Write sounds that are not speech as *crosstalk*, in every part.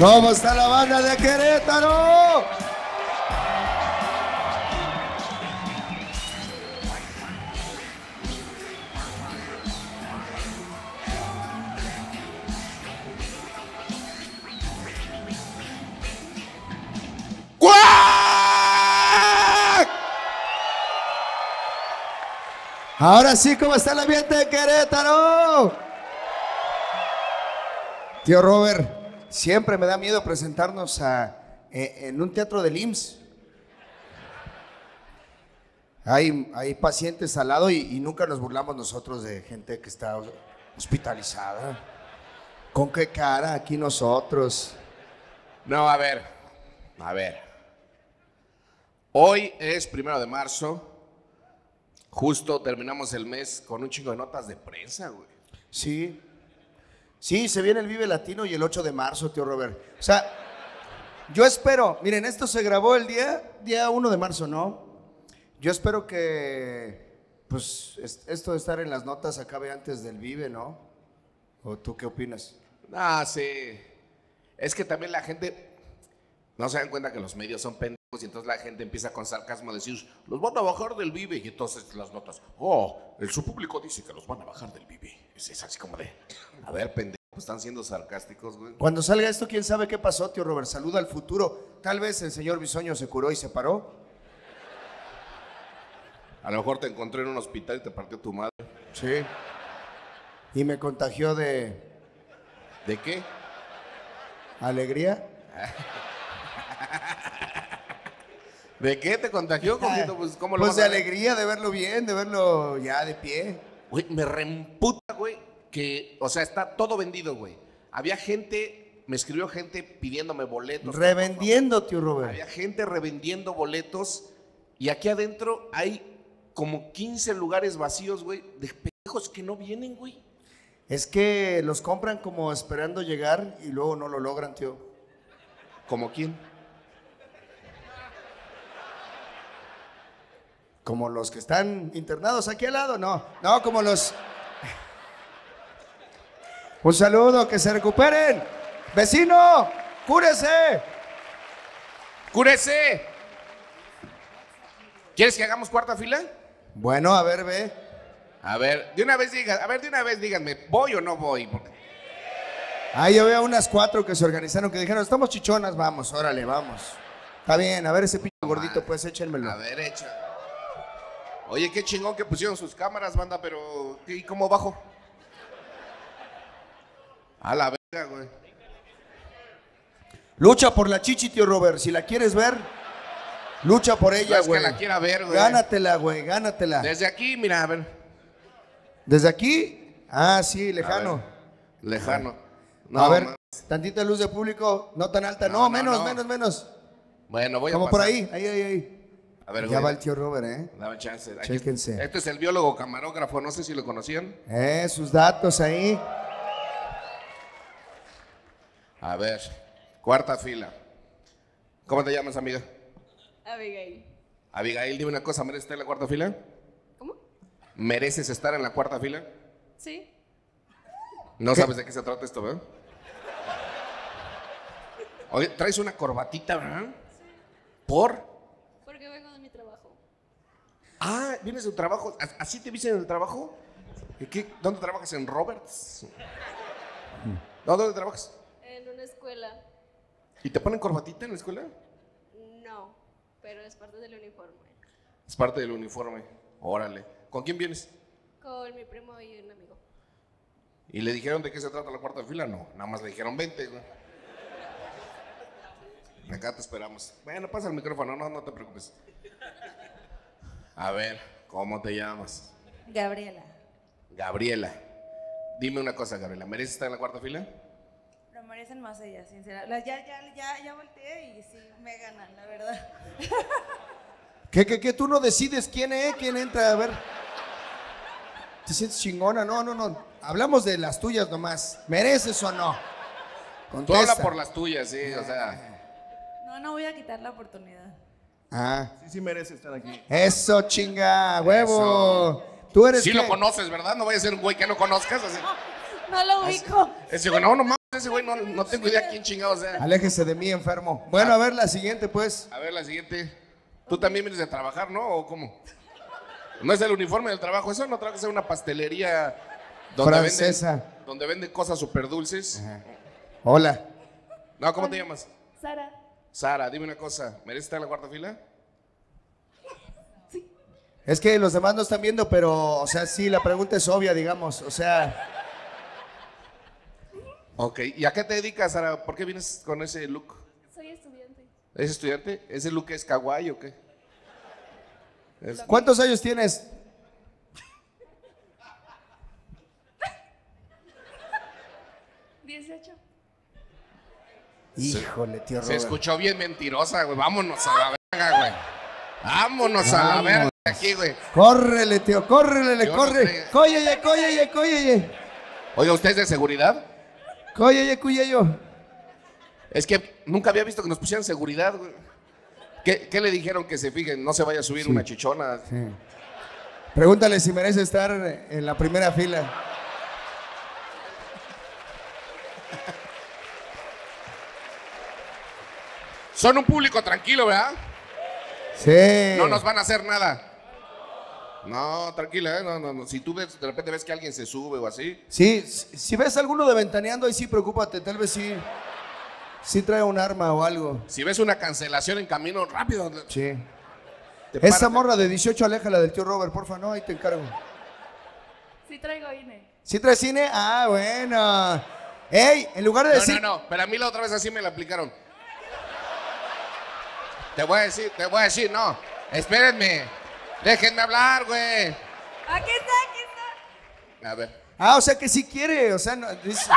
¿Cómo está la banda de Querétaro? Ahora sí, ¿cómo está el ambiente de Querétaro? Tío Robert, siempre me da miedo presentarnos a, eh, en un teatro del IMSS. Hay, hay pacientes al lado y, y nunca nos burlamos nosotros de gente que está hospitalizada. ¿Con qué cara aquí nosotros? No, a ver, a ver. Hoy es primero de marzo. Justo terminamos el mes con un chingo de notas de prensa, güey. Sí. Sí, se viene el Vive Latino y el 8 de marzo, tío Robert. O sea, yo espero, miren, esto se grabó el día, día 1 de marzo, ¿no? Yo espero que, pues, es- esto de estar en las notas acabe antes del Vive, ¿no? ¿O tú qué opinas? Ah, sí. Es que también la gente no se dan cuenta que los medios son pendejos y entonces la gente empieza con sarcasmo a decir, los van a bajar del Vive y entonces las notas, oh, el, su público dice que los van a bajar del Vive. Es, es así como de, a ver, pendejos, están siendo sarcásticos, güey. Cuando salga esto, ¿quién sabe qué pasó, tío Robert? Saluda al futuro. Tal vez el señor Bisoño se curó y se paró. A lo mejor te encontré en un hospital y te partió tu madre. Sí. Y me contagió de ¿De qué? alegría. *laughs* ¿De qué te contagió, *laughs* Coquito? Pues, ¿cómo lo Pues de alegría, de verlo bien, de verlo ya de pie. Güey, me reemputa, güey, que, o sea, está todo vendido, güey. Había gente, me escribió gente pidiéndome boletos. Revendiendo, tío Robert. Había gente revendiendo boletos y aquí adentro hay como 15 lugares vacíos, güey, de pendejos que no vienen, güey. Es que los compran como esperando llegar y luego no lo logran, tío. ¿Como quién? Como los que están internados aquí al lado, no. No, como los. Un saludo, que se recuperen. Vecino, cúrese. ¡Cúrese! ¿Quieres que hagamos cuarta fila? Bueno, a ver, ve. A ver, de una vez digan, a ver, de una vez díganme, ¿voy o no voy? Porque- Ahí yo veo unas cuatro que se organizaron que dijeron, estamos chichonas, vamos, órale, vamos. Está bien, a ver ese pinche gordito, pues échenmelo. A ver, echa. Oye, qué chingón que pusieron sus cámaras, banda, pero ¿y cómo bajo? A la verga, güey. Lucha por la chichi, tío Robert. Si la quieres ver, lucha por ella, es que güey. la quiera ver, güey. Gánatela, güey, gánatela. Desde aquí, mira, a ver. ¿Desde aquí? Ah, sí, lejano. Lejano. a ver, ma- tantita luz de público, no tan alta. No, No, no, menos, no. menos, menos. Bueno, voy a Como por ahí, ahí, ahí, ahí. A ver, ya güey. va el tío Robert, ¿eh? Dame chance. Aquí- Chéquense. Este es el biólogo camarógrafo, no sé si lo conocían. Eh, sus datos ahí. A ver, cuarta fila. ¿Cómo te llamas, amiga? Abigail. Abigail, dime una cosa, ¿mereces estar en la cuarta fila? ¿Cómo? ¿Mereces estar en la cuarta fila? Sí. No sabes de qué se trata esto, ¿verdad? Oye, traes una corbatita, ¿verdad? ¿Por? Porque vengo de mi trabajo. Ah, vienes de tu trabajo. ¿As- ¿Así te viste en el trabajo? ¿Dónde trabajas? ¿En Roberts? No, ¿dónde trabajas? En una escuela. ¿Y te ponen corbatita en la escuela? No, pero es parte del uniforme. Es parte del uniforme. Órale. ¿Con quién vienes? Con mi primo y un amigo. ¿Y le dijeron de qué se trata la cuarta fila? No, nada más le dijeron 20, güey. Acá te esperamos. Bueno, pasa el micrófono, no, no te preocupes. A ver, ¿cómo te llamas? Gabriela. Gabriela. Dime una cosa, Gabriela. ¿Mereces estar en la cuarta fila? Lo merecen más ellas, sincera. La- Ya, ya, ya, ya volteé y sí, me ganan, la verdad. *laughs* ¿Qué, qué, qué? Tú no decides quién es, quién entra, a ver. ¿Te sientes chingona? No, no, no. Hablamos de las tuyas nomás. ¿Mereces o no? Tú Contesta. habla por las tuyas, sí, o sea. No, no voy a quitar la oportunidad. Ah, Sí, sí merece estar aquí. eso chinga, huevo. Tú eres Sí qué? lo conoces, ¿verdad? No vaya a ser un güey que no conozcas. Así. No lo ubico. Ese güey, no, no mames, ese güey, no, no tengo idea quién chingado sea. Aléjese de mí, enfermo. Bueno, a ver la siguiente, pues. A ver, la siguiente. Tú también vienes de trabajar, ¿no? ¿O cómo? ¿No es el uniforme del trabajo? ¿Eso no trabajas en una pastelería donde Francesa. venden, donde venden cosas súper dulces? Hola. No, ¿cómo te llamas? Sara. Sara, dime una cosa. ¿Mereces estar en la cuarta fila? Es que los demás no están viendo, pero, o sea, sí, la pregunta es obvia, digamos. O sea, Ok. ¿Y a qué te dedicas, Sara? ¿Por qué vienes con ese look? Soy estudiante. ¿Es estudiante? ¿Ese look es kawaii o qué? Es- ¿cuántos años tienes? ¿18? Híjole, tío Se Robert. escuchó bien mentirosa, güey. Vámonos a la verga, güey. Vámonos a la verga de aquí, güey. Córrele, tío, córrele, Yo no corre. Cóyeye, cóyeye, cóyeye. Oiga, ¿usted es de seguridad? Cóyeye, cuyeyo. Es que nunca había visto que nos pusieran seguridad, güey. ¿Qué, qué le dijeron que se fijen? No se vaya a subir una chichona. Pregúntale si merece estar en la primera fila. Son un público tranquilo, ¿verdad? Sí. No nos van a hacer nada. No, tranquila, ¿eh? No, no, no. Si tú ves, de repente ves que alguien se sube o así, Sí, si ves alguno de ventaneando, ahí sí, preocúpate. Tal vez sí. Sí trae un arma o algo. si ves una cancelación en camino, rápido. Sí. Esa morra de 18, aléjala del tío Robert, porfa. No, ahí te encargo. Sí traigo INE. ¿Sí trae cine? Ah, bueno. Ey, en lugar de No, decir. no, no, pero a mí la otra vez así me la aplicaron. Te voy a decir, te voy a decir, no. Espérenme. Déjenme hablar, güey. Aquí está, aquí está. A ver. Ah, o sea que sí quiere, o sea, no, dice-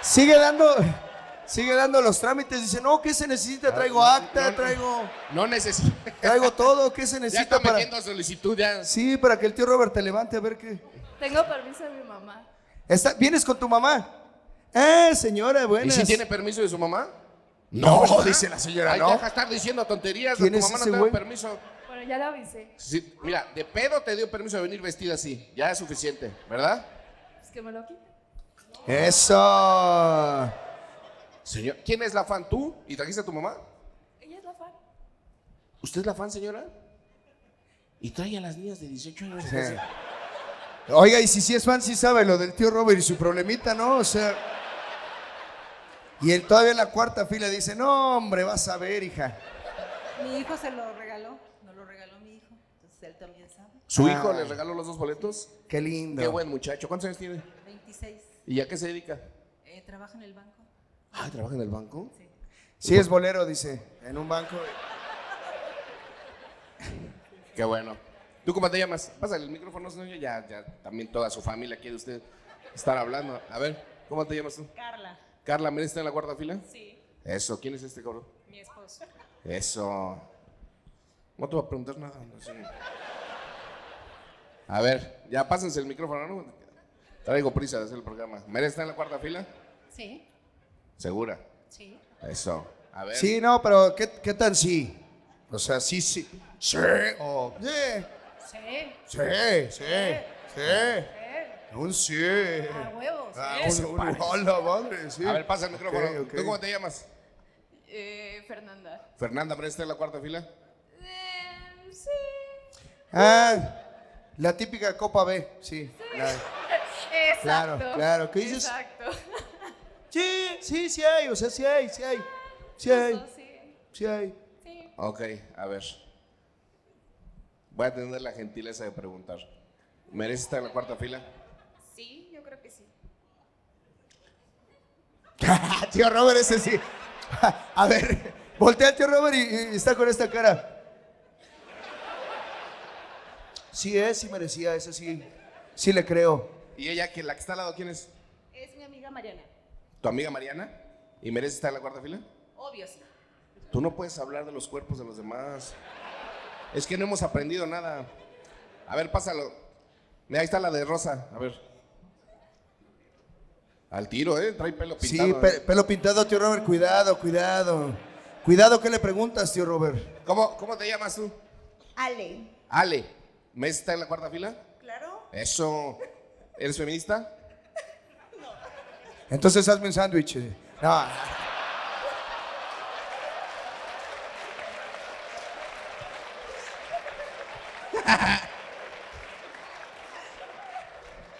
sigue dando, sigue dando los trámites, dice, no, ¿qué se necesita? Traigo acta, no, no. traigo, No necesito. traigo todo, ¿qué se *laughs* Ya necesita está para? metiendo solicitud ya. Sí, para que el tío Robert te levante a ver qué. Tengo permiso de mi mamá. Está- ¿Vienes con tu mamá? Ah, señora, ¿Y buenas. si tiene permiso de su mamá? No, ¿verdad? dice la señora, Ay, no. Deja de estar diciendo tonterías. ¿Quién Tu es mamá no ese te da güey? permiso. Bueno, ya la avisé. Sí, mira, de pedo te dio permiso de venir vestida así. Ya es suficiente, ¿verdad? Pues que me lo quite. Eso. Señor, ¿quién es la fan? ¿Tú? ¿Y trajiste a tu mamá? Ella es la fan. ¿Usted es la fan, señora? Y trae a las niñas de 18 años. Sí. Oiga, y si sí es fan, sí sabe lo del tío Robert y su problemita, ¿no? O sea. Y él todavía en la cuarta fila dice, no, hombre, vas a ver, hija. Mi hijo se lo regaló. No lo regaló mi hijo. Entonces él también sabe. ¿Su Ah. hijo le regaló los dos boletos? Qué lindo. Qué buen muchacho. ¿Cuántos años tiene? 26. ¿Y a qué se dedica? Eh, trabaja en el banco. Ah, ¿trabaja en el banco? Sí. Sí, es bolero, dice, en un banco. Qué bueno. ¿Tú cómo te llamas? Pásale el micrófono, señor. Ya, ya, también toda su familia quiere usted estar hablando. A ver, ¿cómo te llamas tú? Carla. Carla, ¿me está en la cuarta fila? Sí. Eso, ¿quién es este cabrón? Mi esposo. Eso. No te voy a preguntar nada. no sé. A ver, ya pásense el micrófono, ¿no? Traigo prisa de hacer el programa. ¿Merece estar en la cuarta fila? Sí. ¿Segura? Sí. Eso. A ver. Sí, no, pero ¿qué, qué tan sí? O sea, sí, sí. Sí, o. Sí, Sí. sí, sí, sí. Un sí. A huevos. Ah, un, un, hola, madre, sí. A ver, pasa el micrófono. ¿Tú cómo te llamas? Eh, Fernanda. Fernanda, ¿merece estar en la cuarta fila? Eh, sí. Ah, la típica Copa B, sí. la- *laughs* Exacto. Claro, claro. ¿Qué dices? Exacto. sí, sí, sí hay, o sea, sí hay, sí hay. Sí hay, Eso, sí. sí hay. Sí. Ok, a ver. Voy a tener la gentileza de preguntar. ¿Merece estar en la cuarta fila? Sí, yo creo que sí. *laughs* tío Robert, ese sí. *laughs* A ver, voltea al tío Robert y, y está con esta cara. Sí es, sí merecía, ese sí. Sí le creo. ¿Y ella, que la que está al lado, quién es? Es mi amiga Mariana. ¿Tu amiga Mariana? ¿Y merece estar en la cuarta fila? Obvio, sí. Tú no puedes hablar de los cuerpos de los demás. Es que no hemos aprendido nada. A ver, pásalo. Mira, ahí está la de Rosa. A ver. Al tiro, ¿eh? Trae pelo Sí, pintado. pe- ¿eh? pelo pintado, tío Robert, cuidado, cuidado. Cuidado, ¿qué le preguntas, tío Robert? ¿Cómo, ¿Cómo te llamas tú? Ale. Ale. ¿Merece estar en la cuarta fila? Claro. Eso. ¿Eres feminista? *laughs* Entonces hazme un sándwich. No.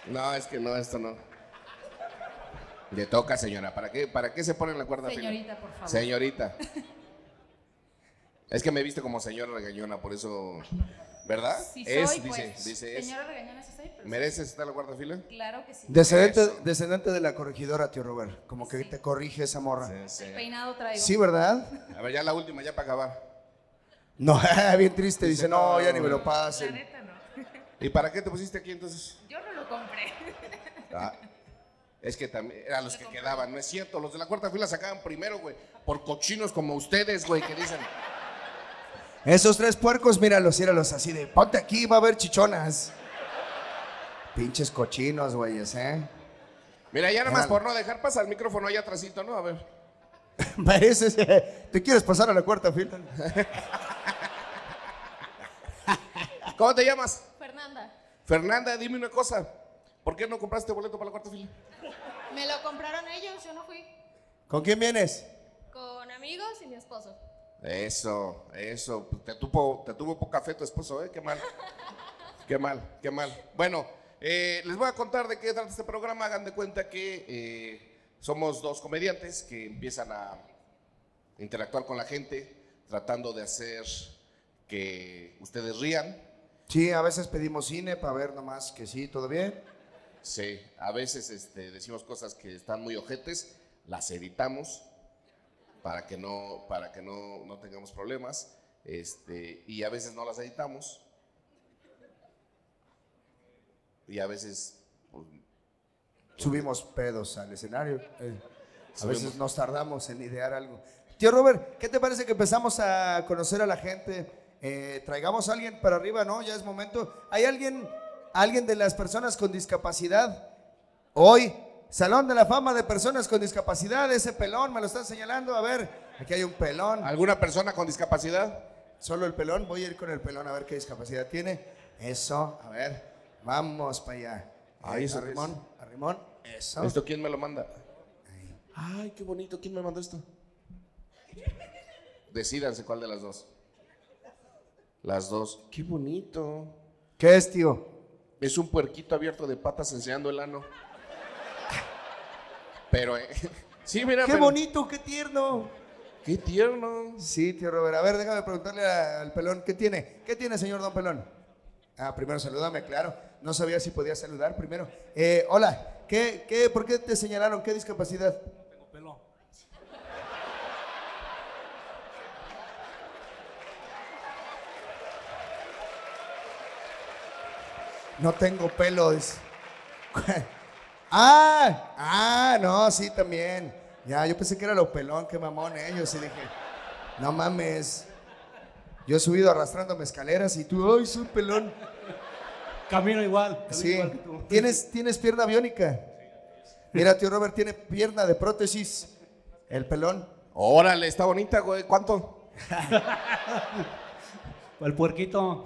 No, *laughs* es que no, esto no. Le toca, señora. ¿Para qué, para qué se pone en la cuerda fila? Señorita, por favor. Señorita. Es que me viste como señora regañona, por eso. ¿Verdad? Sí es, soy, dice, pues. dice, es. Señora regañona sí soy, pero ¿Mereces estar en la cuarta fila? claro que sí. Descendente, descendente de la corregidora, tío Robert. Como que te corrige esa morra. Sí, El peinado traigo. Sí, ¿verdad? A ver, ya la última, ya para acabar. No, *laughs* bien triste. Dice, Dice, no, no, ya ni me lo La pasen. neta no. ¿Y para qué te pusiste aquí entonces? Yo no lo compré. Ah, es que también eran los que quedaban, no es cierto. Los de la cuarta fila sacaban primero, güey. Por cochinos como ustedes, güey, que dicen. Esos tres puercos, míralos, míralos así de, ponte aquí, va a haber chichonas. Pinches cochinos, güeyes, ¿eh? Mira, ya nada más por no dejar pasar el micrófono allá atrásito, ¿no? A ver. *laughs* Pareces, *laughs* ¿te quieres pasar a la cuarta fila? *laughs* ¿Cómo te llamas? Fernanda, Fernanda, dime una cosa. ¿Por qué no compraste boleto para la cuarta fila? me lo compraron ellos, yo no fui. ¿Con quién vienes? Con amigos y mi esposo. Eso, eso. Te tuvo, te tuvo poca fe tu esposo, ¿eh? Qué mal. *laughs* Qué mal, qué mal. Bueno, eh, les voy a contar de qué trata este programa. Hagan de cuenta que eh, somos dos comediantes que empiezan a interactuar con la gente, tratando de hacer que ustedes rían. Sí, a veces pedimos cine para ver nomás que sí, todo bien. Sí, a veces este, decimos cosas que están muy ojetes, las editamos para que no, para que no, no tengamos problemas. Este, y a veces no las editamos. Y a veces pues, Subimos pedos al escenario. eh. A veces nos tardamos en idear algo. Tío Robert, ¿qué te parece que empezamos a conocer a la gente? Eh, traigamos a alguien para arriba, ¿no? Ya es momento. ¿Hay alguien, alguien de las personas con discapacidad? Hoy, Salón de la Fama de Personas con Discapacidad, ese pelón, me lo están señalando. A ver, aquí hay un pelón. ¿Alguna persona con discapacidad? Solo el pelón, voy a ir con el pelón a ver qué discapacidad tiene. Eso, a ver, vamos para allá. Ahí Eh, arrimón, arrimón, eso. ¿Esto quién me lo manda? Ay, qué bonito. ¿Quién me mandó esto? Decídanse cuál de las dos. Las dos. Qué bonito. ¿Qué es, tío? Es un puerquito abierto de patas enseñando el ano. Pero, eh, *laughs* sí, mira. Qué pero- bonito, qué tierno. Qué tierno. Sí, tío Robert. A ver, déjame preguntarle a- al pelón, ¿qué tiene? ¿Qué tiene, señor don pelón? Ah, primero salúdame, claro. No sabía si podía saludar primero. Eh, hola, ¿qué, qué, ¿por qué te señalaron? ¿Qué discapacidad? No tengo pelo. *laughs* ah, ah, no, sí, también. Ya, yo pensé que era lo pelón, qué mamón ellos. Y dije, no mames. Yo he subido arrastrándome escaleras y tú, ay, soy pelón. Camino igual. Camino Sí. igual que tú. ¿Tienes, ¿Tienes pierna biónica? Mira, tío Robert tiene pierna de prótesis. El pelón. Órale, está bonita, güey. ¿Cuánto? *laughs* El puerquito.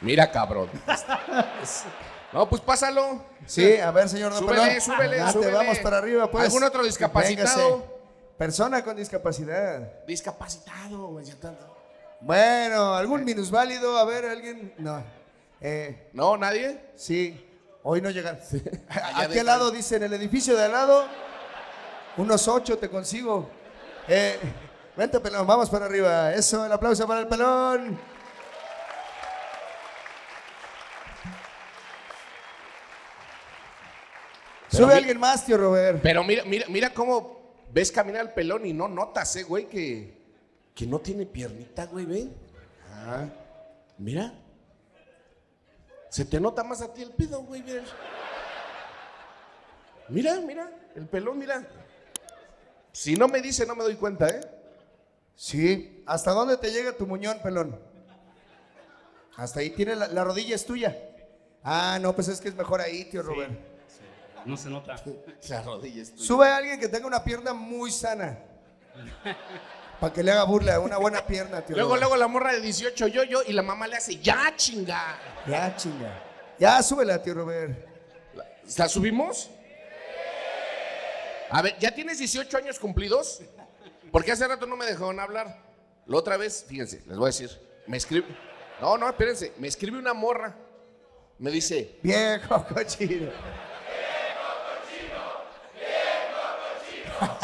Mira, cabrón. No, pues pásalo. Sí, a ver, señor Don Súbele, súbele, Adelante, súbele. vamos para arriba, pues. ¿Algún otro discapacitado? Véngase. Persona con discapacidad. Discapacitado, güey. ya tanto. Bueno, algún minusválido, a ver, alguien. No. Eh, ¿No? ¿Nadie? sí, hoy no llegan. Allá de al lado, dice, en el edificio de al lado, unos ocho te consigo. Eh, vente, pelón, vamos para arriba. Eso, el aplauso para el pelón. Pero Sube mi- alguien más, tío Robert. Pero mira, mira, mira cómo ves caminar al pelón y no notas, eh, güey, que, que no tiene piernita, güey, ve. Ah, Mira. Se te nota más a ti el pedo, güey, mira. Mira, mira, el pelón, mira. Si no me dice, no me doy cuenta, ¿eh? Sí, ¿hasta dónde te llega tu muñón, pelón? Hasta ahí tiene la, la rodilla es tuya. Ah, no, pues es que es mejor ahí, tío Robert. No se nota. *laughs* La rodilla es tuya. Sube a alguien que tenga una pierna muy sana. *laughs* Para que le haga burla, una buena pierna, tío. Luego, Robert. luego la morra de 18 yo, yo, y la mamá le hace, ya chinga. Ya, chinga. Ya, súbela, tío Robert. ¿La subimos? A ver, ¿ya tienes 18 años cumplidos? Porque hace rato no me dejaron hablar. La otra vez, fíjense, les voy a decir, me escribe. No, no, espérense, me escribe una morra. Me dice, Viejo cochino.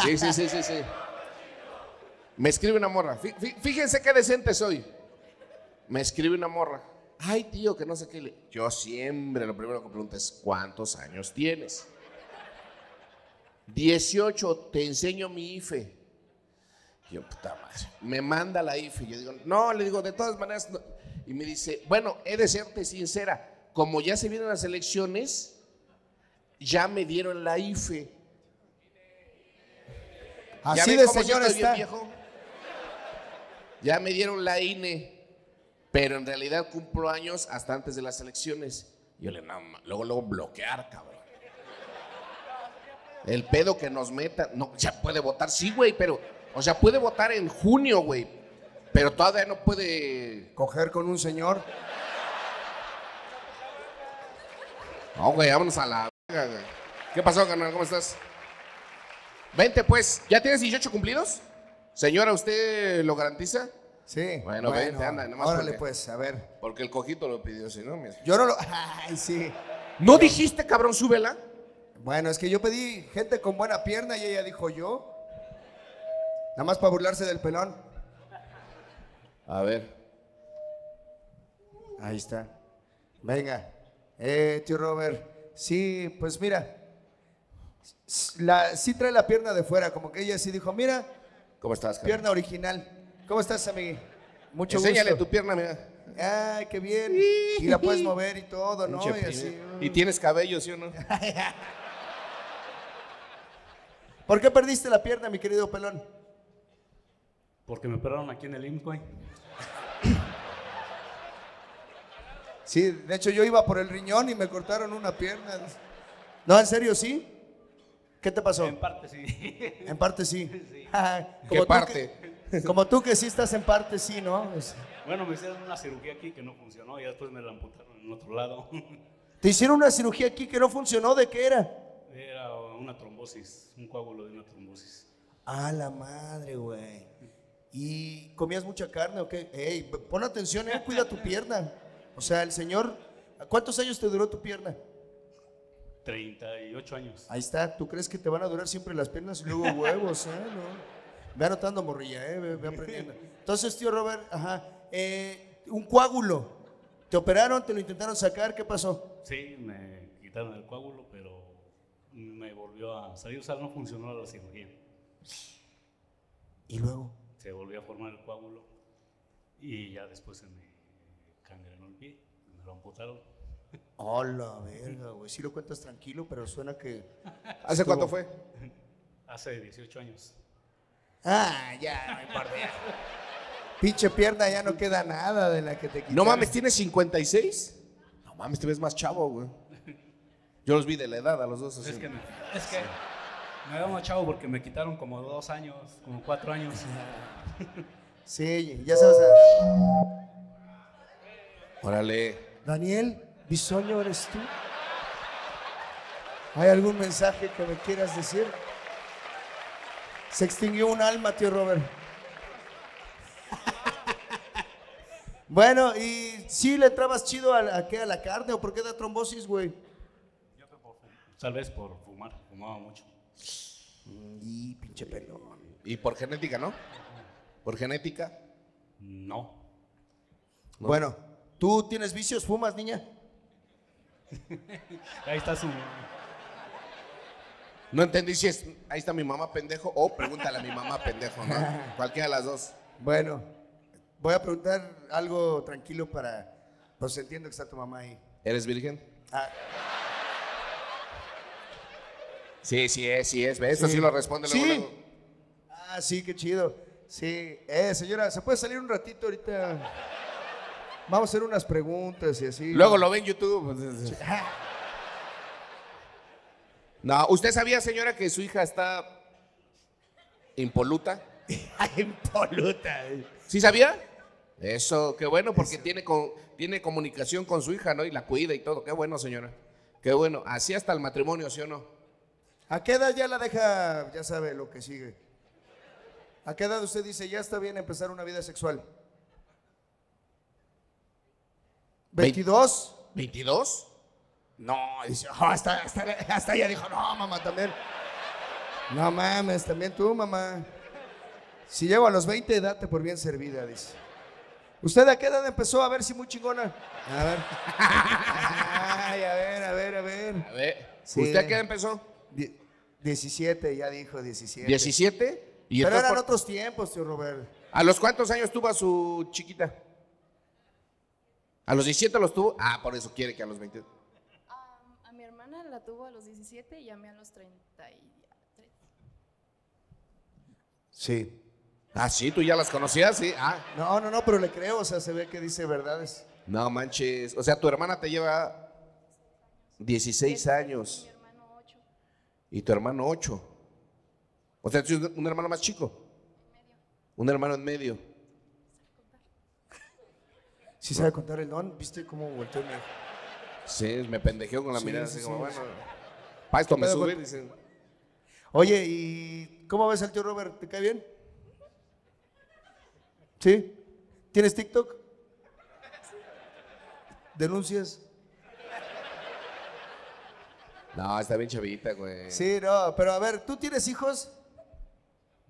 sí, sí, sí, sí, sí. Me escribe una morra. Fí- fí- Fíjense qué decente soy. Me escribe una morra. Ay, tío, que no sé qué. le-". Yo siempre lo primero que pregunto es, ¿cuántos años tienes? 18, te enseño mi IFE. Y Yo, puta madre. Me manda la IFE. Yo digo, no, le digo, de todas maneras. no". Y me dice, bueno, he de serte sincera. Como ya se vienen las elecciones, ya me dieron la IFE. ¿Ya Así de señor está. viejo? Ya me dieron la INE, pero en realidad cumplo años hasta antes de las elecciones. Yo le, no, luego, luego bloquear, cabrón. El pedo que nos meta, no, ya puede votar, sí, güey, pero, o sea, puede votar en junio, güey, pero todavía no puede. Coger con un señor. No, güey, vámonos a la. verga, güey. ¿Qué pasó, carnal? ¿Cómo estás? Vente, pues, ¿ya tienes 18 cumplidos? Señora, ¿usted lo garantiza? Sí. Bueno, vente, anda, nomás Órale, porque- pues, a ver. Porque el cojito lo pidió, si no, mira. Yo no lo. *laughs* Ay, sí. ¿No dijiste, cabrón, súbela? Bueno, es que yo pedí gente con buena pierna y ella dijo yo. Nada más para burlarse del pelón. A ver. Ahí está. Venga. Eh, tío Robert. Sí, pues mira. La, sí trae la pierna de fuera, como que ella sí dijo, mira, ¿Cómo estás, cabrón? pierna original. ¿Cómo estás, amigo? Mucho Enséñale gusto. tu pierna, mira. Ay, qué bien. *laughs* Y la puedes mover y todo, ¿no? Y así. pibe. Y tienes cabello, ¿sí o no? *laughs* ¿Por qué perdiste la pierna, mi querido pelón? Porque me operaron aquí en el IMSS, güey. Sí, de hecho yo iba por el riñón y me cortaron una pierna. No, en serio, ¿sí? ¿Qué te pasó? En parte sí. En parte sí. *laughs* *laughs* ¿Qué tú parte? que- *laughs* como tú que sí estás en parte sí, ¿no? Bueno, me hicieron una cirugía aquí que no funcionó y después me la amputaron en otro lado. Te hicieron una cirugía aquí que no funcionó, ¿de qué era? Era una trombosis, un coágulo de una trombosis. A la madre, güey. ¿Y comías mucha carne o qué? Ey, pon atención, eh, cuida tu pierna. O sea, el señor, ¿cuántos años te duró tu pierna? 38 años. Ahí está, ¿tú crees que te van a durar siempre las piernas y luego huevos, eh? No. Ve anotando, morrilla, eh, ve, ve aprendiendo. Entonces, tío Robert, ajá, eh, un coágulo. ¿Te operaron? ¿Te lo intentaron sacar? ¿Qué pasó? Sí, me quitaron el coágulo, me volvió a salir. O sea, no funcionó la cirugía. Y luego, Se volvió a formar el coágulo y ya después se me cangrenó el pie. Me lo amputaron. hola, verga, güey. Sí lo cuentas tranquilo, pero suena que. *laughs* ¿Hace cuánto fue? *laughs* Hace 18 años. Ah, ya, no importa. ya. Pinche pierna, ya no queda nada de la que te quitaron. No mames, ¿tienes 56? No mames, te ves más chavo, güey. Yo los vi de la edad a los dos. así. Es que me, es que me veo más chavo porque me quitaron como dos años, como cuatro años. Sí, ya sabes. a- Órale. Daniel, Bisoño, ¿eres tú? ¿Hay algún mensaje que me quieras decir? Se extinguió un alma, tío Robert. *laughs* bueno, ¿y si le trabas chido a, la- a qué, a la carne o por qué da trombosis, güey? Tal vez por fumar, fumaba mucho. Y pinche pelo. Y por genética, ¿no? Por genética. No. Bueno, ¿tú tienes vicios? ¿Fumas, niña? *laughs* Ahí está su. No entendí si es. Ahí está mi mamá pendejo o pregúntale a mi mamá pendejo, ¿no? *laughs* Cualquiera de las dos. Bueno, voy a preguntar algo tranquilo para... Pues entiendo que está tu mamá ahí. ¿Eres virgen? Ah, Sí, sí es, sí es. ¿Ves? Sí lo responde luego. Sí. luego. Ah, sí, qué chido. Sí. Eh, señora, ¿se puede salir un ratito ahorita? Vamos a hacer unas preguntas y así. Luego lo ve en YouTube. *laughs* No, ¿usted sabía, señora, que su hija está impoluta? *laughs* Impoluta. ¿Sí sabía? Eso, qué bueno, porque tiene, con- tiene comunicación con su hija, ¿no? Y la cuida y todo. Qué bueno, señora. Qué bueno. Así hasta el matrimonio, ¿sí o no? ¿A qué edad ya la deja, ya sabe lo que sigue? ¿A qué edad usted dice, ya está bien empezar una vida sexual? ¿22? ¿22? No, dice, "Oh, hasta, hasta, hasta ella dijo, no, mamá, también. No mames, también tú, mamá. Si llego a los 20, date por bien servida, dice. ¿Usted a qué edad empezó? A ver si muy chingona. A ver. *laughs* Ay, a ver, a ver, a ver. A ver, Sí. ¿usted a qué edad empezó? Die- 17, ya dijo 17. ¿17? ¿Y Pero eran por- otros tiempos, tío Robert. ¿A los cuántos años tuvo a su chiquita? ¿A los 17 los tuvo? Ah, por eso quiere que a los 20. Am, a mi hermana la tuvo a los 17 y a mí a los 33. Sí. Ah, sí, tú ya las conocías, sí. Ah, No, no, no, pero le creo, o sea, se ve que dice verdades. no manches. O sea, tu hermana te lleva 16 años Mi hermano 8. Y tu hermano 8. O sea, tienes un hermano más chico. Un hermano en medio. Sí sabe contar el don, ¿viste cómo volteó mi Sí, me pendejeó con la Sí, mirada sí, así sí, como, bueno. Pa, esto me sube, dicen. Oye, ¿y cómo ves al tío Robert? ¿Te cae bien? ¿Sí? ¿Tienes TikTok? ¿Denuncias? No, está bien chavita, güey. Sí, no, pero a ver, ¿tú tienes hijos?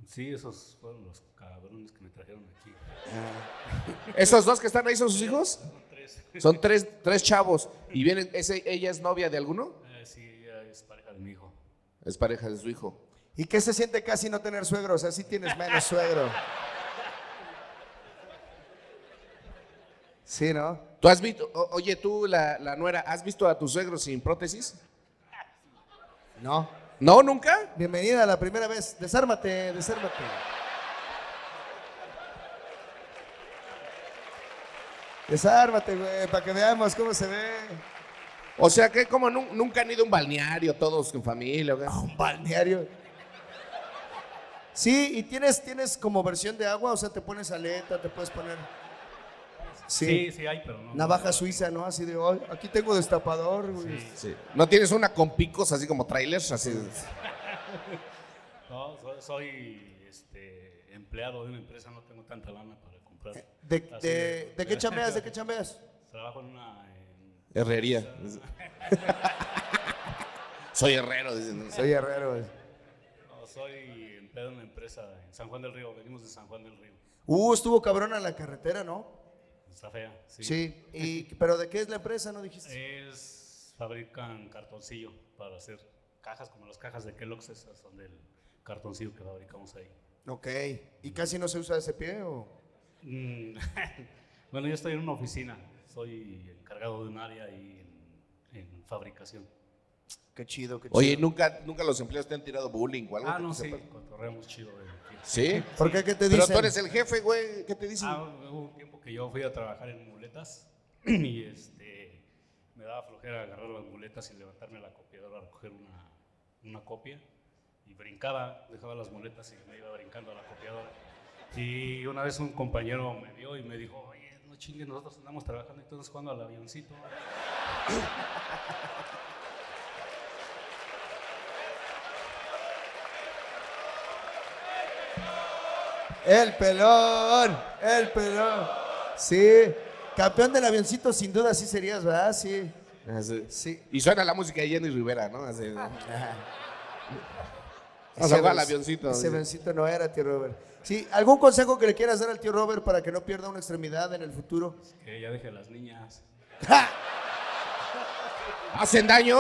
Sí, esos fueron los cabrones que me trajeron aquí. ¿Esos dos que están ahí son sus hijos? Son tres. Son tres, tres chavos. ¿Y vienen, ese, ella es novia de alguno? Eh, sí, ella es pareja de mi hijo. Es pareja de su hijo. ¿Y qué se siente casi no tener suegro? O sea, sí tienes menos suegro. Sí, ¿no? ¿Tú has visto, o- oye, tú, la, la nuera, ¿has visto a tu suegro sin prótesis? No. ¿No, nunca? Bienvenida a la primera vez. Desármate, desármate. Desármate, güey, para que veamos cómo se ve. O sea, que como nu- nunca han ido a un balneario todos en familia. ¿o qué? Un balneario. Sí, y tienes, tienes como versión de agua, o sea, te pones aleta, te puedes poner. Sí, Sí. sí, hay, pero no. Navaja no- suiza, ¿no? Así de, "Ay, aquí tengo destapador, güey. Sí. Sí. ¿No tienes una con picos así como trailers? Así. *laughs* No, soy, soy, este, empleado de una empresa, no tengo tanta lana para comprar. ¿De, Así de, ¿De qué chambeas? ¿De qué chambeas? *laughs* Trabajo en una. en- Herrería. *laughs* Soy herrero, dicen. Soy herrero, güey. no, soy empleado en una empresa en San Juan del Río. Venimos de San Juan del Río. Uh, estuvo cabrón en la carretera, ¿no? Está fea. Sí. Sí. Y, *laughs* ¿Pero de qué es la empresa, no dijiste? Es, fabrican cartoncillo para hacer cajas, como las cajas de Kellogg's, esas son del cartoncillo que fabricamos ahí. Ok. ¿Y casi no se usa ese pie o...? Mm, *laughs* bueno, yo estoy en una oficina, soy encargado de un área ahí en, en fabricación. Qué chido, qué chido. Oye, ¿nunca, ¿nunca los empleados te han tirado bullying o algo? Ah, no, sí, cotorreamos chido. de aquí. ¿Sí? ¿Por qué? ¿Qué te Pero dicen? tú eres el jefe, güey. ¿Qué te dicen? Ah, hubo un tiempo que yo fui a trabajar en muletas *clears throat* y este, me daba flojera agarrar las muletas y levantarme a la copiadora a recoger una, una copia. Y brincaba, dejaba las muletas y me iba brincando a la copiadora. Y una vez un compañero me vio y me dijo, oye, no chingues, nosotros andamos trabajando y todos jugando al avioncito. *laughs* El pelón, el pelón. Sí. Campeón del avioncito, sin duda, sí serías, ¿verdad? Sí. Así. Sí. Y suena la música de Jenny Rivera, ¿no? Así. Ajá. *laughs* Vamos a jugar al avion- avioncito. Ese avioncito no era, tío Robert. Sí, ¿algún consejo que le quieras dar al tío Robert para que no pierda una extremidad en el futuro? Que ya deje a las niñas. ¿Hacen daño?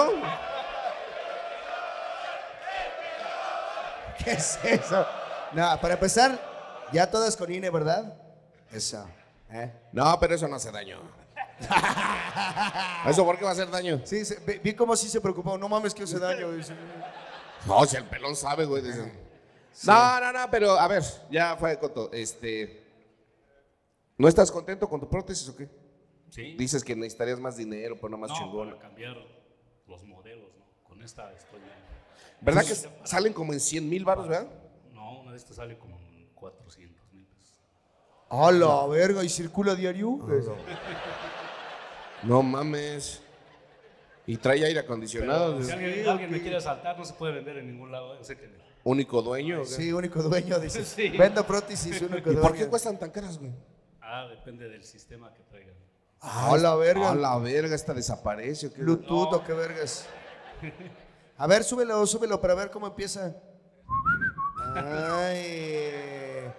¿Qué es eso? No, para empezar, ya todas con INE, ¿verdad? Eso. ¿eh? No, pero eso no hace daño. *laughs* ¿Eso por qué va a hacer daño? Sí, se- vi, vi cómo sí se preocupó. No mames que hace daño. dice. No, si el pelón sabe, güey. dicen. No, no, no, pero a ver, ya fue Coto. Este. ¿No estás contento con tu prótesis o qué? ¿Sí? Dices que necesitarías más dinero, pero no más no, chingón. para cambiar los modelos, ¿no? Con esta estoy bien. ¿Verdad que salen como en 100 mil baros, verdad? No, una de estas sale como en 400 mil pesos. A la verga, ¿y circula diario? No mames. Y trae aire acondicionado. Pero si alguien, alguien me quiere asaltar, no se puede vender en ningún lado. Yo sé que Único dueño. Sí, único dueño, dice. *laughs* Sí. Vendo prótesis, único ¿Y dueño. por qué cuestan tan caras, güey? Ah, depende del sistema que traigan. A la verga. A la verga, esta desaparece. ¿o qué? Bluetooth o qué vergas. A ver, súbelo, súbelo para ver cómo empieza. Ay.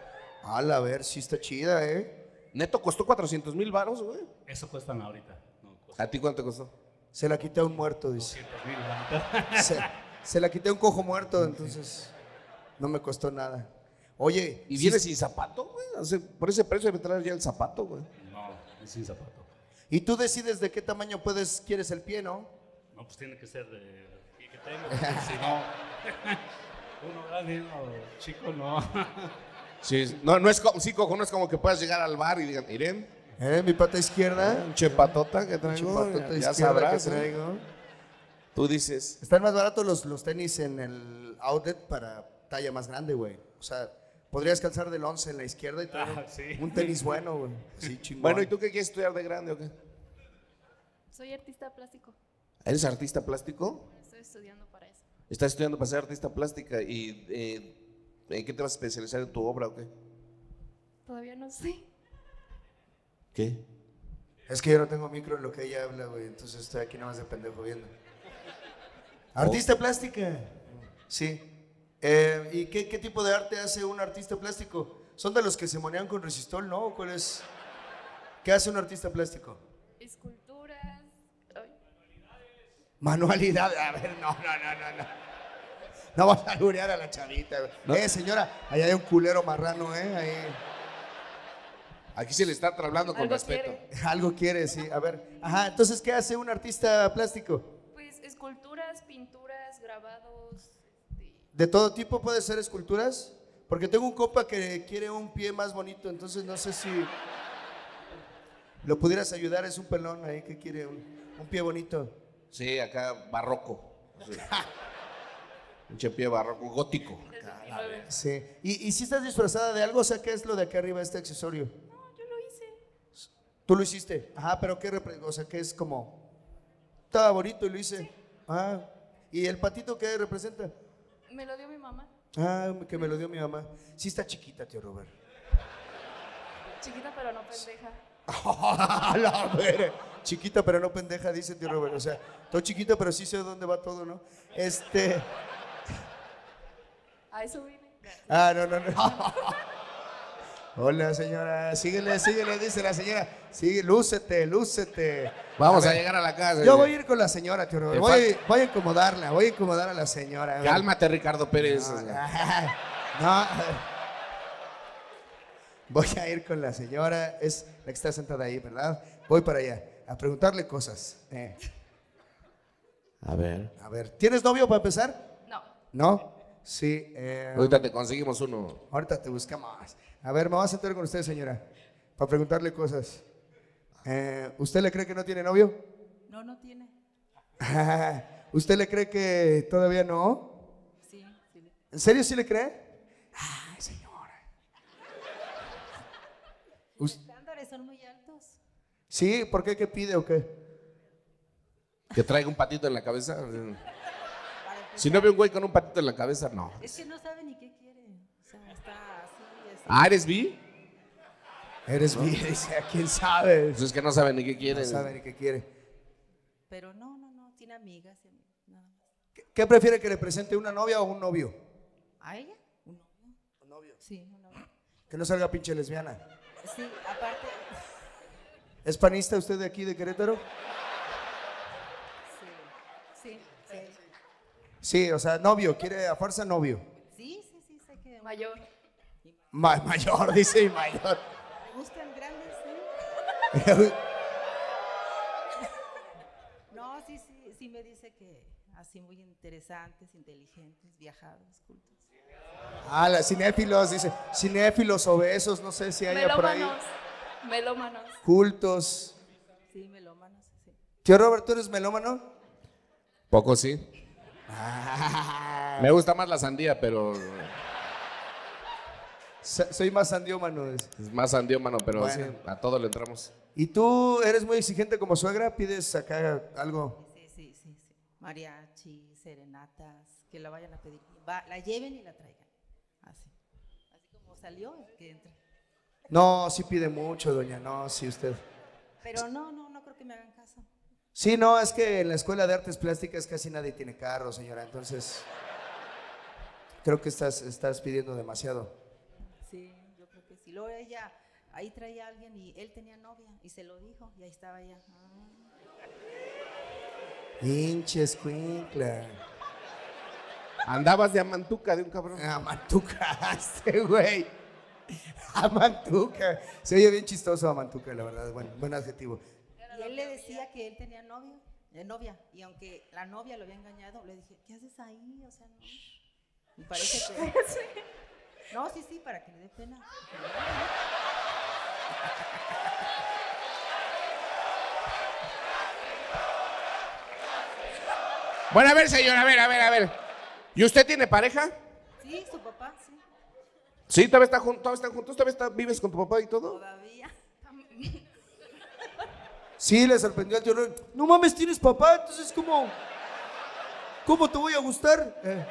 A la ver, sí está chida, ¿eh? Neto costó 400 mil baros, güey. Eso cuestan ahorita. No, cuesta ¿A ti cuánto costó? Se la quité a un muerto, dice. 200 mil mitad. *laughs* Se, se la quité a un cojo muerto, entonces no me costó nada. Oye, ¿Y sí- viene sin zapato, güey? O sea, por ese precio debe traer ya el zapato, güey. No, es sin zapato. y tú decides de qué tamaño puedes, quieres el pie, ¿no? No, pues tiene que ser de que tengo. porque si no, *laughs* uno grande, uno chico, no. *laughs* Sí, no, no es como, sí, cojo, no es como que puedas llegar al bar y digan, Irene, ¿Eh? Mi pata izquierda. un chepatota que traigo, Chupatota ya, izquierda sabrás, que ¿eh? traigo. Tú dices, Están más baratos los, los tenis en el outlet para talla más grande, güey. O sea, podrías calzar del 11 en la izquierda y traer Ah, sí. un tenis bueno, güey. Así *laughs* chingón. bueno, ¿y tú qué quieres estudiar de grande o qué? Soy artista plástico. ¿Eres artista plástico? Estoy estudiando para. ¿Estás estudiando para ser artista plástica y eh, en qué te vas a especializar en tu obra o qué? Todavía no sé. ¿Qué? Es que yo no tengo micro en lo que ella habla, güey. Entonces estoy aquí nomás de pendejo viendo. Artista plástica. Sí. Eh, ¿Y qué, qué tipo de arte hace un artista plástico? ¿Son de los que se monean con resistol, no? ¿O ¿Cuál es? ¿Qué hace un artista plástico? Manualidad. A ver, no, no, no, no, no. No vas a alburear a la chavita. Eh, señora, allá hay un culero marrano, ¿eh? Ahí. Aquí se le está hablando con Algo respeto. quiere. *laughs* Algo quiere, sí. A ver. Ajá, entonces, ¿qué hace un artista plástico? Pues esculturas, pinturas, grabados. este, ¿De todo tipo puede ser esculturas? Porque tengo un copa que quiere un pie más bonito, entonces no sé si lo pudieras ayudar. Es un pelón ahí que quiere un, un pie bonito. Sí, acá barroco. Sí. Un chepié barroco, gótico. del 29. Sí. ¿Y, y si estás disfrazada de algo? O sea, ¿qué es lo de acá arriba, este accesorio? No, yo lo hice. ¿Tú lo hiciste? Ajá, pero ¿qué repre- O sea, ¿qué es como? Estaba bonito y lo hice. Ah, ¿y el patito qué representa? Me lo dio mi mamá. Ah, que me lo dio mi mamá. Sí está chiquita, tío Robert. Chiquita pero no pendeja. *laughs* La. Chiquita pero no pendeja, dice tío Robert. O sea, todo chiquita pero sí sé dónde va todo, ¿no? Este... *laughs* A eso vine. Ah, no, no, no. *laughs* Hola, señora. Síguele, síguele, dice la señora. Sigue, lúcete, lúcete. Vamos a, llegar a la casa. Yo voy a ir con la señora, tío Robert. Te Voy, voy a incomodarla, voy a incomodar a la señora. Cálmate, Ricardo Pérez. No. Voy a ir con la señora, es la que está sentada ahí, ¿verdad? Voy para allá a preguntarle cosas. Eh, A ver. a ver, ¿tienes novio para empezar? No. ¿No? Sí. eh, Ahorita te conseguimos uno. ahorita te buscamos. A ver, me voy a sentar con usted, señora, para preguntarle cosas. Eh, ¿Usted le cree que no tiene novio? No, no tiene. *laughs* ¿Usted le cree que todavía no? Sí, sí. ¿En serio sí le cree? Ay, señora. Los estándares son muy altos. Sí, ¿por qué? ¿Qué pide o qué? Que traiga un patito en la cabeza. Para Si no ve un güey con un patito en la cabeza, no. Es que no sabe ni qué quiere. O sea, está así. así. Ah, ¿eres bi? Eres bien, *laughs* dice, ¿a quién sabe? Pues es que no sabe ni qué No quiere. sabe ni qué quiere. Pero no, no, no. Tiene amigas y amigos, nada más. ¿Qué, qué prefiere que le presente una novia o un novio? ¿A ella? Un novio. Un novio. Sí, un novio. Que no salga pinche lesbiana. Sí, aparte. ¿Es panista usted de aquí, de Querétaro? Sí, sí, sí. Sí, o sea, novio, quiere a fuerza novio. Sí, sí, sí, sé que. Mayor. Ma- mayor, *laughs* dice y mayor. Me gustan grandes, ¿sí? No, sí, sí, sí me dice que así muy interesantes, inteligentes, viajados, cultos. Ah, las cinéfilos, dice. Cinéfilos, obesos, no sé si haya por ahí. Melómanos. Melómanos. Cultos. Sí, melómanos, sí. Tío Robert, ¿tú eres melómano? Poco sí. Ah, Me gusta más la sandía, pero. So- Soy más andiómano. dice. Es más andiómano, pero Bueno. sí, a todo le entramos. ¿Y tú eres muy exigente como suegra? ¿Pides acá algo? Sí, sí, sí, sí. Mariachi, serenatas, que la vayan a pedir. Va- la lleven y la traigan. Así. Así como salió, que entre. No, sí pide mucho, doña. No, sí, usted. Pero no, no, no creo que me hagan caso. Sí, no, es que en la Escuela de Artes Plásticas casi nadie tiene carro, señora. Entonces, creo que estás, estás pidiendo demasiado. Sí, yo creo que sí. Luego ella, ahí traía a alguien y él tenía novia y se lo dijo y ahí estaba ella. Ah. Hinche escuincla. Andabas de amantuca de un cabrón. *laughs* Amantuca, *laughs* este güey. Amantuca. Se oye bien chistoso Amantuca, la verdad. Buen, buen adjetivo. Y él le decía que él tenía novio, eh, novia, y aunque la novia lo había engañado, le dije, ¿qué haces ahí? O sea, no. Me parece que. *laughs* No, sí, sí, para que le dé pena. Bueno, a ver, señor, a ver, a ver, a ver. ¿Y usted tiene pareja? Sí, su papá, sí, Sí, todavía, está todavía están juntos, todavía está- vives con tu papá y todo. todavía. Sí, le sorprendió al tío Robert. No mames, tienes papá, entonces ¿cómo? ¿Cómo te voy a gustar? Eh,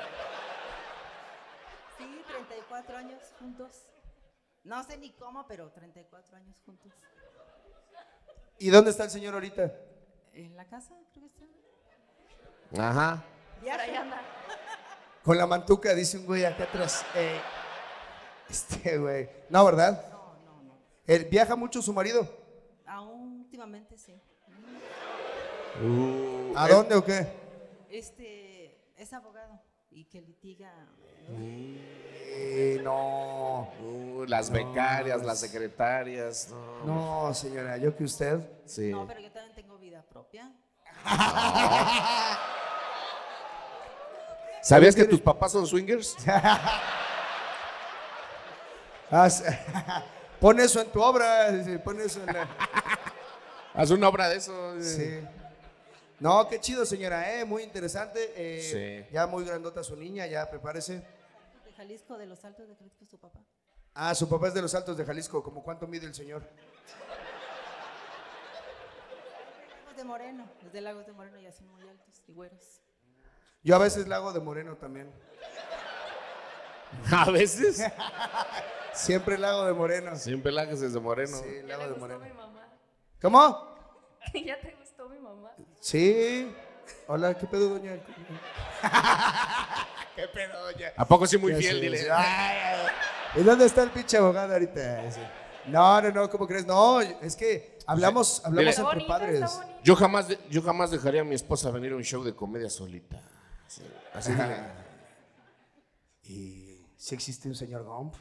Sí, 34 años juntos. No sé ni cómo, pero 34 años juntos. ¿Y dónde está el señor ahorita? En la casa, creo que está. Ajá. Ahí anda. Con la mantuca, dice un güey acá atrás. Eh, este güey. No, ¿verdad? No, no, no. ¿Él ¿Viaja mucho su marido? Aún últimamente sí. ¿A dónde o qué? Este es abogado y que litiga. Eh, no. Uh, las becarias, las secretarias. No. No, señora, yo que usted. Sí. No, pero yo también tengo vida propia. *laughs* *laughs* ¿Sabías que tus papás son swingers? *laughs* *laughs* Pon eso en tu obra. Pon eso en la. *laughs* Haz una obra de eso. Sí. No, qué chido, señora, ¿eh? Muy interesante. eh, Sí. Ya muy grandota su niña, ya prepárese. De Jalisco, de los Altos de Jalisco, su papá. Ah, su papá es de los Altos de Jalisco. ¿Cómo cuánto mide el señor? Lagos de Moreno, desde Lagos de Moreno ya son muy altos y güeros. Yo a veces la hago de moreno también. *laughs* A veces. Siempre la hago de moreno. Sí, Siempre la haces desde moreno. la Ya hago de moreno. mi mamá. ¿Cómo? *laughs* ya te gustó mi mamá. Sí. Hola, ¿qué pedo, doña? *laughs* ¿Qué pedo, doña? ¿A poco sí muy fiel? Dile. sí. Ay. ¿Y dónde está el pinche abogado ahorita? No, no, no, ¿cómo crees? No, es que hablamos, hablamos Dile. Entre padres. Yo jamás, de- yo jamás dejaría a mi esposa venir a un show de comedia solita. Así, así. *laughs* ¿Y si existe un señor Gump?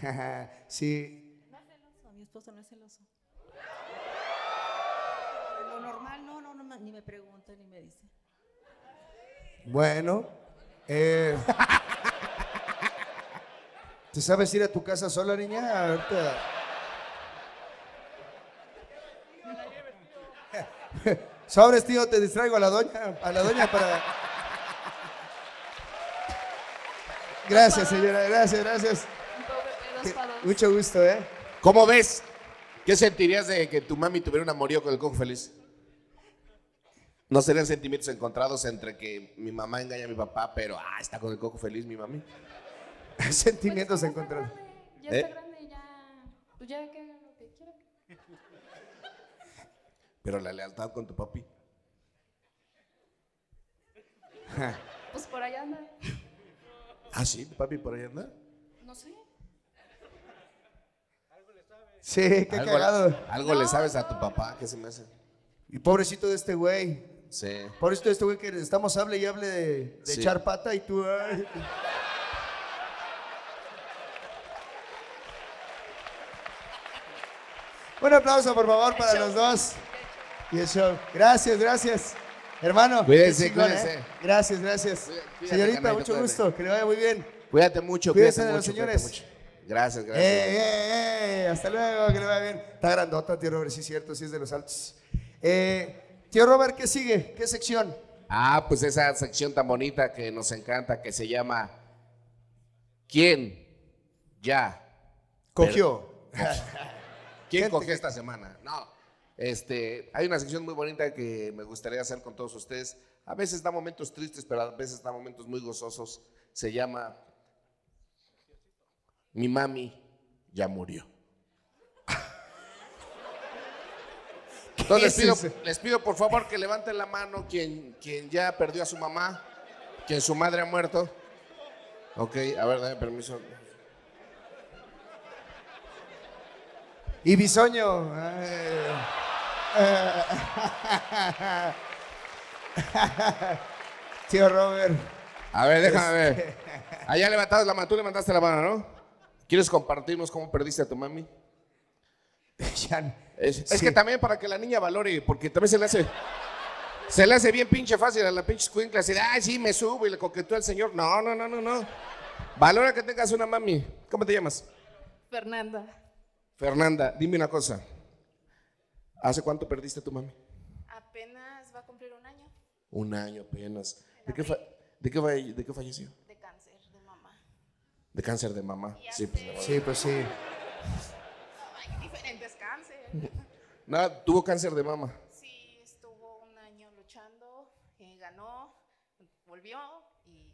*laughs* sí. No es celoso, mi esposo no es celoso. Lo normal, no, no, no, ni me pregunta ni me dice. Bueno. eh, *laughs* ¿Te sabes ir a tu casa sola, niña? Ahorita. Sobres, tío, te distraigo a la doña, a la doña para. Gracias, señora, gracias, gracias. Que-. Mucho gusto, ¿eh? ¿Cómo ves? ¿Qué sentirías de que tu mami tuviera un amorío con el cojo feliz? ¿No serían sentimientos encontrados entre que mi mamá engaña a mi papá, pero ah, está con el cojo feliz mi mami? *laughs* Sentimientos Pues, encontrados. grande, Ya ¿Eh? está grande, ya. Pues ya que haga lo que quiera. Pero la lealtad con tu papi. *laughs* Pues por allá anda. Ah, sí, tu papi por ahí anda. No sé. Sí, qué algo, cagado. algo le sabes a tu papá, ¿qué se me hace? Y pobrecito de este güey. Sí. Pobrecito de este güey que estamos hable y hable de, de Sí. echar pata y tú. ay. Un aplauso, por favor, para los dos. Y el show. Gracias, gracias. Hermano. Cuídense, chingón, cuídense. ¿eh? Gracias, gracias. Cuídate, Señorita, mucho cuídate. gusto. Que le vaya muy bien. Cuídate mucho, Cuídense cuídate de los señores. mucho. Gracias, gracias. Eh, eh, eh, hasta luego, que le vaya bien. Está grandota, tío Robert, sí es cierto, sí es de los altos. Eh, tío Robert, ¿qué sigue? ¿Qué sección? Ah, pues esa sección tan bonita que nos encanta, que se llama ¿Quién ya. Cogió. *laughs* ¿Quién Gente cogió esta semana? No. Este, hay una sección muy bonita que me gustaría hacer con todos ustedes. A veces da momentos tristes, pero a veces da momentos muy gozosos. Se llama Mi mami ya murió. *laughs* Entonces les es pido, les pido por favor que levanten la mano quien, quien ya perdió a su mamá, quien su madre ha muerto. Ok, a ver, dame permiso. Y Bisoño. ay, *laughs* Tío Robert. A ver, déjame ver. Allá levantaste la mano, tú levantaste la mano, ¿no? ¿Quieres compartirnos cómo perdiste a tu mami? *laughs* Ya- Es, es Sí. que también para que la niña valore, porque también se le hace. Se le hace bien pinche fácil a la pinche escuincla, así de, ay, sí, me subo y le coqueteo al señor. No, no, no, no, no. Valora que tengas una mami. ¿Cómo te llamas? Fernanda, Fernanda, dime una cosa. ¿Hace cuánto perdiste a tu mami? apenas va a cumplir un año Un año apenas. ¿De qué, fa- de qué, de qué falleció? de cáncer de mamá. De cáncer de mamá. Sí, pues, hace- Sí, pues sí. Hay diferentes cánceres. *laughs* Nada, tuvo cáncer de mama. Sí, estuvo un año luchando, eh, ganó, volvió y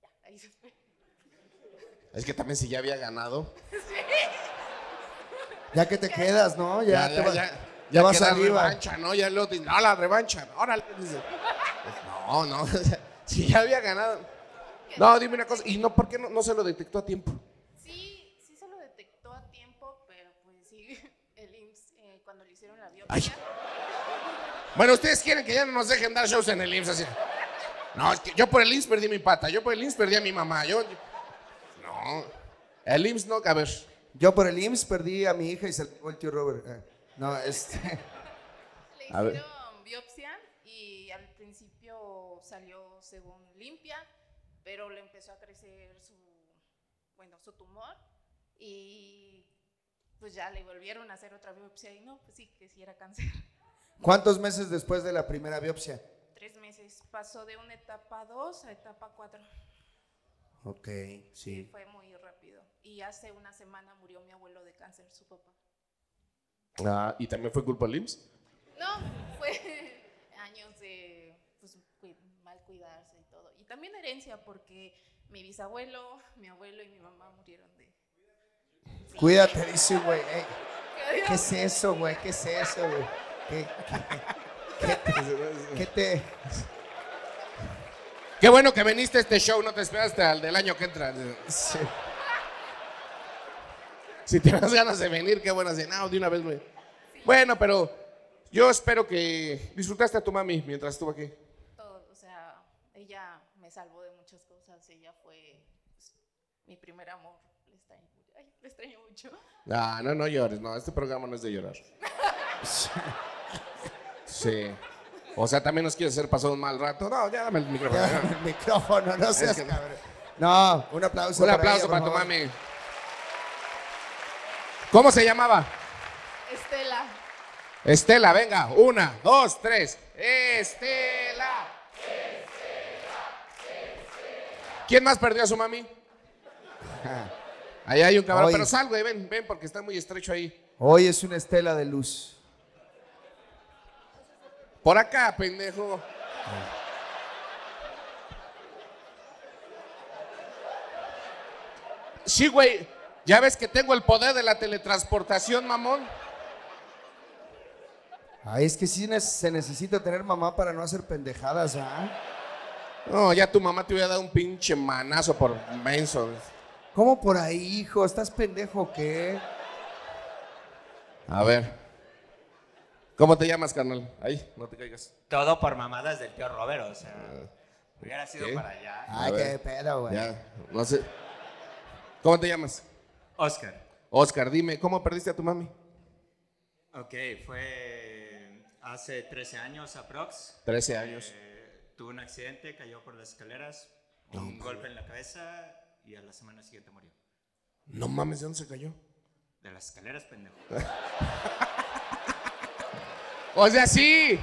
ya, ahí se fue. Es que también si ya había ganado. *laughs* Ya que te quedas, ¿no? Ya, Ya, te ya, va- ya, ya ya vas queda arriba. revancha, ¿no? Ya lo dicen, no, la revancha, órale. Dice, No, no, *laughs* si ya había ganado. No, dime una cosa, ¿y no por qué no, no se lo detectó a tiempo? Sí, sí se lo detectó a tiempo, pero pues sí, *laughs* el IMSS, eh, cuando le hicieron la Ay. biopsia, Bueno, ustedes quieren que ya no nos dejen dar shows en el IMSS así. No, es que yo por el IMSS perdí mi pata, yo por el IMSS perdí a mi mamá, yo... No, el IMSS no, a ver. Yo por el IMSS perdí a mi hija y se el tío Robert. Eh, No, este. *laughs* le hicieron biopsia y al principio salió según limpia, pero le empezó a crecer su, bueno, su tumor y pues ya le volvieron a hacer otra biopsia y no, pues sí, que sí era cáncer. *laughs* ¿Cuántos meses después de la primera biopsia? Tres meses, pasó de una etapa 2 a etapa 4. Ok, Sí, sí. fue muy rápido. Y hace una semana murió mi abuelo de cáncer, su papá. Ah, ¿y también fue culpa del IMSS? No, fue *laughs* años de pues, mal cuidarse y todo. Y también herencia, porque mi bisabuelo, mi abuelo y mi mamá murieron de... *laughs* Cuídate, dice, güey. Ey, ¿Qué es eso, güey? ¿Qué es eso, güey? ¿Qué, qué, qué *laughs* te- Qué bueno que viniste a este show, no te esperaste al del año que entra. sí. Si tienes *laughs* ganas de venir, qué bueno. Así, no, de una vez, güey. Bueno, pero yo espero que disfrutaste a tu mami mientras estuvo aquí. todo. O sea, ella me salvó de muchas cosas. Ella fue pues, mi primer amor. Le extraño, ay, le extraño mucho. Ah, no, no llores, no, este programa no es de llorar. Sí. O sea, también nos quieres hacer pasar un mal rato. No, ya dame el micrófono. *laughs* El micrófono, no seas que- cabrón. No, un aplauso. Un para aplauso ella, para tu mami. ¿Cómo se llamaba? Estela, Estela, venga. Una, dos, tres. Estela. ¿Quién más perdió a su mami? *laughs* Ahí hay un cabrón. Pero sal, güey, ven, ven, porque está muy estrecho ahí. Hoy es una estela de luz. Por acá, pendejo. Sí, güey. Ya ves que tengo el poder de la teletransportación, mamón. Ay, es que sí se necesita tener mamá para no hacer pendejadas, ¿ah? No, ya tu mamá te hubiera dado un pinche manazo por menso. ¿Cómo por ahí, hijo? ¿Estás pendejo o qué? A ver. ¿Cómo te llamas, carnal? Ahí, no te caigas. Todo por mamadas del tío Robert, o sea, hubiera sido ¿qué? para allá. Ay, qué pedo, güey. Ya, no sé. ¿Cómo te llamas? Oscar. Oscar, dime, ¿cómo perdiste a tu mami? Ok, fue hace 13 años aprox. 13 años. Eh, tuvo un accidente, cayó por las escaleras, un golpe en la cabeza y a la semana siguiente murió. No mames, ¿de dónde se cayó? De las escaleras, pendejo. *laughs* O sea, sí.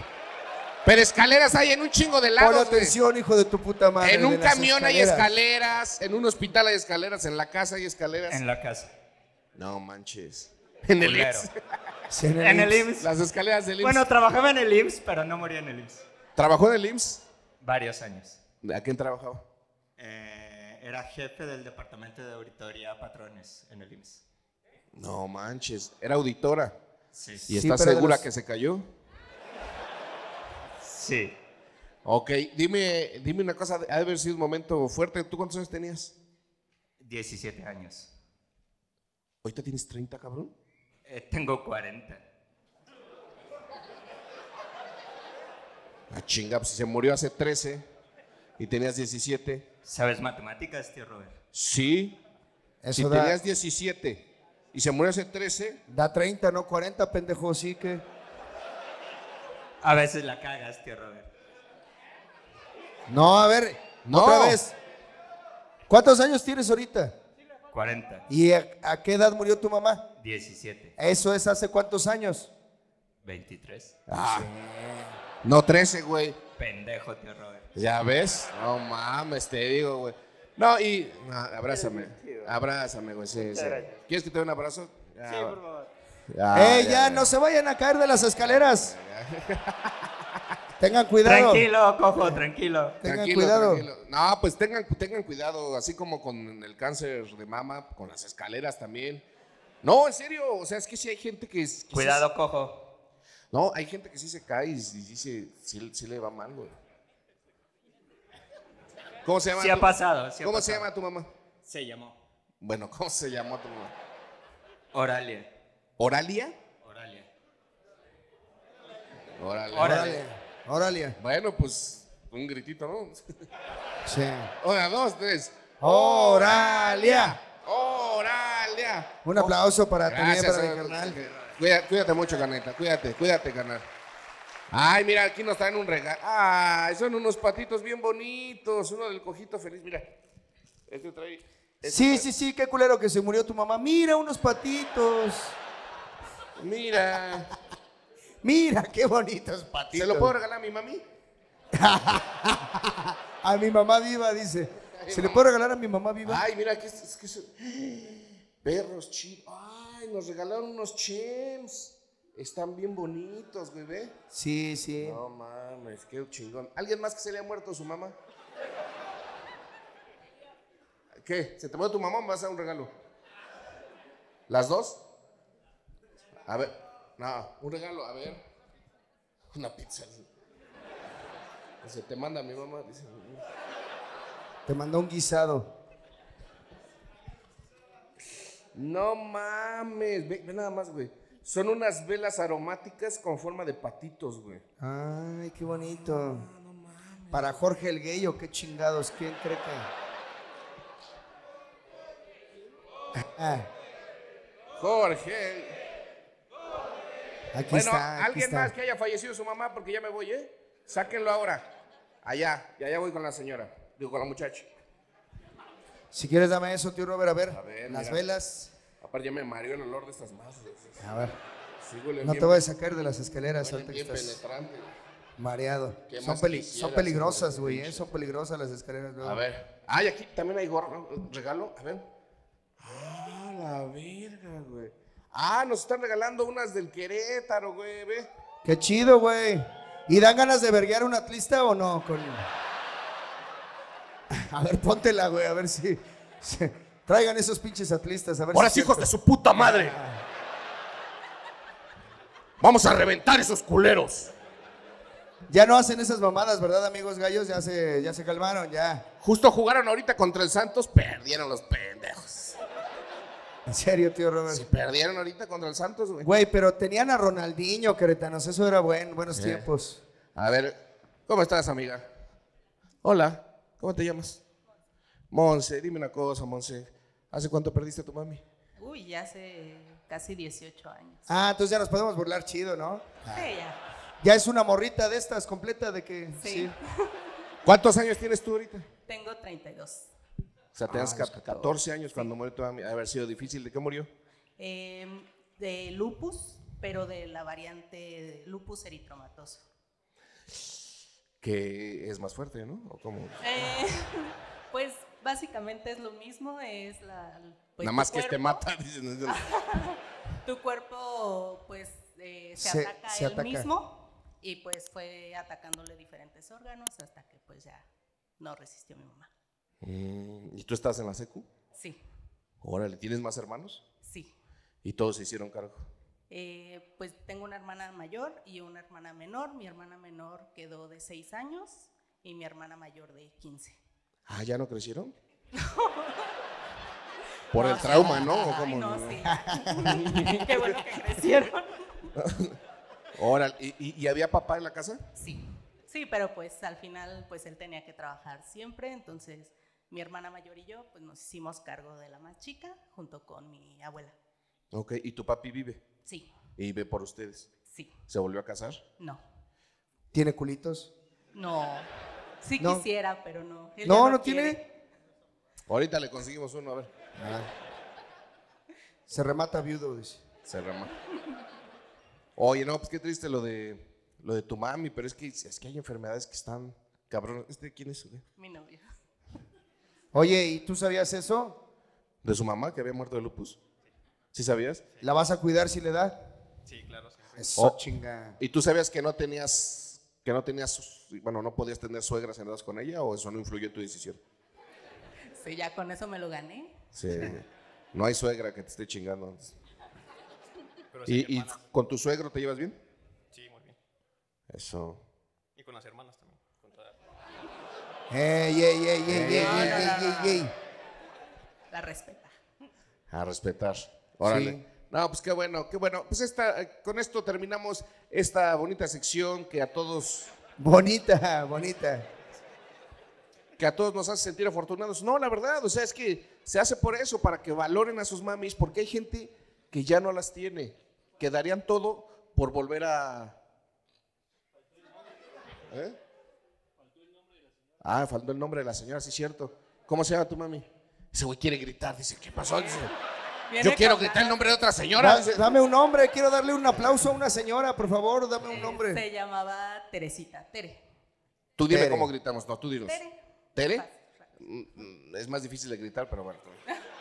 Pero escaleras hay en un chingo de Pon lados, güey. atención, hijo de tu puta madre. En un camión hay escaleras, en un hospital hay escaleras, en la casa hay escaleras. En la casa. No manches. En el. IMSS. Sí, En el IMSS. Las escaleras del IMSS. Bueno, trabajaba en el IMSS, pero no moría en el IMSS. ¿Trabajó en el IMSS? Varios años. ¿A quién trabajaba? Eh, era jefe del departamento de auditoría patrones en el IMSS. No manches. Era auditora. Sí. ¿Y Sí, estás segura los- que se cayó? Sí. Ok, dime, dime una cosa, ha de haber sido un momento fuerte. ¿Tú cuántos años tenías? 17 años. ¿Ahorita tienes 30, cabrón? Eh, tengo 40. Ah, chinga, pues si se murió hace 13 y tenías 17. ¿Sabes matemáticas, tío Robert? Sí, Eso si da, tenías 17 y se murió hace 13, da 30, no 40, pendejo, sí que. A veces la cagas, tío Robert. No, a ver, No. otra vez. ¿Cuántos años tienes ahorita? 40. ¿Y a, a qué edad murió tu mamá? 17. Eso es hace cuántos años. 23. no 13, güey. Pendejo, tío Robert. Ya ves, no mames, te digo, güey. No, y no, abrázame, abrázame, güey, sí, sí. ¿Quieres que te dé un abrazo? sí, por favor. ¡Eh, ya, no se vayan a caer de las escaleras! *laughs* Tengan cuidado. Tranquilo, cojo, tranquilo. Tengan Tranquilo, cuidado. tranquilo. No, pues tengan, tengan cuidado, así como con el cáncer de mama, con las escaleras también. No, en serio, o sea, es que sí hay gente que... es- que sí Cuidado, cojo. no, hay gente que sí se cae y, dice, sí, sí le va mal, güey. ¿Cómo se llama? Sí ha pasado. sí ha ¿Cómo se llama tu mamá? Se llamó. Bueno, ¿cómo se llamó tu mamá? Oralia. ¿Oralia? Oralia. Órale. Órale. Bueno, pues un gritito, ¿no? Sí. Una, dos, tres. ¡Oralia! ¡Oralia! Un aplauso para Gracias, para mi carnal. Cuida- Cuídate, mucho, carneta. Cuídate, cuídate, carnal. Ay, mira, aquí nos traen un regalo. Ay, son unos patitos bien bonitos. Uno del cojito feliz, mira. Este trae. este Sí, trae- sí, sí, qué culero que se murió tu mamá. Mira unos patitos. Mira. Mira qué bonitos patitos. ¿Se lo puedo regalar a mi mami? *laughs* A mi mamá viva, dice. ¿Se le puede regalar a mi mamá viva? Ay, mira, que es, es que es- Perros chidos. Ay, nos regalaron unos chems. Están bien bonitos, güey, ¿ve? Sí, sí. No mames, qué chingón. ¿Alguien más que se le ha muerto su mamá? ¿Qué? ¿Se te muere tu mamá o me vas a dar un regalo? ¿Las dos? A ver, no, un regalo, a ver. Una pizza. Se te manda mi mamá, dice. Te mandó un guisado. No mames, ve, ve nada más, güey. Son unas velas aromáticas con forma de patitos, güey. Ay, qué bonito. Para Jorge el Gay o qué chingados, ¿quién cree que? Ah, Jorge. Aquí Bueno, está. alguien está. más que haya fallecido su mamá porque ya me voy, ¿eh? Sáquenlo ahora. Allá, y allá voy con la señora. Digo, con la muchacha. Si quieres, dame eso, tío Robert, a ver. A ver, las mira. velas. Aparte ya me mareó el olor de estas masas. A ver. Sí, No bien- te vayas a sacar de las escaleras ahorita que bien estás penetrante. mareado. ¿Qué Son, peli- peligrosas, güey, ¿eh? Son peligrosas las escaleras. luego. A ver. Ay, aquí también hay gorro. ¿no? Regalo, a ver. Ah, la verga, güey. Ah, nos están regalando unas del Querétaro, güey, ve. Qué chido, güey. ¿Y dan ganas de verguear un atlista o no? Con... *laughs* A ver, póntela, güey, a ver si... Traigan esos pinches atlistas, a ver Ahora si hijos de su puta madre. Vamos a reventar esos culeros. Ya no hacen esas mamadas, ¿verdad, amigos gallos? Ya se, ya se calmaron, ya. Justo jugaron ahorita contra el Santos, perdieron los pendejos. En serio, tío Robert. Si perdieron ahorita contra el Santos, güey. Güey, pero tenían a Ronaldinho, queretanos, eso era buen, buenos tiempos. A ver, ¿cómo estás, amiga? Hola, ¿cómo te llamas? Monse, dime una cosa, Monse. ¿Hace cuánto perdiste a tu mami? Uy, ya hace casi 18 años. Ah, entonces ya nos podemos burlar chido, ¿no? Sí, ya. Ya es una morrita de estas completa de que... Sí. *laughs* ¿Cuántos años tienes tú ahorita? Tengo 32. O sea, tenías ca- 14 años cuando murió tu mami. Ha haber sido difícil. ¿De qué murió? Em, de lupus, pero de la variante lupus eritromatoso. Que es más fuerte, ¿no? ¿O cómo? Eh, *laughs* pues básicamente es lo mismo, es la... pues, Nada más que este mata, *laughs* dicen. *laughs* Tu cuerpo pues eh, se, Se- ataca a se él ataca. mismo y pues fue atacándole diferentes órganos hasta que pues ya no resistió mi mamá. Mm, ¿Y tú estás en la secu? Sí, Órale, ¿tienes más hermanos? sí. Y todos se hicieron cargo. Eh, pues tengo una hermana mayor y una hermana menor. Mi hermana menor quedó de 6 años y mi hermana mayor de 15. Ah, ¿ya no crecieron? *laughs* Por el trauma, ¿no? ¿O Ay, cómo? no, sí. *laughs* Qué bueno que crecieron. *laughs* Órale, ¿y, y- y había papá en la casa? Sí, sí, pero pues al final pues él tenía que trabajar siempre, entonces mi hermana mayor y yo pues nos hicimos cargo de la más chica junto con mi abuela. Ok, ¿y tu papi vive? Sí, Y vive por ustedes. sí, ¿Se volvió a casar? no, ¿Tiene culitos? no. Sí No. quisiera, pero no. él No, no tiene. Ahorita le conseguimos uno, a ver. Se remata viudo, dice. Se rama. Oye, no, pues qué triste lo de lo de tu mami, pero es que es que hay enfermedades que están cabrón. ¿Este quién es? Mi novio. Oye, ¿y tú sabías eso? ¿De su mamá que había muerto de lupus? ¿Sí sabías? ¿La vas a cuidar si le da? Sí, claro, siempre. Eso, Oh. chinga. ¿Y tú sabías que no tenías que no tenías bueno, no podías tener suegras enredadas con ella o eso no influyó en tu decisión? Sí, ya con eso me lo gané. Sí. No hay suegra que te esté chingando. Pero sí, ¿Y, y con tu suegro te llevas bien? Sí, muy bien. Eso. Y con las hermanas. Ey, ey, ey, ey, ey, ey. La respeta. A respetar. Órale. Sí. No, pues qué bueno, qué bueno. Pues esta, con esto terminamos esta bonita sección que a todos, Bonita, bonita. que a todos nos hace sentir afortunados. No, la verdad, o sea, es que se hace por eso, para que valoren a sus mamis, porque hay gente que ya no las tiene, que darían todo por volver a. ¿Eh? Ah, faltó el nombre de la señora, sí, cierto. ¿Cómo se llama tu mami? Ese güey quiere gritar, dice, ¿qué pasó? Dice, Yo quiero gritar el nombre de otra señora. Dame un nombre, quiero darle un aplauso a una señora, por favor, dame un nombre. Se llamaba Teresita. Tere. Tú dime Tere. cómo gritamos, no, tú dinos. Tere. ¿Tere? Mm, mm, Es más difícil de gritar, pero bueno. *laughs*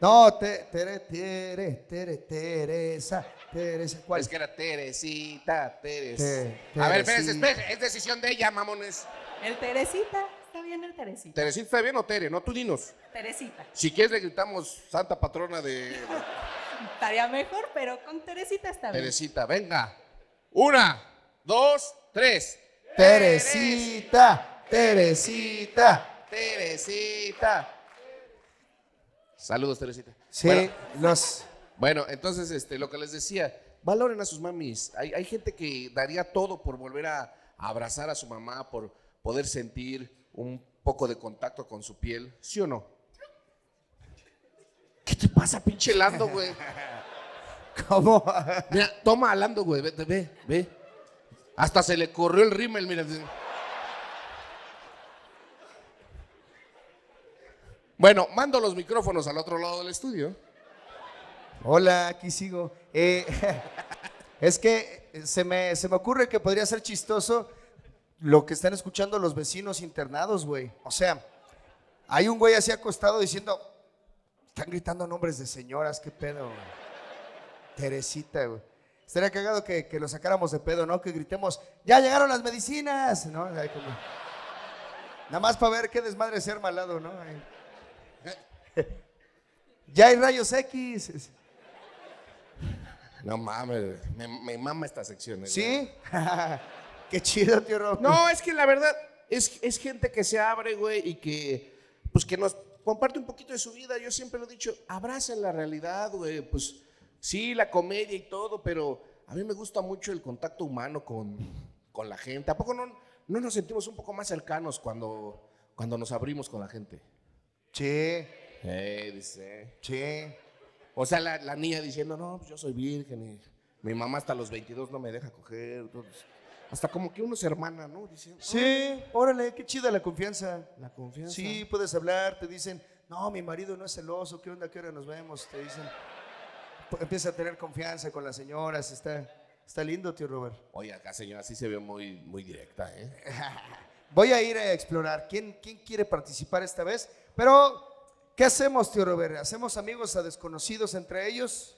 No, te, tere, tere, tere, Teresa, Teresa, ¿cuál? Es que era Teresita, Teres. Te- A ver, espérense, espérense, es decisión de ella, mamones. El Teresita. Está bien el Teresita. ¿Teresita está bien o Tere? No, tú dinos. Teresita. Si quieres le gritamos Santa Patrona de *laughs* Estaría mejor, pero con Teresita está bien. Teresita. Venga. Una, dos, tres. Teresita, Teresita. Teresita. Saludos, Teresita. Sí, Bueno, los... Bueno, entonces, este, lo que les decía, valoren a sus mamis. Hay, hay gente que daría todo por volver a, a abrazar a su mamá, por poder sentir un poco de contacto con su piel. ¿Sí o no? ¿Qué te pasa, pinche Lando, güey? *laughs* ¿Cómo? Mira, toma a Lando, güey. Ve, ve, ve. Hasta se le corrió el rímel, mira. Bueno, mando los micrófonos al otro lado del estudio. Hola, aquí sigo. Eh, *laughs* es que se me, se me ocurre que podría ser chistoso lo que están escuchando los vecinos internados, güey. O sea, hay un güey así acostado diciendo, están gritando nombres de señoras, qué pedo, güey. Teresita, güey. Estaría cagado que, que lo sacáramos de pedo, ¿no? Que gritemos, ya llegaron las medicinas, ¿no? Ahí como- Nada más para ver qué desmadre ser malado, ¿no? Ahí. *laughs* Ya hay rayos X. No mames, me, me mama esta sección. eh, güey. ¿Sí? *laughs* Qué chido, tío Rob. No, es que la verdad es, es gente que se abre, güey, y que, pues, que nos comparte un poquito de su vida. Yo siempre lo he dicho, abracen la realidad, güey. Pues sí, la comedia y todo, pero a mí me gusta mucho el contacto humano con, con la gente. ¿A poco no, no nos sentimos un poco más cercanos cuando, cuando nos abrimos con la gente? Sí, Eh, dice. sí. O sea, la, la niña diciendo, no, pues yo soy virgen y mi mamá hasta los 22 no me deja coger. entonces, hasta como que uno se hermana, ¿no? Sí, órale, qué chida la confianza. La confianza. Sí, puedes hablar, te dicen, no, mi marido no es celoso, ¿qué onda? ¿Qué hora nos vemos? Te dicen, empieza a tener confianza con las señoras, está, Está lindo, tío Robert. Oye, acá señora sí se ve muy, muy directa, ¿eh? *laughs* Voy a ir a explorar. ¿Quién, ¿Quién quiere participar esta vez? Pero, ¿qué hacemos, tío Robert? ¿Hacemos amigos a desconocidos entre ellos?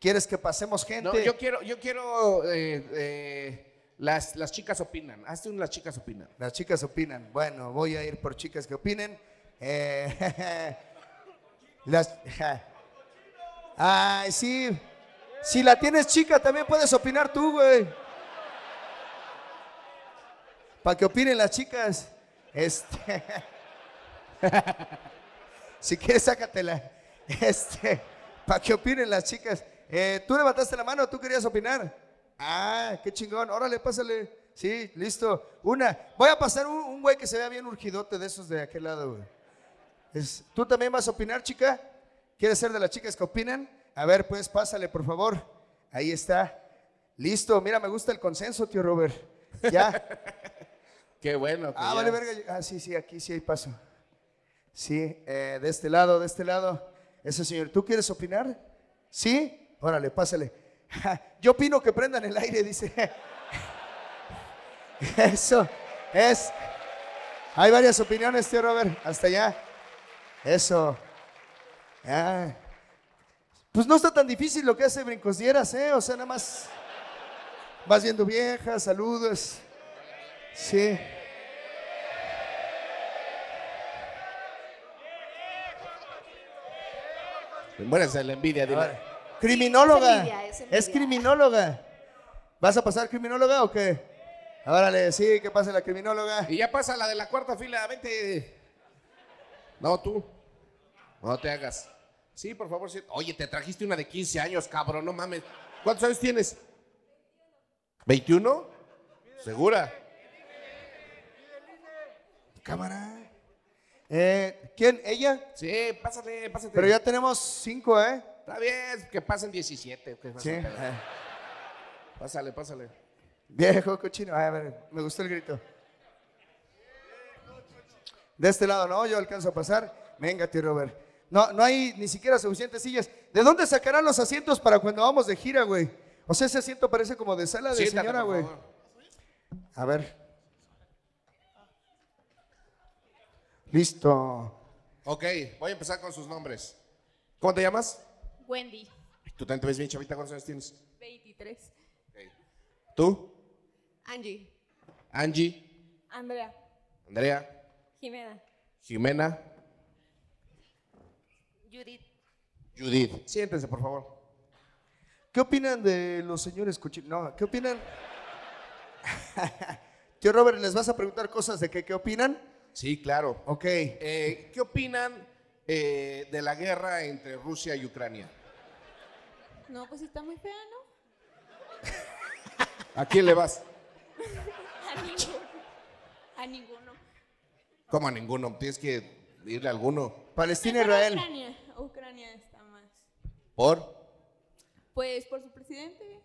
¿Quieres que pasemos gente? No, yo quiero, yo quiero, eh, eh, las, las chicas opinan. Hazte un las chicas opinan. Las chicas opinan. Bueno, voy a ir por chicas que opinen. Eh, *laughs* las, *laughs* ay, sí. Si la tienes chica, también puedes opinar tú, güey. Para que opinen las chicas. Este. *laughs* si quieres, sácatela. Este. Para que opinen las chicas. Eh, ¿Tú levantaste la mano? ¿Tú querías opinar? Ah, qué chingón. Órale, pásale. Sí, listo. Una. Voy a pasar un, un güey que se vea bien urgidote de esos de aquel lado, güey. Es- ¿Tú también vas a opinar, chica? ¿Quieres ser de las chicas que opinan? A ver, pues pásale, por favor. Ahí está. Listo. Mira, me gusta el consenso, tío Robert. Ya. *laughs* Qué bueno. Ah, ya- vale, verga. Ah, sí, sí, aquí sí hay paso. Sí, eh, de este lado, de este lado. Ese señor, ¿tú quieres opinar? ¿Sí? Órale, pásale. *laughs* Yo opino que prendan el aire, dice. *laughs* Eso, es. Hay varias opiniones, tío Robert. Hasta allá. Eso. Ah. Pues no está tan difícil lo que hace Brincos Dieras, ¿eh? O sea, nada más vas viendo viejas, saludos. Sí. Muérense de la envidia, dile. Criminóloga. Es envidia, es envidia. Es criminóloga. ¿Vas a pasar criminóloga o qué? Órale, sí, que pase la criminóloga. Y ya pasa la de la cuarta fila, vente. No, tú. No te hagas. Sí, por favor. sí. Oye, te trajiste una de 15 años, cabrón, no mames. ¿Cuántos años tienes? ¿21? ¿Segura? Cámara. Eh, ¿Quién? ¿Ella? Sí, pásale, pásate. Pero ya tenemos cinco, ¿eh? Está bien, que pasen 17. que Sí. Pásale, pásale. Viejo cochino. A ver, me gustó el grito. De este lado, no, yo alcanzo a pasar. Venga, tío Robert. No, no hay ni siquiera suficientes sillas. ¿De dónde sacarán los asientos para cuando vamos de gira, güey? O sea, ese asiento parece como de sala de Siéntate, señora, güey. A ver. Listo. Ok, voy a empezar con sus nombres. ¿Cómo te llamas? Wendy, Tú también te ves bien, chavita. ¿Cuántos años tienes? 23. Ok. ¿Tú? Angie. Angie. Andrea. Andrea. Jimena. Jimena. Judith. Judith. Siéntense, por favor. ¿Qué opinan de los señores cochinos? No, ¿qué opinan? *laughs* Tío Robert, ¿les vas a preguntar cosas de qué, qué opinan? Sí, claro. Ok. Eh, ¿Qué opinan eh, de la guerra entre Rusia y Ucrania? No, pues está muy fea, ¿no? ¿A quién le vas? *laughs* A ninguno. A ninguno. ¿Cómo a ninguno? Tienes que irle a alguno. Palestina, Israel. Ucrania. Ucrania está más. ¿Por? Pues por su presidente.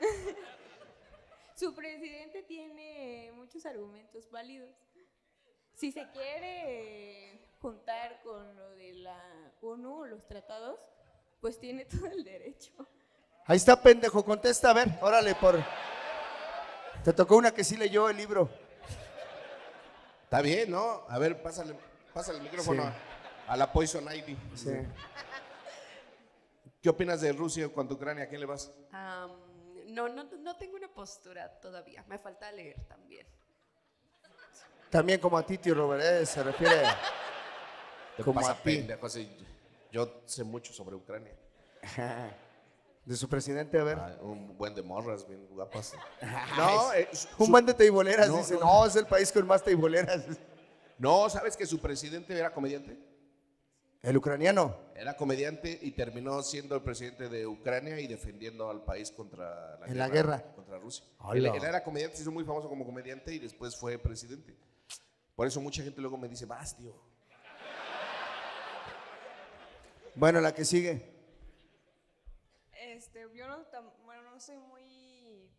*laughs* su presidente tiene muchos argumentos válidos. Si se quiere juntar con lo de la ONU o los tratados, pues tiene todo el derecho. Ahí está, pendejo, contesta, a ver, órale, por... Te tocó una que sí leyó el libro. Está bien, ¿no? A ver, pásale, pásale el micrófono Sí. a, a la Poison Ivy. Sí. ¿Qué opinas de Rusia contra Ucrania? ¿A quién le vas? Am, no, no, no tengo una postura todavía. Me falta leer también. También como a ti, tío Robert, ¿eh? se refiere Te como pasa a ti. pendejo. Yo sé mucho sobre Ucrania. *laughs* De su presidente, a ver. Ah, un buen de morras, bien guapas. *laughs* No, eh, su- un buen de teiboleras, No, dice. no. No, es el país con más teiboleras. No, ¿sabes que su presidente era comediante? El ucraniano. Era comediante y terminó siendo el presidente de Ucrania y defendiendo al país contra la En la guerra. Contra Rusia. Él, él era comediante, se hizo muy famoso como comediante y después fue presidente. Por eso mucha gente luego me dice, vas, tío. Bueno, la que sigue. Este, yo no, tam- bueno, no soy muy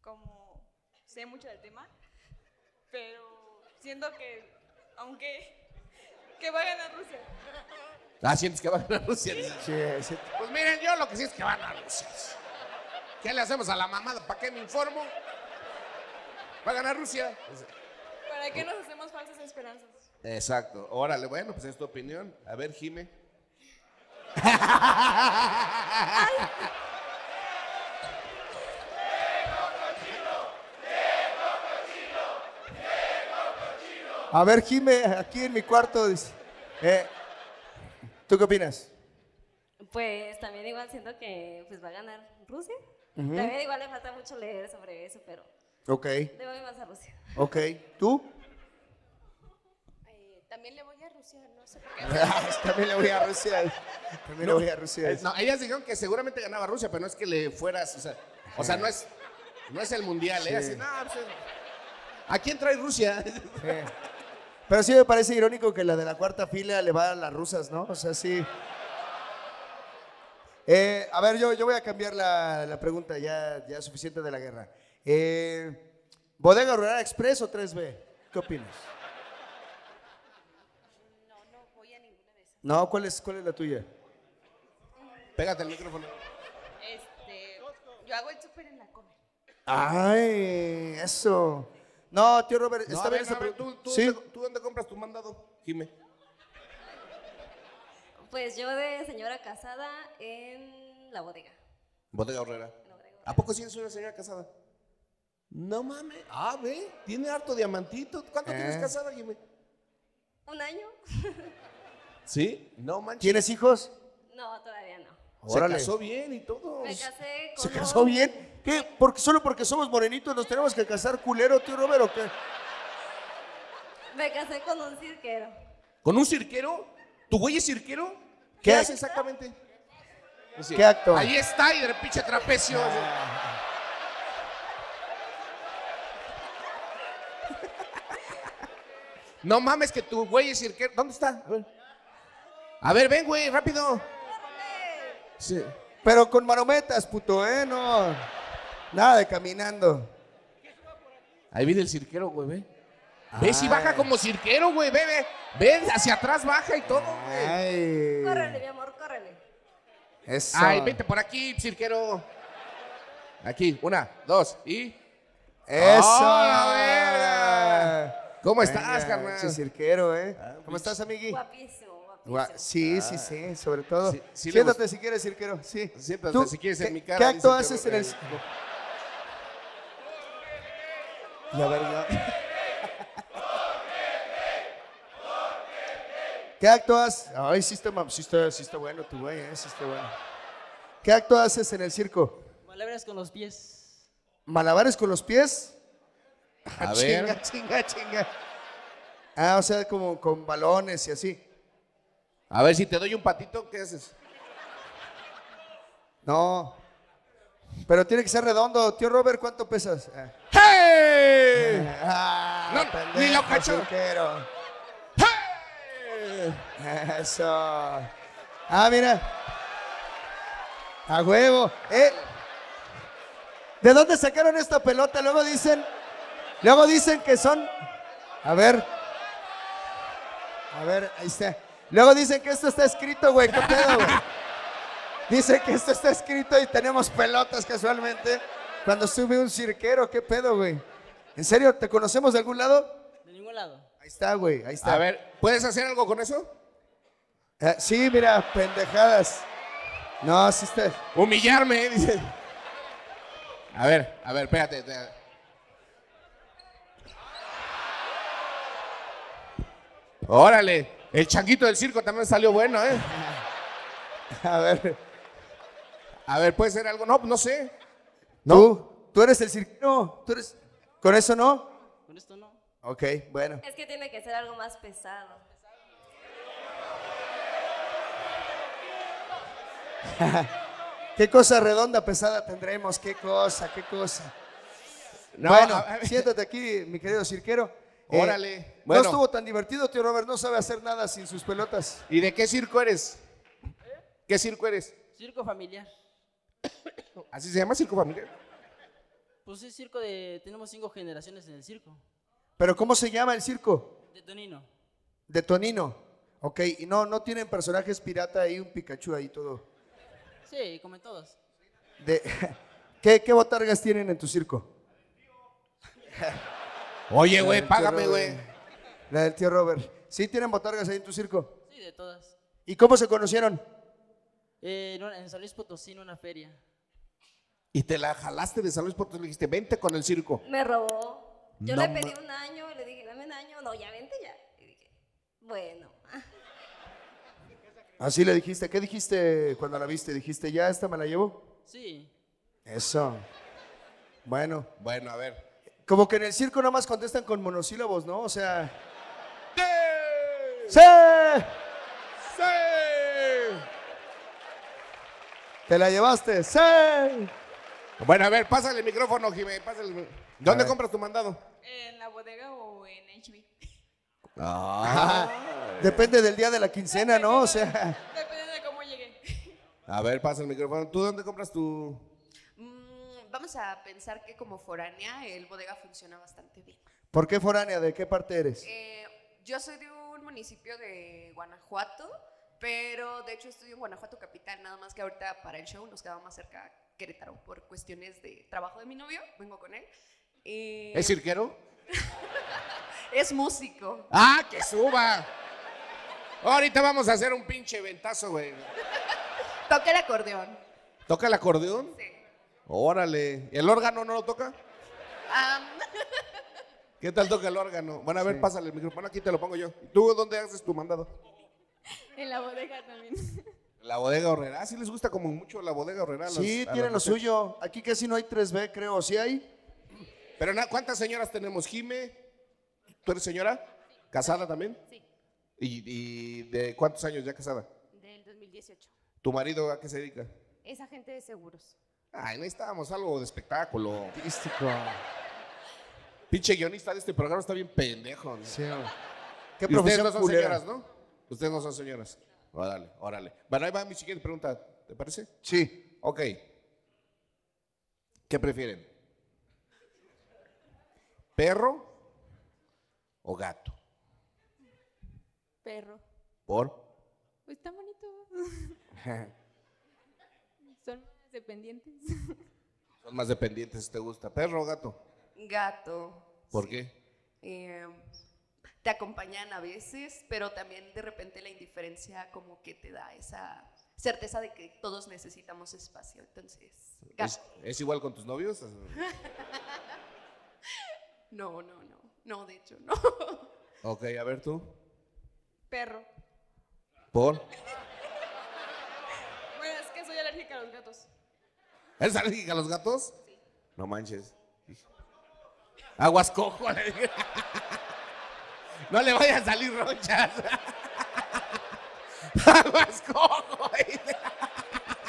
como sé mucho del tema, pero siento que aunque que va a ganar Rusia. Ah, sientes que van a Rusia. Sí, sí. Pues miren, yo lo que sí es que van a Rusia. ¿Qué le hacemos a la mamada? ¿Para qué me informo? Va a ganar Rusia. ¿Para qué nos hacemos falsas esperanzas? Exacto. Órale, bueno, pues es tu opinión. A ver, Jime. A ver, Jime, aquí en mi cuarto. dice, eh, ¿Tú qué opinas? Pues también igual siento que pues va a ganar Rusia. Ujú. También igual le falta mucho leer sobre eso, pero Ok, le voy más a Rusia. ok. ¿Tú? Eh, también le voy a Rusia, no sé por *laughs* qué. También le voy a Rusia. También le voy a Rusia. No, ellas dijeron que seguramente ganaba Rusia, pero no es que le fueras, o sea, o sea, no es, no es el mundial, ¿eh? Sí. Así, no, pues, ¿A quién trae Rusia? Pero sí me parece irónico que la de la cuarta fila le va a las rusas, ¿no? O sea, sí. Eh, a ver, yo, yo voy a cambiar la, la pregunta, ya, ya suficiente de la guerra. Eh, ¿Bodega Aurora Express o 3B? ¿Qué opinas? No, no voy a ninguna de esas. No, ¿cuál es, cuál es la tuya? Pégate el micrófono. Este, yo hago el súper en la comer. Ay, eso. No, tío Robert, No, está a bien ver, esa a ver, pregunta. ¿tú, tú, ¿Sí? dónde, tú dónde compras tu mandado, Jime? Pues yo de señora casada en la bodega. Bodega Horrera. ¿A poco sí eres una señora casada? No mames. Ah, ve, tiene harto diamantito. ¿Cuánto Eh. tienes casada, Jime? ¿Un año? *laughs* ¿Sí? No manches. ¿Tienes hijos? No, todavía no. Se Órale. casó bien y todo. Me casé con ¿Se casó bien? ¿Qué? Porque, ¿Solo porque somos morenitos nos tenemos que casar culero, tío Robert, o qué? Me casé con un cirquero. ¿Con un cirquero? ¿Tu güey es cirquero? ¿Qué, ¿Qué? hace exactamente? ¿Qué acto? Ahí está, y de pinche trapecio. No mames que tu güey es cirquero. ¿Dónde está? A ver. A ver, ven, güey, rápido. Sí. Pero con marometas, puto, ¿eh? No. Nada de caminando. Ahí viene el cirquero, güey, ve. Ve si baja como cirquero, güey, ve, ve. Ve, hacia atrás baja y todo, güey. Ay. Córrele, mi amor, córrele. Eso. Ay, vente por aquí, cirquero. Aquí, una, dos y. Eso. ¡Oh, la verga! ¿Cómo estás, Venga, carnal? cirquero, ¿eh? ¿Cómo estás, amigui? Guapísimo. Gua- Sí, sí, sí, sobre todo. Ah. Sí, sí le Siéntate si quieres, cirquero. Sí. Siéntate ¿Tú si quieres en qué- mi cara, ¿Qué dice acto que haces en el.? La verdad. ¿Qué acto haces? Ay, sí está, mam- sí está, sí está bueno tu güey, ¿eh? Sí está bueno. ¿Qué acto haces en el circo? Malabares con los pies. ¿Malabares con los pies? A *laughs* chinga, ver. chinga, chinga. Ah, o sea, como con balones y así. A ver, si te doy un patito, ¿qué haces? No. Pero tiene que ser redondo. Tío Robert, ¿cuánto pesas? Ah. ¡Hey! Ah, No, pendejo, ni lo cachó. cirquero. Eso. Ah, mira. A huevo. Eh. ¿De dónde sacaron esta pelota? Luego dicen. Luego dicen que son. A ver. A ver, ahí está. Luego dicen que esto está escrito, güey. ¿Qué pedo, güey? Dicen que esto está escrito y tenemos pelotas casualmente. Cuando sube un cirquero, ¿qué pedo, güey? ¿En serio? ¿Te conocemos de algún lado? De ningún lado. Ahí está, güey. Ahí está. A ver, ¿puedes hacer algo con eso? Eh, sí, mira, pendejadas. No, sí está. Humillarme, dice. A ver, a ver, espérate. espérate. Órale, el changuito del circo también salió bueno, ¿eh? A ver. A ver, ¿puede ser algo? No, no sé. ¿Tú? ¿Tú eres el cirquero? ¿Tú eres? ¿Con eso no? Con esto no. Ok, bueno. Es que tiene que ser algo más pesado. *laughs* ¿Qué cosa redonda, pesada tendremos? ¿Qué cosa? ¿Qué cosa? No, bueno, siéntate aquí, mi querido cirquero. Eh, Órale. No estuvo tan divertido, tío Robert. No sabe hacer nada sin sus pelotas. ¿Y de qué circo eres? ¿Qué circo eres? Circo familiar. ¿Así se llama circo familiar? Pues es circo de. Tenemos cinco generaciones en el circo. ¿Pero cómo se llama el circo? De Tonino. De Tonino. Ok, y no, no tienen personajes pirata ahí, un Pikachu ahí todo. Sí, como en todos. De, *laughs* ¿Qué, qué botargas tienen en tu circo? *laughs* Oye, güey, págame, güey. La del tío Robert. ¿Sí tienen botargas ahí en tu circo? Sí, de todas. ¿Y cómo se conocieron? Eh, en, una- en San Luis Potosí, en una feria. Y te la jalaste de San Luis Potosí, le dijiste, vente con el circo. Me robó. Yo No le pedí ma- un año y le dije, dame un año. No, ya vente ya. Y dije, bueno. *laughs* Así le dijiste. ¿Qué dijiste cuando la viste? ¿Dijiste, ya esta me la llevo? Sí. Eso. Bueno. Bueno, a ver. Como que en el circo nada más contestan con monosílabos, ¿no? O sea. ¡Sí! ¿Te la llevaste? ¡Sí! Bueno, a ver, pásale el micrófono, Jimé. Pásale ¿Dónde compras tu mandado? ¿En la bodega o en HB? Ajá. Depende del día de la quincena, ¿no? O sea. Depende de cómo llegue. A ver, pasa el micrófono. ¿Tú dónde compras tu...? Vamos a pensar que como foránea el bodega funciona bastante bien. ¿Por qué foránea? ¿De qué parte eres? Eh, yo soy de un municipio de Guanajuato, pero de hecho estudio en Guanajuato capital, nada más que ahorita para el show nos quedaba más cerca Querétaro por cuestiones de trabajo de mi novio, vengo con él. ¿Es cirquero? *laughs* Es músico. ¡Ah, que suba! Ahorita vamos a hacer un pinche ventazo, güey. Toca el acordeón. ¿Toca el acordeón? Sí. Órale. ¿El órgano no lo toca? *laughs* ¿Qué tal toca el órgano? Bueno, a ver, Sí. pásale el micrófono. Aquí te lo pongo yo. ¿Tú dónde haces tu mandado? En la bodega también. La bodega horrera. Ah, sí les gusta como mucho la bodega horrera. Sí, tienen lo suyo. Aquí casi no hay 3B, creo. ¿Sí hay? Pero na- ¿cuántas señoras tenemos? Jime, ¿tú eres señora? ¿Casada también? Sí. ¿Y, y de cuántos años ya casada? del 2018. ¿Tu marido a qué se dedica? Es agente de seguros. Ay, necesitábamos algo de espectáculo. Artístico. Pinche guionista de este programa está bien pendejo. ¿no? Sí. ¿Qué Y ustedes no son culera? señoras, ¿no? Ustedes no son señoras. Órale, órale. Bueno, ahí va mi siguiente pregunta. ¿Te parece? Sí. Ok. ¿Qué prefieren? ¿Perro o gato? Perro. ¿Por? Pues está bonito. *laughs* Son más dependientes. Son más dependientes si te gusta. ¿Perro o gato? Gato. ¿Por qué? Eh, te acompañan a veces, pero también de repente la indiferencia como que te da esa certeza de que todos necesitamos espacio. Entonces, ¿Es, gato. es igual con tus novios? *laughs* No, no, no. No, de hecho, no. *laughs* Ok, a ver tú. Perro. ¿Por? Bueno, es que soy alérgica a los gatos. ¿Eres alérgica a los gatos? No manches. Aguas cojo. le dije. *laughs* No le vayan a salir ronchas. *laughs* Aguas cojo.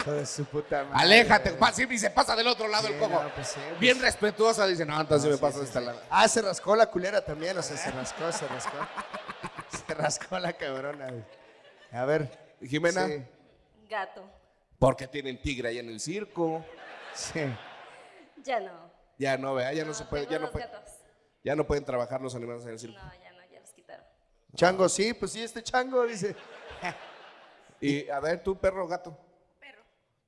De su puta madre. Aléjate, sí, y se pasa del otro lado Sí, el cojo. no, pues sí, pues Bien sí. respetuosa, dice, no, entonces No, me sí, paso sí, de esta sí. lado. Ah, se rascó la culera también, o sea, se rascó, se rascó. *laughs* Se rascó la cabrona. A ver. Jimena. Sí. Gato. Porque tienen tigre ahí en el circo. Sí. Ya no. Ya no, vea, ya no, No, se puede, ya no, puede- ya no pueden trabajar los animales en el circo. No, ya no, ya los quitaron. Chango, sí, pues sí, este chango dice. Y a ver, tú, perro o gato. Perro.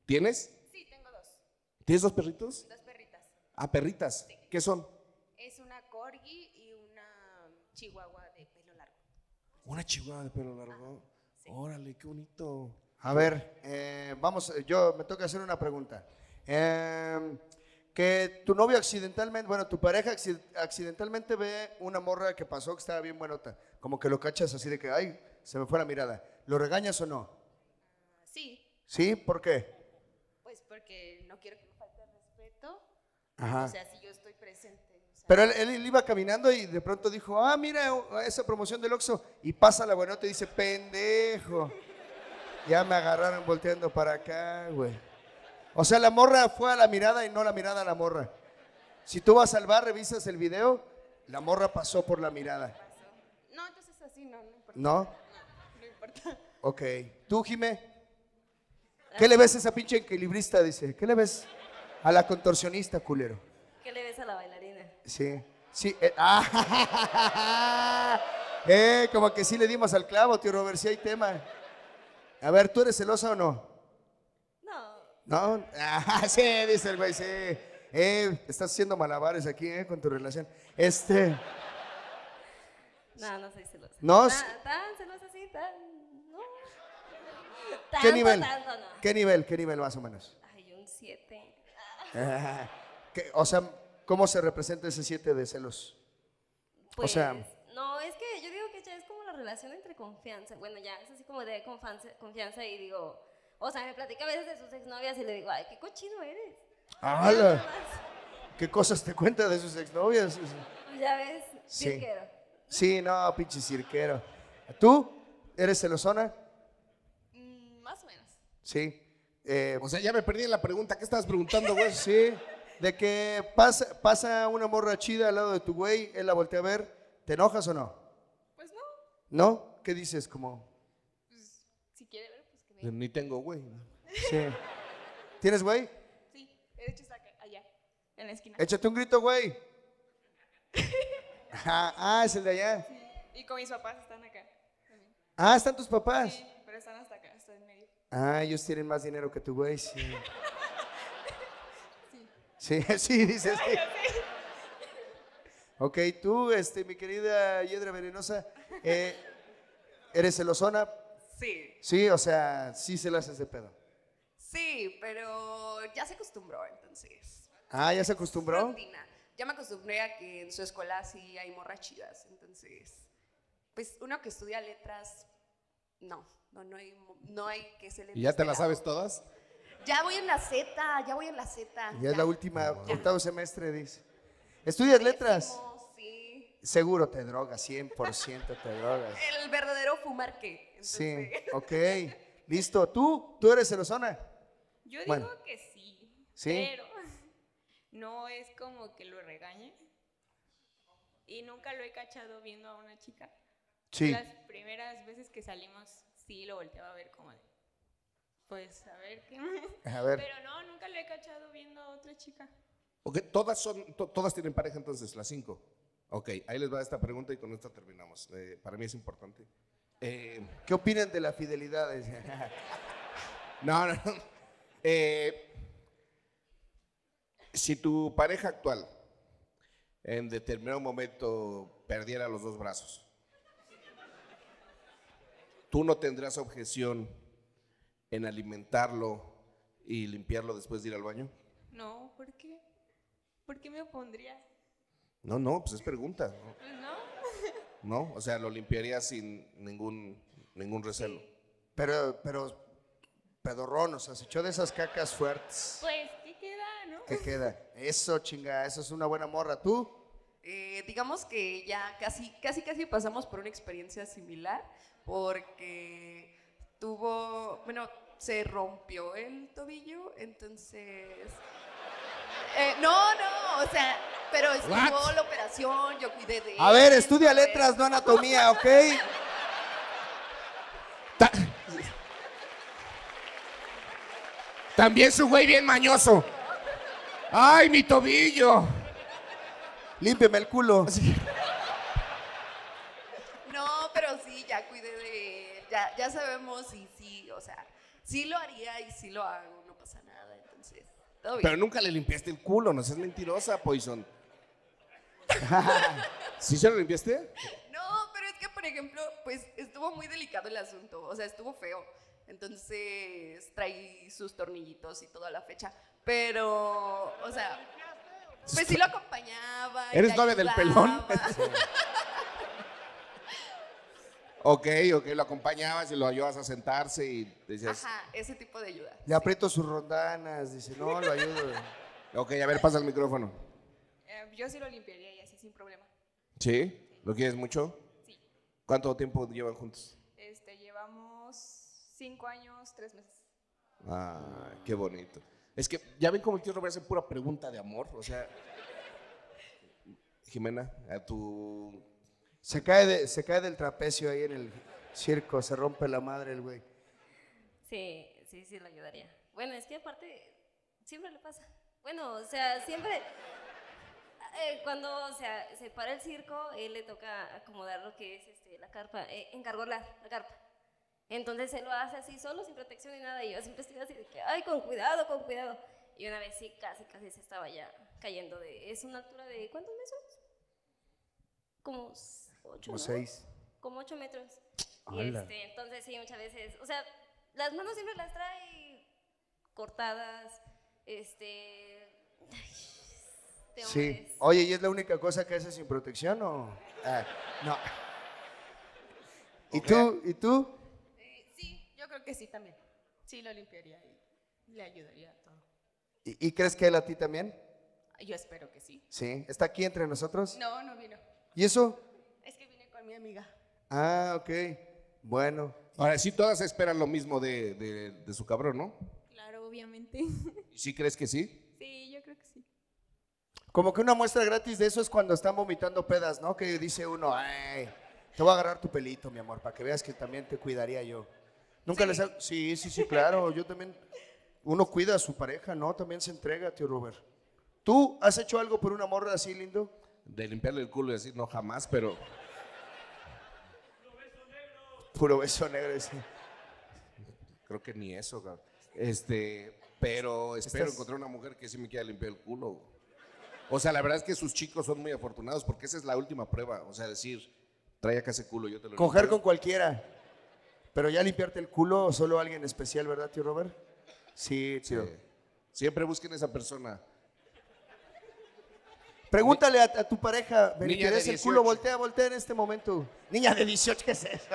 ¿Tienes? Sí, tengo dos. ¿Tienes dos perritos? Dos perritas. Ah, perritas. ¿Qué son? Es una corgi y una chihuahua de pelo largo. Una chihuahua de pelo largo. Órale, qué bonito. A ver, eh, vamos, eh, yo me toca hacer una pregunta. Eh, que tu novio accidentalmente, bueno, tu pareja acci- accidentalmente ve una morra que pasó que estaba bien buenota, como que lo cachas así de que, ay, se me fue la mirada. ¿Lo regañas o no? Sí, ¿Sí? ¿Por qué? pues porque no quiero que me falte el respeto. Ajá. O sea, si yo estoy presente. o sea, Pero él, él iba caminando y de pronto dijo, ah, mira esa promoción del Oxxo. Y pasa la buenota y dice, pendejo. Ya me agarraron volteando para acá, güey. O sea, la morra fue a la mirada y no la mirada a la morra. Si tú vas al bar, revisas el video, la morra pasó por la mirada. No, entonces así no, no importa. ¿No? No importa. Ok. ¿Tú, Jimé? ¿Qué le ves a esa pinche equilibrista? Dice. ¿Qué le ves? A la contorsionista, culero. ¿Qué le ves a la bailarina? Sí. Sí. eh, *laughs* ah, eh, como que sí le dimos al clavo, tío Robert, sí hay tema. A ver, ¿tú eres celosa o no? No. No, ah, *laughs* sí, dice el güey, sí. Eh, estás haciendo malabares aquí, eh, con tu relación. Este, No, no soy celosa. No, Tan, celosa así, tan. No. ¿qué Tanto, nivel? tanto, no. ¿Qué nivel? ¿Qué nivel más o menos? Ay, un 7. Ah, ¿qué- o sea, ¿cómo se representa ese 7 de celos? Pues, o sea, no, es que yo digo que ya es como la relación entre confianza. Bueno, ya es así como de confianza, confianza y digo, o sea, me platica a veces de sus exnovias y le digo, ay, qué cochino eres. ¡hala! ¿Qué cosas te cuenta de sus exnovias? Ya ves, Sí. cirquero. Sí, no, pinche cirquero. ¿Tú? ¿Eres celosona? Mm, más o menos. Sí. Eh, O sea, ya me perdí en la pregunta. ¿Qué estabas preguntando, güey? *laughs* Sí, de que pasa, pasa una morra chida al lado de tu güey, él la voltea a ver, ¿te enojas o no? Pues no. ¿Qué dices? Como, si quiere ver, pues que me... Ni tengo, güey. sí. *laughs* ¿Tienes güey? Sí, de hecho está acá- allá, en la esquina. Échate un grito, güey. Ajá, *laughs* Ah, es el de allá. Y con mis papás están acá. también. Ah, están tus papás. Sí, pero están hasta acá, hasta en medio. Ah, ellos tienen más dinero que tu güey, sí. *laughs* Sí, sí, dice sí. Ok, tú, este, mi querida Hiedra Venenosa, eh, ¿eres celosona? Sí, Sí, o sea, sí se la haces de pedo. sí, pero ya se acostumbró, entonces. Ah, ¿ya se acostumbró? Rutina. Ya me acostumbré a que en su escuela sí hay morras chidas, entonces, pues uno que estudia letras, no, no, no hay, no hay que se le ¿Y ya te las sabes todas? Ya voy en la Z, ya voy en la Z. Ya es la última, octavo semestre, dice. ¿Estudias letras? Décimo, Sí. Seguro te drogas, 100% te drogas. El verdadero fumar que. Sí, ok, listo. ¿Tú? ¿Tú eres celosona? Yo digo Bueno. que sí, Sí. pero *laughs* no es como que lo regañe. Y nunca lo he cachado viendo a una chica. Sí. Las primeras veces que salimos, sí lo volteaba a ver como de, pues a ver qué. *laughs* A ver. Pero no, nunca lo he cachado viendo a otra chica. Ok, todas son, to- todas tienen pareja entonces, las cinco. Ok, ahí les va esta pregunta y con esta terminamos. Eh, para mí es importante. Eh, ¿Qué opinan de la fidelidad? *laughs* no, no, no. Eh, si tu pareja actual en determinado momento perdiera los dos brazos, ¿tú no tendrás objeción en alimentarlo y limpiarlo después de ir al baño? No, ¿por qué? ¿Por qué me opondría? No, no, pues es pregunta. ¿no? No. ¿no? O sea, lo limpiaría sin ningún, ningún recelo. Pero, pero, pedorrón, o sea, se echó de esas cacas fuertes. Pues, ¿qué queda, no? ¿Qué queda? Eso, chinga, eso es una buena morra. ¿Tú? Eh, digamos que ya casi, casi, casi pasamos por una experiencia similar porque tuvo, bueno, se rompió el tobillo, entonces... Eh, no, no, o sea, pero estuvo What? la operación, yo cuidé de A ver, estudia letras, no anatomía, ¿ok? También su güey bien mañoso. ¡Ay, mi tobillo! Límpiame el culo. No, pero sí, ya cuidé de él, ya, ya sabemos y sí, o sea, sí lo haría y sí lo hago, no pasa nada, entonces, todo bien. Pero nunca le limpiaste el culo, no seas mentirosa, Poison. *laughs* ¿Sí se lo limpiaste? No, pero es que, por ejemplo, pues estuvo muy delicado el asunto, o sea, estuvo feo. Entonces traí sus tornillitos y toda la fecha. Pero, o sea, pues sí lo acompañaba. y ¿Eres le novia del ayudaba. *laughs* pelón? ok, ok, lo acompañabas y lo ayudabas a sentarse y decías, Ajá, ese tipo de ayuda. Le aprieto sus rondanas, dice, no, lo ayudo. ok, a ver, pasa el micrófono. Eh, yo sí lo limpiaría sin problema. ¿Sí? ¿Lo quieres mucho? Sí. ¿Cuánto tiempo llevan juntos? Este, llevamos cinco años, tres meses. Ah, qué bonito. Es que ya ven como el tío Robert hace pura pregunta de amor, o sea... Jimena, a tu... Se cae, de- se cae del trapecio ahí en el circo, se rompe la madre el güey. Sí, sí, sí, lo ayudaría. Bueno, es que aparte, siempre le pasa. Bueno, o sea, siempre. Eh, cuando o sea, se para el circo, él le toca acomodar lo que es este, la carpa, eh, encargó la, carpa. Entonces él lo hace así solo, sin protección ni nada, y yo siempre estoy así de que, ay, con cuidado, con cuidado. Y una vez sí, casi, casi se estaba ya cayendo de, es una altura de, ¿cuántos metros? Como s- ocho, Como ¿no? seis. Como ocho metros. Y ¡Hala! este, entonces sí, muchas veces, o sea, las manos siempre las trae cortadas, este... Sí. hombres. Oye, ¿y es la única cosa que hace sin protección o...? Ah, no. ¿Y tú? ¿Y tú? Sí, yo creo que sí también. Sí, lo limpiaría y le ayudaría a todo. ¿Y, y crees que él a ti también? Yo espero que sí. Sí. ¿Está aquí entre nosotros? No, no vino. ¿Y eso? Es que vine con mi amiga. Ah, ok. Bueno. Ahora, sí, todas esperan lo mismo de, de- de su cabrón, ¿no? Claro, obviamente. ¿Y sí crees que sí? Sí, yo creo que sí. Como que una muestra gratis de eso es cuando están vomitando pedas, ¿no? Que dice uno, ay, te voy a agarrar tu pelito, mi amor, para que veas que también te cuidaría yo. Nunca les ha... Sí, sí, sí, claro. Yo también... Uno cuida a su pareja, ¿no? También se entrega, tío Robert. ¿Tú has hecho algo por una morra así, lindo? De limpiarle el culo y decir, no, jamás, pero Puro beso negro, sí. creo que ni eso, cabrón. Este, pero espero Estás- encontrar una mujer que sí me quiera limpiar el culo. O sea, la verdad es que sus chicos son muy afortunados porque esa es la última prueba. O sea, decir, trae acá ese culo, yo te lo Coger limpio. con cualquiera. Pero ya limpiarte el culo, solo alguien especial, ¿verdad, tío Robert? Sí, tío. Sí. Siempre busquen esa persona. Pregúntale a, a tu pareja, Niña ¿quieres de el culo? 18. Voltea, voltea en este momento. Niña de 18, ¿qué es eso?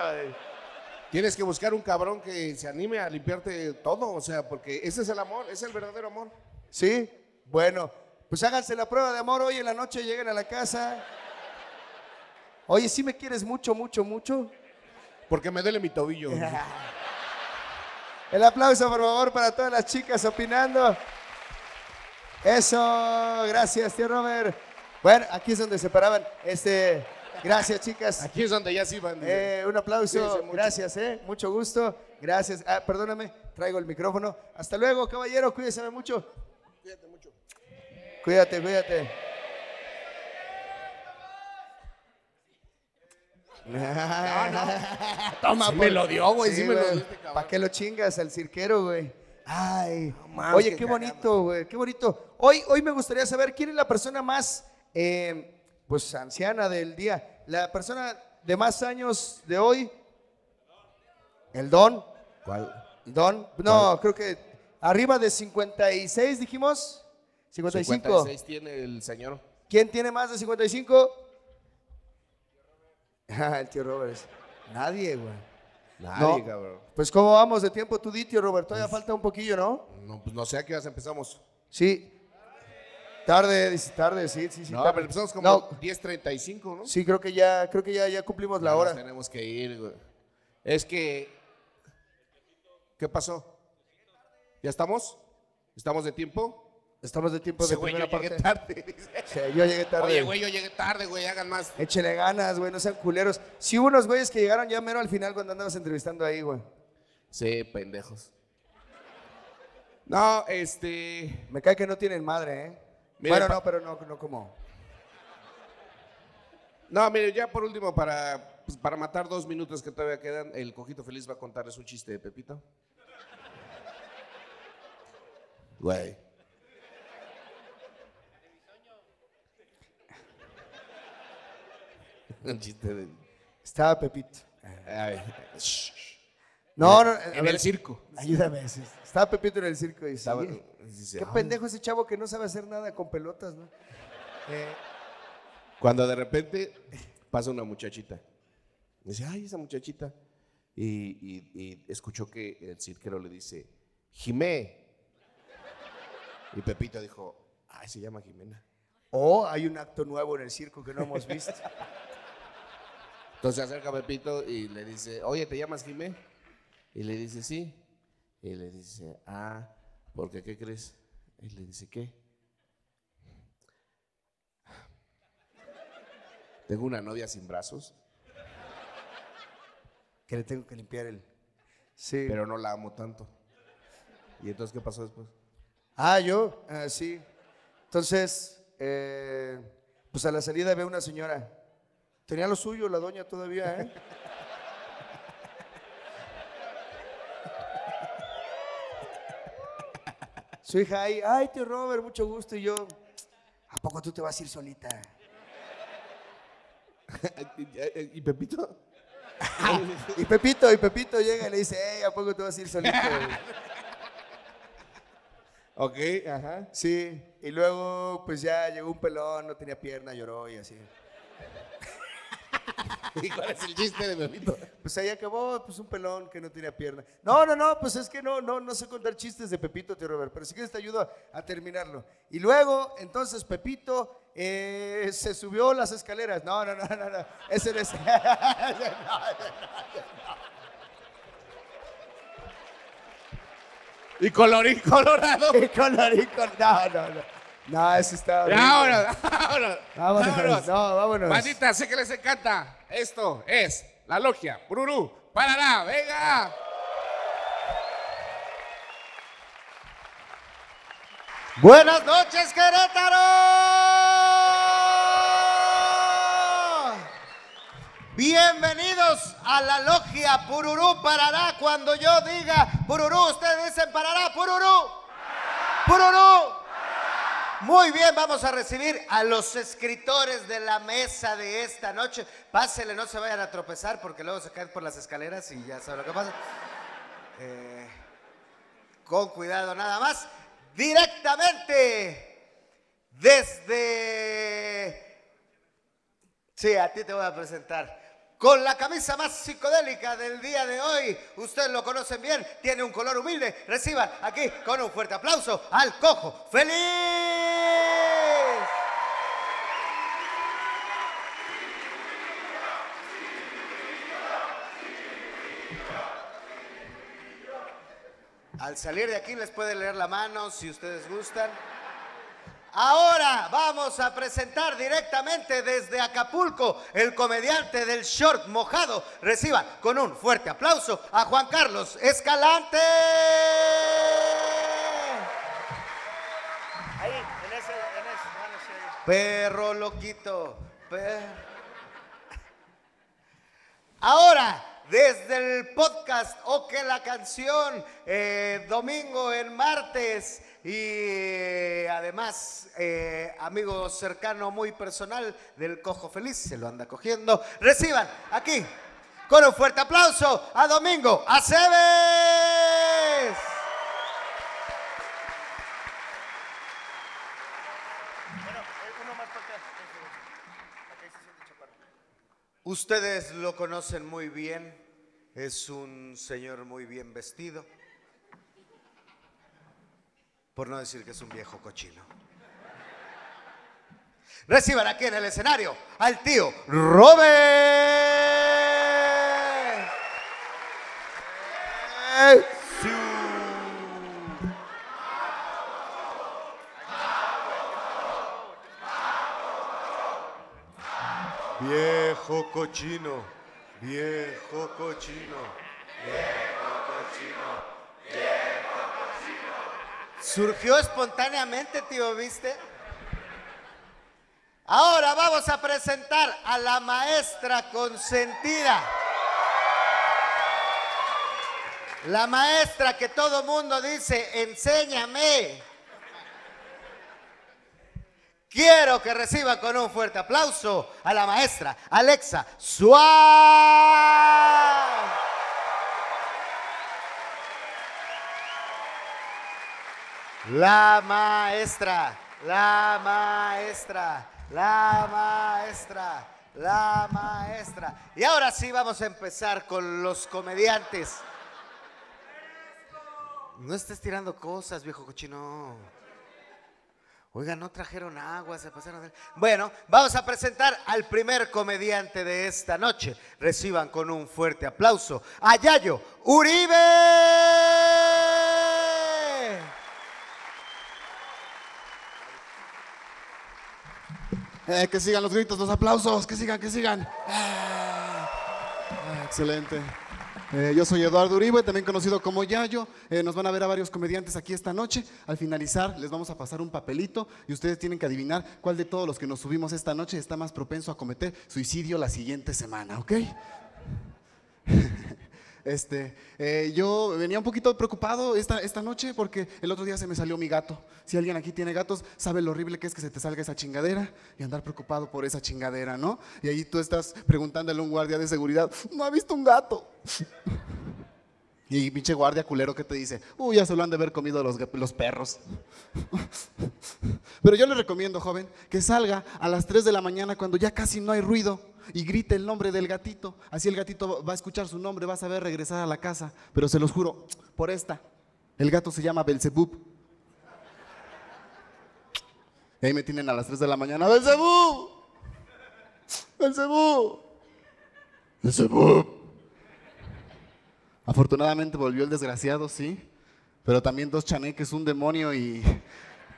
Tienes que buscar un cabrón que se anime a limpiarte todo, o sea, porque ese es el amor, ese es el verdadero amor. ¿Sí? Bueno, pues háganse la prueba de amor hoy en la noche, lleguen a la casa. Oye, ¿sí me quieres mucho, mucho, mucho? Porque me duele mi tobillo. *laughs* El aplauso, por favor, para todas las chicas opinando. Eso, gracias, tío Robert. Bueno, aquí es donde se paraban. Este, gracias, chicas. Aquí es donde ya se iban. Eh, un aplauso, Cuídense gracias, eh, mucho gusto, gracias. Ah, perdóname, traigo el micrófono. Hasta luego, caballero, cuídese mucho. Cuídate mucho. Cuídate, cuídate. *laughs* Toma, Sí me lo dio, güey, sí me lo dio este. ¿Para qué lo chingas al cirquero, güey? Ay, mames, oye, qué bonito, güey, qué bonito. Hoy, hoy me gustaría saber quién es la persona más, eh, pues, anciana del día. La persona de más años de hoy. El Don. ¿Cuál? Don. No, creo que arriba de 56, dijimos. 55. 56 tiene el señor. ¿Quién tiene más de 55? *laughs* Ah, el tío Robert. Nadie, güey. Nadie, No. cabrón. Pues, ¿cómo vamos de tiempo tú, di, tío Robert? Todavía falta un poquillo, ¿no? No, pues no sé a qué horas empezamos. Sí. Tarde, dice tarde, sí, sí, sí. no, tarde. pero empezamos como No, 10.35, ¿no? sí, creo que ya, creo que ya, ya cumplimos la hora. Tenemos que ir, güey. Es que. ¿Qué pasó? ¿Ya estamos? ¿Estamos de tiempo? Estamos de tiempo de güey, yo primera llegué parte. tarde. *laughs* Sí, yo llegué tarde. Oye, güey, yo llegué tarde, güey, hagan más. Échele ganas, güey, no sean culeros. Sí hubo unos güeyes que llegaron ya mero al final cuando andabas entrevistando ahí, güey. Sí, pendejos. No, este. Me cae que no tienen madre, ¿eh? Mira, bueno, no, pero no, no como. No, mire, ya por último, para, pues, para matar dos minutos que todavía quedan, el Cojito Feliz va a contarles un chiste de Pepito. Güey. Un chiste de. Estaba Pepito. A ver, shh, shh. No, no, En ver, el circo. Ayúdame. sí. Estaba Pepito en el circo y Estaba- sí. dice, Qué "Ay". pendejo ese chavo que no sabe hacer nada con pelotas, ¿no? Eh, Cuando de repente pasa una muchachita. Dice, ay, esa muchachita. Y, y- y escuchó que el cirquero le dice, Jimé. Y Pepito dijo, ay, se llama Jimena. o hay un acto nuevo en el circo que no hemos visto. *laughs* Entonces se acerca Pepito y le dice, oye, ¿te llamas Jimé? Y le dice, sí. Y le dice, ah, porque ¿qué crees? Y le dice, ¿qué? Tengo una novia sin brazos, que le tengo que limpiar el. Sí. pero no la amo tanto. ¿Y entonces qué pasó después? Ah, yo, ah, sí. Entonces, eh, pues a la salida ve una señora. Tenía lo suyo la doña todavía, ¿eh? Su hija ahí, ay, tío Robert, mucho gusto. Y yo, ¿a poco tú te vas a ir solita? *laughs* ¿Y Pepito? *laughs* y Pepito, y Pepito llega y le dice, hey, ¿a poco tú vas a ir solita *laughs* ok, ajá. Sí, y luego pues ya llegó un pelón, no tenía pierna, lloró y así. *laughs* ¿Y cuál es el chiste de Pepito? Pues ahí acabó, pues un pelón que no tenía pierna. No, no, no, pues es que no, no, no sé contar chistes de Pepito, tío Robert, pero si quieres te ayudo a terminarlo. Y luego, entonces Pepito eh, se subió las escaleras. No, no, no, no, no. Ese no es. *laughs* Y colorín colorado. Y colorín colorado. No, no, no. No, ese está. Vámonos, vámonos. Vámonos, vámonos. no, vámonos. Bandita, sé que les encanta. Esto es la logia Pururú. Paraná, venga. Buenas noches, Querétaro. Bienvenidos a la logia Pururú Parará. Cuando yo diga Pururú, ustedes dicen Parará, Pururú. Pururú. Muy bien, vamos a recibir a los escritores de la mesa de esta noche. Pásele, no se vayan a tropezar porque luego se caen por las escaleras y ya saben lo que pasa. Eh, con cuidado nada más. Directamente desde... Sí, a ti te voy a presentar. Con la camisa más psicodélica del día de hoy, ustedes lo conocen bien, tiene un color humilde. Reciban aquí con un fuerte aplauso al cojo feliz. Al salir de aquí les puede leer la mano si ustedes gustan. Ahora vamos a presentar directamente desde Acapulco el comediante del short mojado. Reciban con un fuerte aplauso a Juan Carlos Escalante. Ahí, en ese, en ese, Perro loquito. per- Ahora, desde el podcast O que la canción, eh, domingo en martes y eh, además eh, amigo cercano muy personal del Cojo Feliz, se lo anda cogiendo. Reciban aquí con un fuerte aplauso a Domingo Aceves. Ustedes lo conocen muy bien, es un señor muy bien vestido, por no decir que es un viejo cochino. Reciban aquí en el escenario al tío Robert. Viejo cochino, viejo cochino, viejo cochino, viejo cochino. Surgió espontáneamente, tío, ¿viste? Ahora vamos a presentar a la maestra consentida. La maestra que todo mundo dice, enséñame. Quiero que reciba con un fuerte aplauso a la maestra Alexa Suárez. La maestra, la maestra, la maestra, la maestra. Y ahora sí vamos a empezar con los comediantes. No estés tirando cosas, viejo cochino. Oiga, no trajeron agua, se pasaron. de- Bueno, vamos a presentar al primer comediante de esta noche. Reciban con un fuerte aplauso a Yayo Uribe. Eh, que sigan los gritos, los aplausos, que sigan, que sigan. Ah, excelente. Eh, yo soy Eduardo Uribe, también conocido como Yayo. Eh, nos van a ver a varios comediantes aquí esta noche. Al finalizar, les vamos a pasar un papelito y ustedes tienen que adivinar cuál de todos los que nos subimos esta noche está más propenso a cometer suicidio la siguiente semana, ¿ok? *laughs* Este, eh, yo venía un poquito preocupado esta, esta noche porque el otro día se me salió mi gato. Si alguien aquí tiene gatos, sabe lo horrible que es que se te salga esa chingadera y andar preocupado por esa chingadera, ¿no? Y ahí tú estás preguntándole a un guardia de seguridad, no ha visto un gato. Y pinche guardia culero que te dice, uy, ya se lo han de haber comido los, los perros. Pero yo le recomiendo, joven, que salga a las 3 de la mañana cuando ya casi no hay ruido y grite el nombre del gatito. Así el gatito va a escuchar su nombre, va a saber regresar a la casa. Pero se los juro, por esta, el gato se llama Belzebub. Ahí me tienen a las 3 de la mañana, Belzebub, Belzebub, Belzebub. Afortunadamente volvió el desgraciado, sí. Pero también dos chaneques, un demonio y,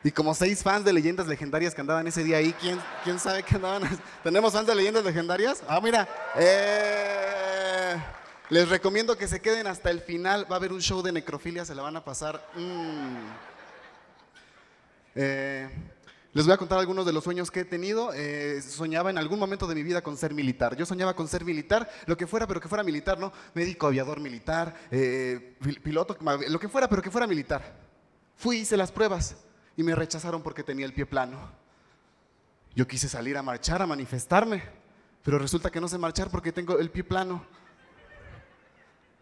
y como seis fans de leyendas legendarias que andaban ese día ahí. ¿Quién, quién sabe qué andaban? *laughs* ¿Tenemos fans de leyendas legendarias? Ah, mira. Eh, les recomiendo que se queden hasta el final. Va a haber un show de necrofilia, se la van a pasar. mm. Eh, les voy a contar algunos de los sueños que he tenido. Eh, soñaba en algún momento de mi vida con ser militar. Yo soñaba con ser militar, lo que fuera, pero que fuera militar, ¿no? Médico, aviador militar, eh, pil- piloto, lo que fuera, pero que fuera militar. Fui, hice las pruebas y me rechazaron porque tenía el pie plano. Yo quise salir a marchar, a manifestarme, pero resulta que no sé marchar porque tengo el pie plano.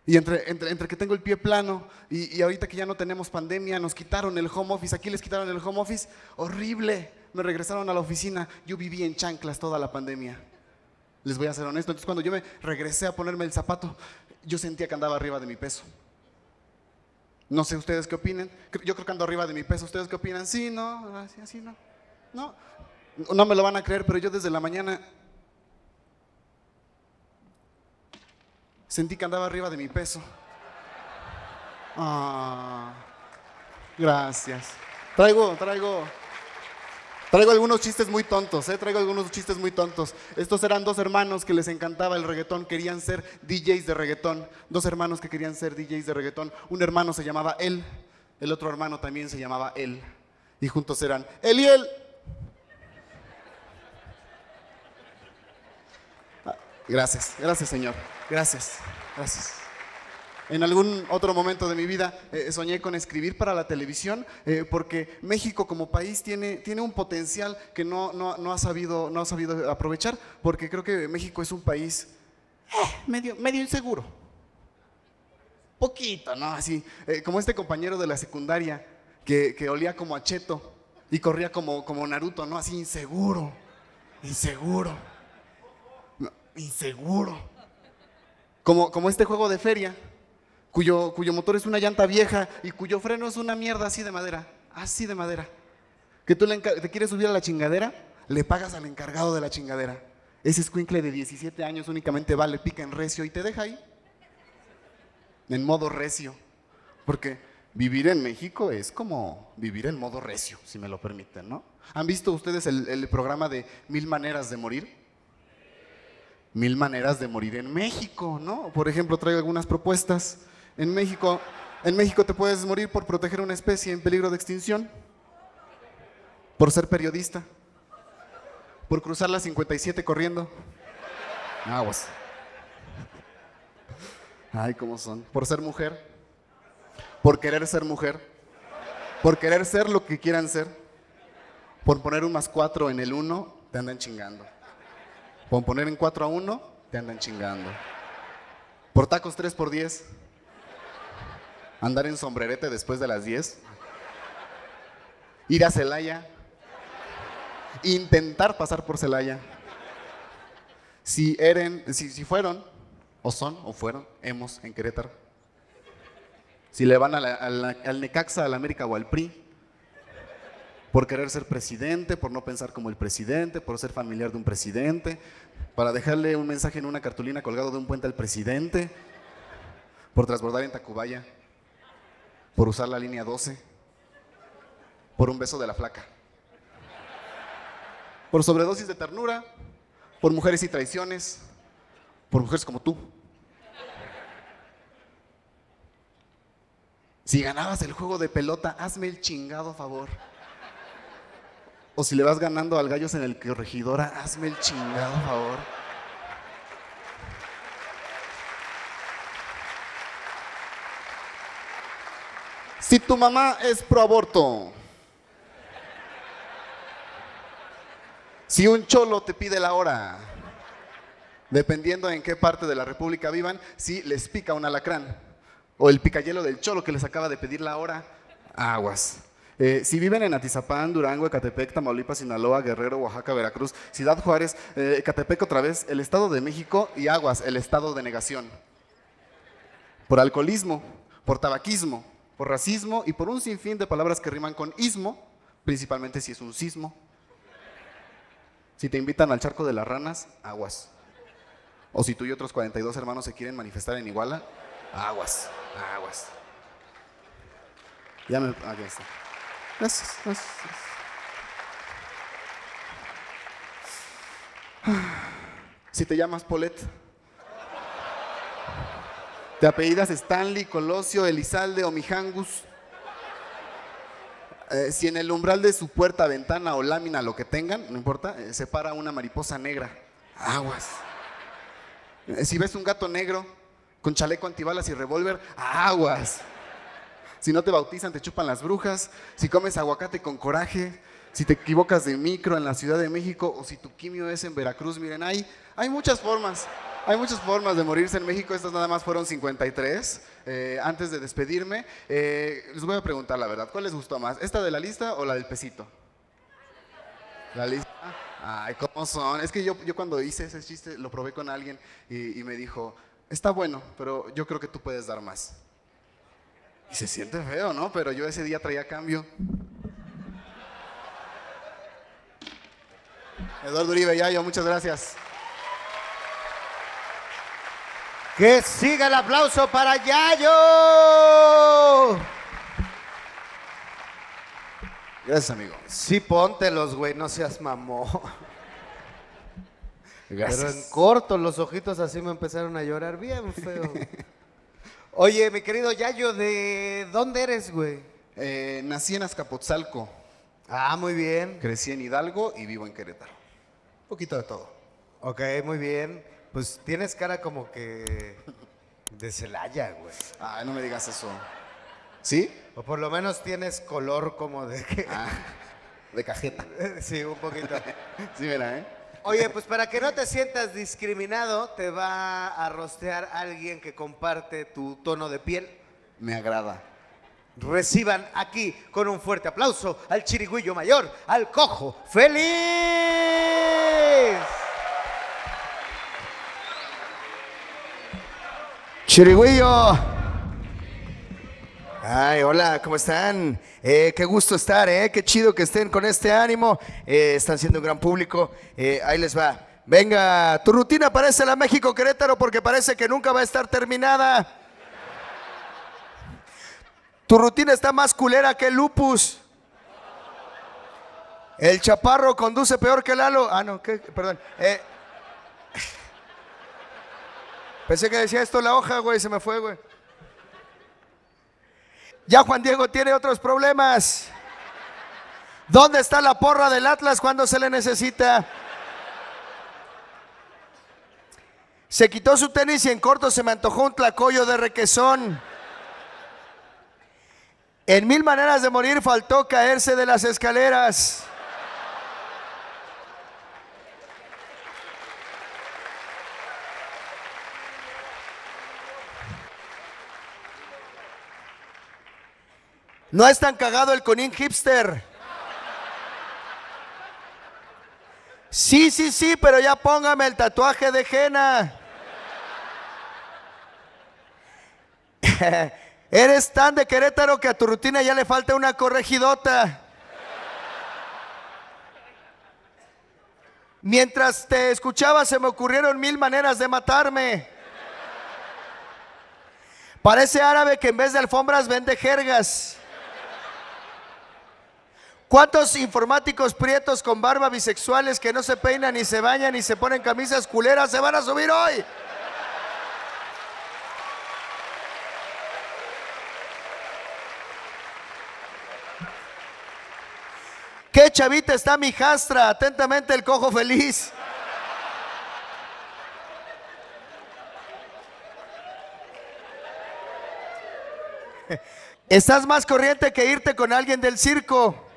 Y entre, entre, entre que tengo el pie plano y, y ahorita que ya no tenemos pandemia, nos quitaron el home office, aquí les quitaron el home office, horrible. Me regresaron a la oficina, yo viví en chanclas toda la pandemia. Les voy a ser honesto, entonces cuando yo me regresé a ponerme el zapato, yo sentía que andaba arriba de mi peso. No sé ustedes qué opinen, yo creo que ando arriba de mi peso, ¿ustedes qué opinan? Sí, no, así, así no. No, no me lo van a creer, pero yo desde la mañana sentí que andaba arriba de mi peso. Ah, gracias. Traigo, traigo, traigo algunos chistes muy tontos, ¿eh? Traigo algunos chistes muy tontos. Estos eran dos hermanos que les encantaba el reggaetón, querían ser DJs de reggaetón. Dos hermanos que querían ser DJs de reggaetón. Un hermano se llamaba él, el otro hermano también se llamaba él. Y juntos eran él y él. Ah, Gracias, gracias Señor. Gracias, gracias. En algún otro momento de mi vida eh, soñé con escribir para la televisión eh, porque México como país tiene, tiene un potencial que no, no- no ha sabido, no ha sabido aprovechar porque creo que México es un país eh, medio, medio inseguro. Poquito, ¿no? Así, eh, como este compañero de la secundaria que, que olía como a cheto y corría como, como Naruto, ¿no? Así inseguro, inseguro, inseguro. Como, como este juego de feria, cuyo, cuyo motor es una llanta vieja y cuyo freno es una mierda así de madera, así de madera. Que tú le te quieres subir a la chingadera, le pagas al encargado de la chingadera. Ese escuincle de 17 años únicamente va, le pica en recio y te deja ahí. En modo recio. Porque vivir en México es como vivir en modo recio, si me lo permiten, ¿no? ¿Han visto ustedes el, el programa de Mil Maneras de Morir? Mil maneras de morir en México, ¿no? Por ejemplo, traigo algunas propuestas. En México, en México te puedes morir por proteger una especie en peligro de extinción, por ser periodista, por cruzar la 57 corriendo. Aguas. Ay, cómo son. Por ser mujer, por querer ser mujer, por querer ser lo que quieran ser, por poner un más cuatro en el uno, te andan chingando. Por poner en 4 a 1, te andan chingando. Por tacos 3 por 10. Andar en sombrerete después de las 10. Ir a Celaya. Intentar pasar por Celaya. Si eren, si, si fueron, o son, o fueron, hemos en Querétaro. Si le van a la- al Necaxa, al América o al PRI, por querer ser presidente, por no pensar como el presidente, por ser familiar de un presidente, para dejarle un mensaje en una cartulina colgado de un puente al presidente, por transbordar en Tacubaya, por usar la línea 12, por un beso de la flaca, por sobredosis de ternura, por mujeres y traiciones, por mujeres como tú. Si ganabas el juego de pelota, hazme el chingado favor. O si le vas ganando al Gallos en el Corregidora, hazme el chingado favor. Si tu mamá es pro aborto, si un cholo te pide la hora, dependiendo en qué parte de la República vivan, si les pica un alacrán o el picayelo del cholo que les acaba de pedir la hora, aguas. Eh, si viven en Atizapán, Durango, Ecatepec, Tamaulipas, Sinaloa, Guerrero, Oaxaca, Veracruz, Ciudad Juárez, eh, Ecatepec otra vez, el Estado de México y aguas, el estado de negación. Por alcoholismo, por tabaquismo, por racismo y por un sinfín de palabras que riman con ismo, principalmente si es un sismo. Si te invitan al charco de las ranas, aguas. O si tú y otros 42 hermanos se quieren manifestar en Iguala, aguas, aguas. Ya me... Aquí está. Si te llamas Polet, te apellidas Stanley, Colosio, Elizalde o Mijangus, eh, si en el umbral de su puerta, ventana o lámina, lo que tengan, no importa, eh, se para una mariposa negra, aguas. Eh, si ves un gato negro con chaleco antibalas y revólver, aguas. Si no te bautizan, te chupan las brujas. Si comes aguacate con coraje. Si te equivocas de micro en la Ciudad de México o si tu quimio es en Veracruz, miren, hay, hay muchas formas. Hay muchas formas de morirse en México. Estas nada más fueron 53. Eh, antes de despedirme, eh, les voy a preguntar la verdad. ¿Cuál les gustó más? ¿Esta de la lista o la del pesito? La lista. Ay, ¿cómo son? Es que yo, yo cuando hice ese chiste lo probé con alguien y, y me dijo, está bueno, pero yo creo que tú puedes dar más. Y se siente feo, ¿no? Pero yo ese día traía cambio. Eduardo Uribe Yayo, muchas gracias. Que siga el aplauso para Yayo. Gracias, amigo. Sí, póntelos, güey, no seas mamón. Gracias. Pero en corto los ojitos así me empezaron a llorar bien feo. *laughs* Oye, mi querido Yayo, ¿de dónde eres, güey? Eh, nací en Azcapotzalco. Ah, muy bien. Crecí en Hidalgo y vivo en Querétaro. Un poquito de todo. Ok, muy bien. Pues tienes cara como que de Celaya, güey. Ay, no me digas eso. ¿Sí? O por lo menos tienes color como de que... Ah, de cajeta. *laughs* sí, un poquito. *laughs* Sí, mira, ¿eh? Oye, pues para que no te sientas discriminado, te va a rostear alguien que comparte tu tono de piel. Me agrada. Reciban aquí con un fuerte aplauso al chirigüillo mayor, al cojo feliz. Chirigüillo. Ay, hola, ¿cómo están? Eh, qué gusto estar, ¿eh? Qué chido que estén con este ánimo. Eh, están siendo un gran público. Eh, ahí les va. Venga, tu rutina parece la México Querétaro porque parece que nunca va a estar terminada. Tu rutina está más culera que el lupus. El chaparro conduce peor que Lalo. Ah, no, ¿qué? perdón. Eh, *laughs* pensé que decía esto la hoja, güey, se me fue, güey. Ya Juan Diego tiene otros problemas. ¿Dónde está la porra del Atlas cuando se le necesita? Se quitó su tenis y en corto se me antojó un tlacoyo de requesón. En mil maneras de morir faltó caerse de las escaleras. No es tan cagado el conín hipster. Sí, sí, sí, pero ya póngame el tatuaje de henna. *laughs* Eres tan de Querétaro que a tu rutina ya le falta una corregidota. Mientras te escuchaba se me ocurrieron mil maneras de matarme. Parece árabe que en vez de alfombras vende jergas. ¿Cuántos informáticos prietos con barba bisexuales que no se peinan ni se bañan ni se ponen camisas culeras se van a subir hoy? ¿Qué chavita está mi jastra? Atentamente el cojo feliz. *laughs* Estás más corriente que irte con alguien del circo.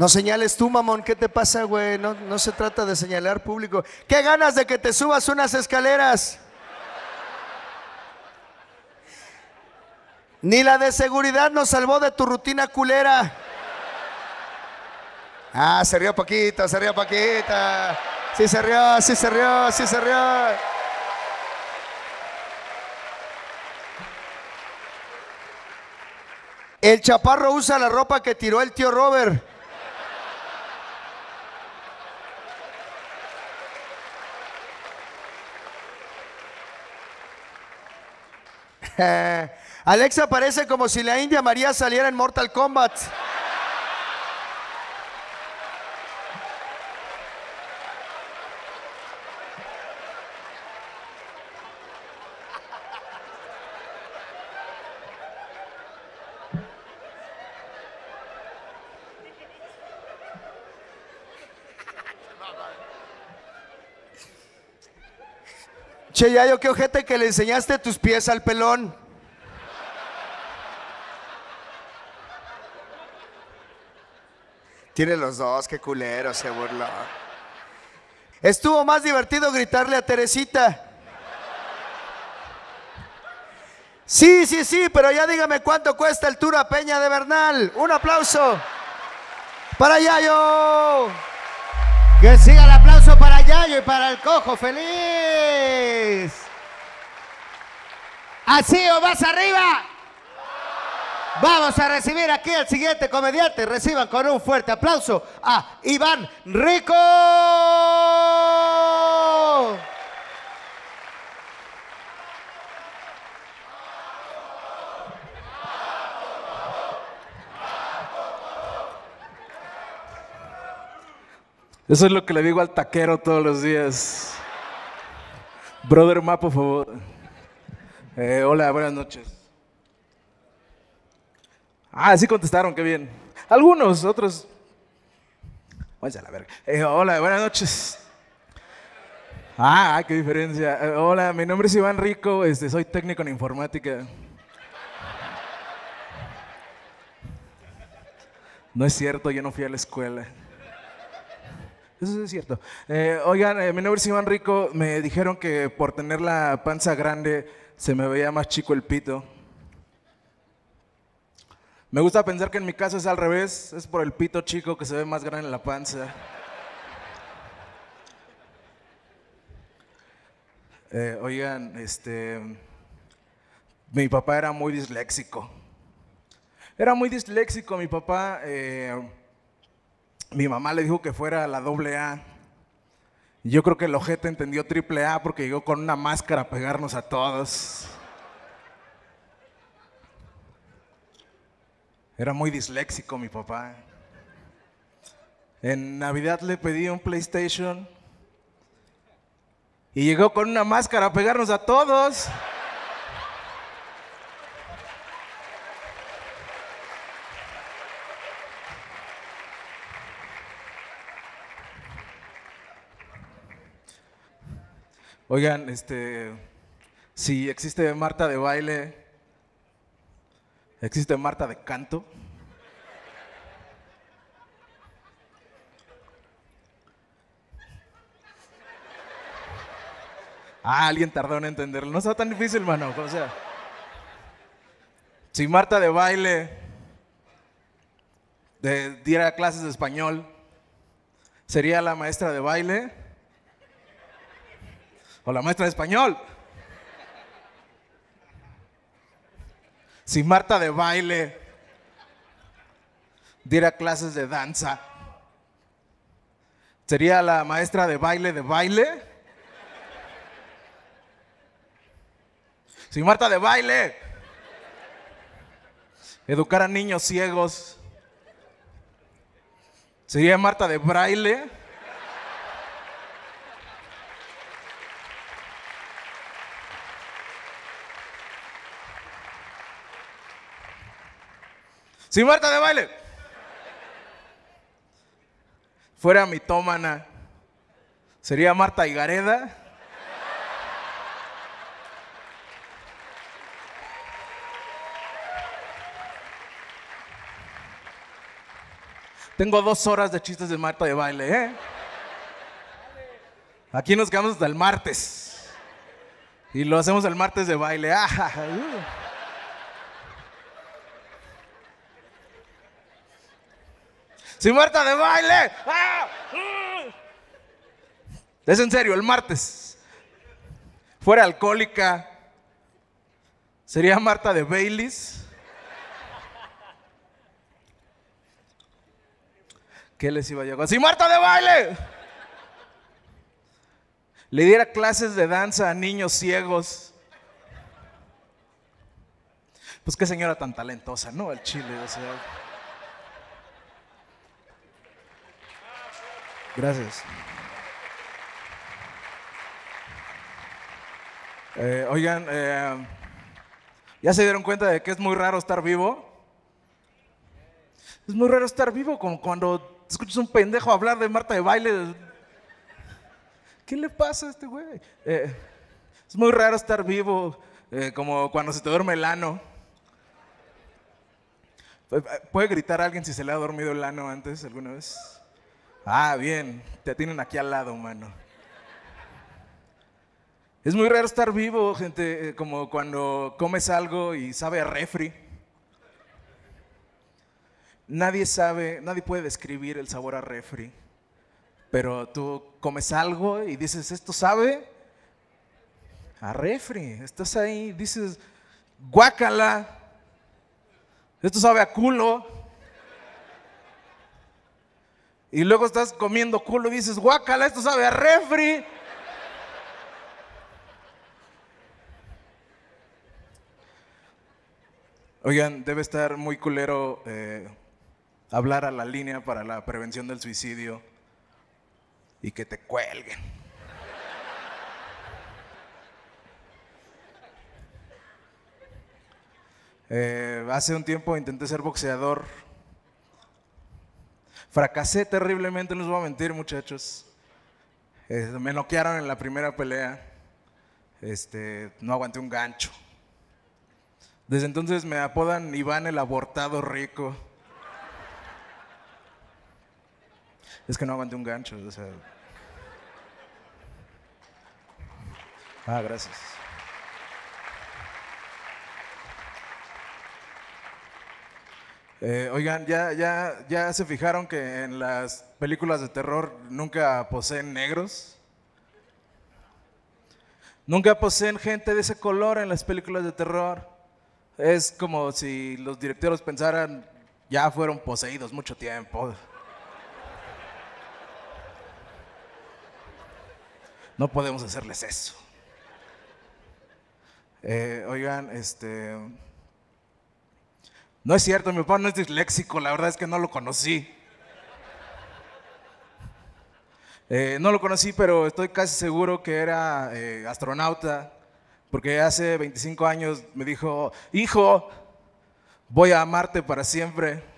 No señales tú, mamón. ¿Qué te pasa, güey? No, no se trata de señalar público. ¿Qué ganas de que te subas unas escaleras? Ni la de seguridad nos salvó de tu rutina culera. Ah, se rió poquito, se rió poquito. Sí se rió, sí se rió, sí se rió. El chaparro usa la ropa que tiró el tío Robert. *laughs* Alexa parece como si la India María saliera en Mortal Kombat. Che, ya yo qué ojete que le enseñaste tus pies al pelón. Tiene los dos, qué culero, se burló. Estuvo más divertido gritarle a Teresita. Sí, sí, sí, pero ya dígame cuánto cuesta el tour a Peña de Bernal. Un aplauso para Yayo. Que siga para Y para el cojo feliz. Así o más arriba. Vamos a recibir aquí al siguiente comediante. Reciban con un fuerte aplauso a Iván Rico. Eso es lo que le digo al taquero todos los días. Brother Ma, por favor. Eh, hola, buenas noches. Ah, sí contestaron, qué bien. Algunos, otros. Váyanse a la verga. Eh, hola, buenas noches. Ah, qué diferencia. Eh, hola, mi nombre es Iván Rico, este, soy técnico en informática. No es cierto, yo no fui a la escuela. Eso es cierto. Eh, oigan, eh, mi nombre es Iván Rico. Me dijeron que por tener la panza grande se me veía más chico el pito. Me gusta pensar que en mi caso es al revés. Es por el pito chico que se ve más grande en la panza. Eh, oigan, este. Mi papá era muy disléxico. Era muy disléxico mi papá. Mi mamá le dijo que fuera a la doble A. Yo creo que el ojete entendió triple A porque llegó con una máscara a pegarnos a todos. Era muy disléxico mi papá. En Navidad le pedí un PlayStation y llegó con una máscara a pegarnos a todos. Oigan, este, si existe Marta de baile, existe Marta de canto. Ah, alguien tardó en entenderlo. No está tan difícil, mano. O sea, si Marta de baile diera clases de español, sería la maestra de baile o la maestra de español. Si Marta de baile diera clases de danza, sería la maestra de baile de baile. Si Marta de baile educar a niños ciegos, sería Marta de braille. Si Marta de baile fuera mitómana, Sería Marta Higareda. Tengo dos horas de chistes de Marta de baile, ¿eh? Aquí nos quedamos hasta el martes. Y lo hacemos el martes de baile. *laughs* Ah, ¡Sí, Marta de baile! Es en serio, el martes. Fuera alcohólica. Sería Marta de Baileys. ¿Qué les iba a llegar? ¡Sí, Marta de baile! Le diera clases de danza a niños ciegos. Pues qué señora tan talentosa, ¿no? El chile, o sea. Gracias. Eh, oigan, eh, ¿ya se dieron cuenta de que es muy raro estar vivo? Es muy raro estar vivo, como cuando escuchas un pendejo hablar de Marta de baile. ¿Qué le pasa a este güey? Eh, es muy raro estar vivo, como cuando se te duerme el ano. ¿Puede gritar alguien si se le ha dormido el ano antes alguna vez? Ah, bien, te tienen aquí al lado, mano. Es muy raro estar vivo, gente, eh, como cuando comes algo y sabe a refri. Nadie sabe, nadie puede describir el sabor a refri, pero tú comes algo y dices, esto sabe a refri. Estás ahí, dices, guácala, esto sabe a culo. Y luego estás comiendo culo y dices, guácala, esto sabe a refri. Oigan, debe estar muy culero eh, hablar a la línea para la prevención del suicidio y que te cuelguen. Eh, hace un tiempo intenté ser boxeador. Fracasé terriblemente, no os voy a mentir, muchachos. Eh, me noquearon en la primera pelea. Este, no aguanté un gancho. Desde entonces me apodan Iván el abortado rico. Es que no aguanté un gancho, o sea. Ah, gracias. Eh, oigan, ¿ya, ya, ¿ya se fijaron que en las películas de terror nunca poseen negros? Nunca poseen gente de ese color en las películas de terror. Es como si los directores pensaran, ya fueron poseídos mucho tiempo. No podemos hacerles eso. Eh, oigan, este... No es cierto, mi papá no es disléxico, la verdad es que no lo conocí. Eh, no lo conocí, pero estoy casi seguro que era eh, astronauta porque hace 25 años me dijo, hijo, voy a amarte para siempre. *laughs*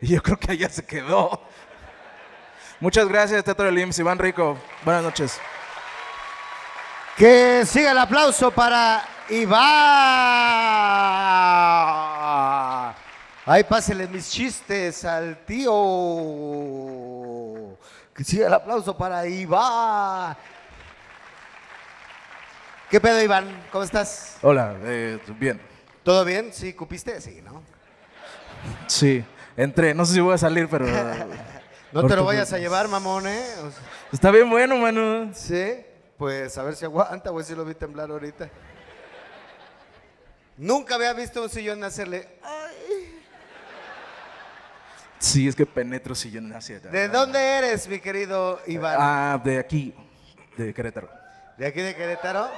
Y yo creo que allá se quedó. Muchas gracias, Teatro del IMSS. Iván Rico, buenas noches. Que siga el aplauso para Iván. Ahí pásenle mis chistes al tío. Que siga el aplauso para Iván. ¿Qué pedo, Iván? ¿Cómo estás? Hola, eh, bien. ¿Todo bien? ¿Sí? ¿Cupiste? Sí, ¿no? Sí, entré. No sé si voy a salir, pero... *laughs* no te lo vayas a llevar, mamón, ¿eh? Está bien bueno, mano. Sí, pues a ver si aguanta, güey, si lo vi temblar ahorita. Nunca había visto un sillón hacerle... Ay. Sí, es que penetro sillón hacia ¿De dónde eres, mi querido Iván? Ah, de aquí, de Querétaro. ¿De aquí de Querétaro?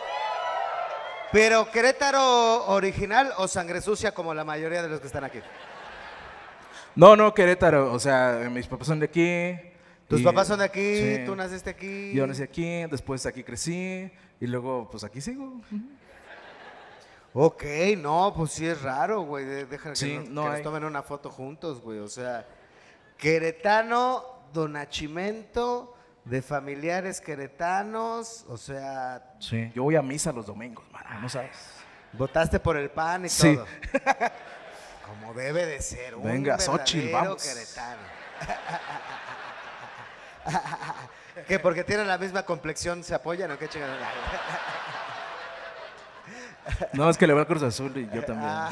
Pero Querétaro original o sangre sucia como la mayoría de los que están aquí. No, no, Querétaro. O sea, mis papás son de aquí. Tus papás son de aquí, tú naciste aquí. Yo nací aquí, después aquí crecí y luego pues aquí sigo. Ok, no, pues sí es raro, güey. Deja que, nos, tomen una foto juntos, güey. O sea, queretano donachimento de familiares queretanos, o sea, Sí, yo voy a misa los domingos, mano, no sabes. votaste por el pan y Sí. todo. *laughs* Como debe de ser, un Venga, Xochitl, vamos. queretano. *laughs* que porque tienen la misma complexión se apoyan o qué chingada. *laughs* No, es que le voy al Cruz Azul y yo también. Ah.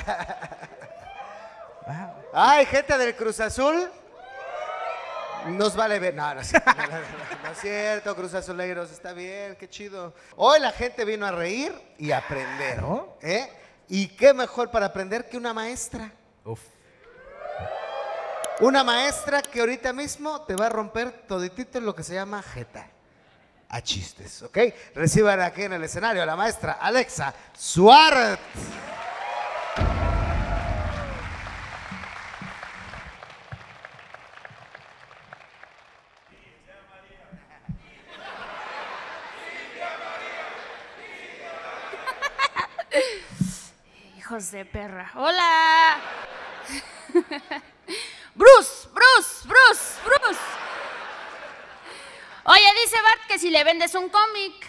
Ay, gente del Cruz Azul. Nos vale ver. No, no, es cierto, no, no, no, no es cierto, Cruz Azuleiros, está bien, qué chido. Hoy la gente vino a reír y a aprender. ¿eh? Y qué mejor para aprender que una maestra. Uf. Una maestra que ahorita mismo te va a romper toditito lo que se llama jeta. A chistes, ¿ok? Reciban aquí en el escenario a la maestra Alexa Suárez. Hijos de perra. ¡Hola! *laughs* Bruce, Bruce, Bruce. Oye, dice Bart que si le vendes un cómic.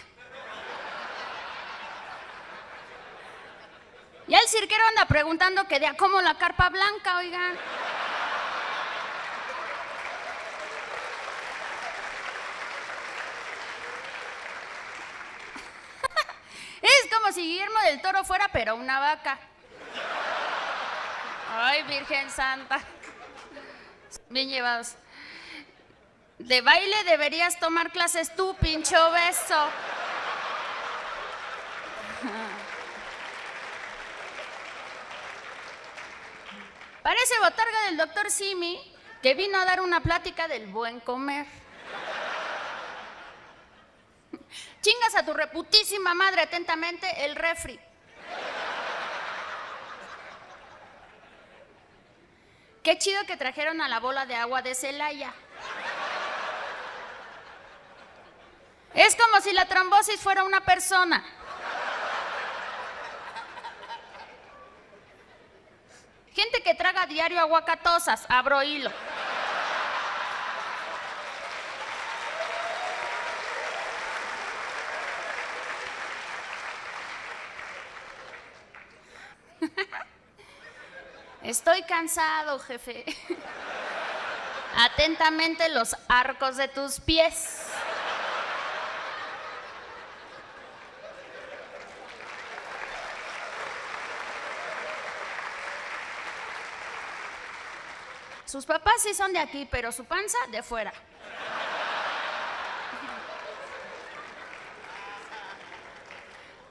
Ya el cirquero anda preguntando que de a cómo la carpa blanca, oigan. *laughs* Es como si Guillermo del Toro fuera, pero una vaca. Ay, Virgen Santa. Bien llevados. De baile deberías tomar clases tú, pincho beso. *laughs* Parece botarga del doctor Simi que vino a dar una plática del buen comer. *laughs* Chingas a tu reputísima madre atentamente el refri. Qué chido que trajeron a la bola de agua de Celaya. Es como si la trombosis fuera una persona. Gente que traga diario aguacatosas, abro hilo. Estoy cansado, jefe. Atentamente los arcos de tus pies. Sus papás sí son de aquí, pero su panza de fuera.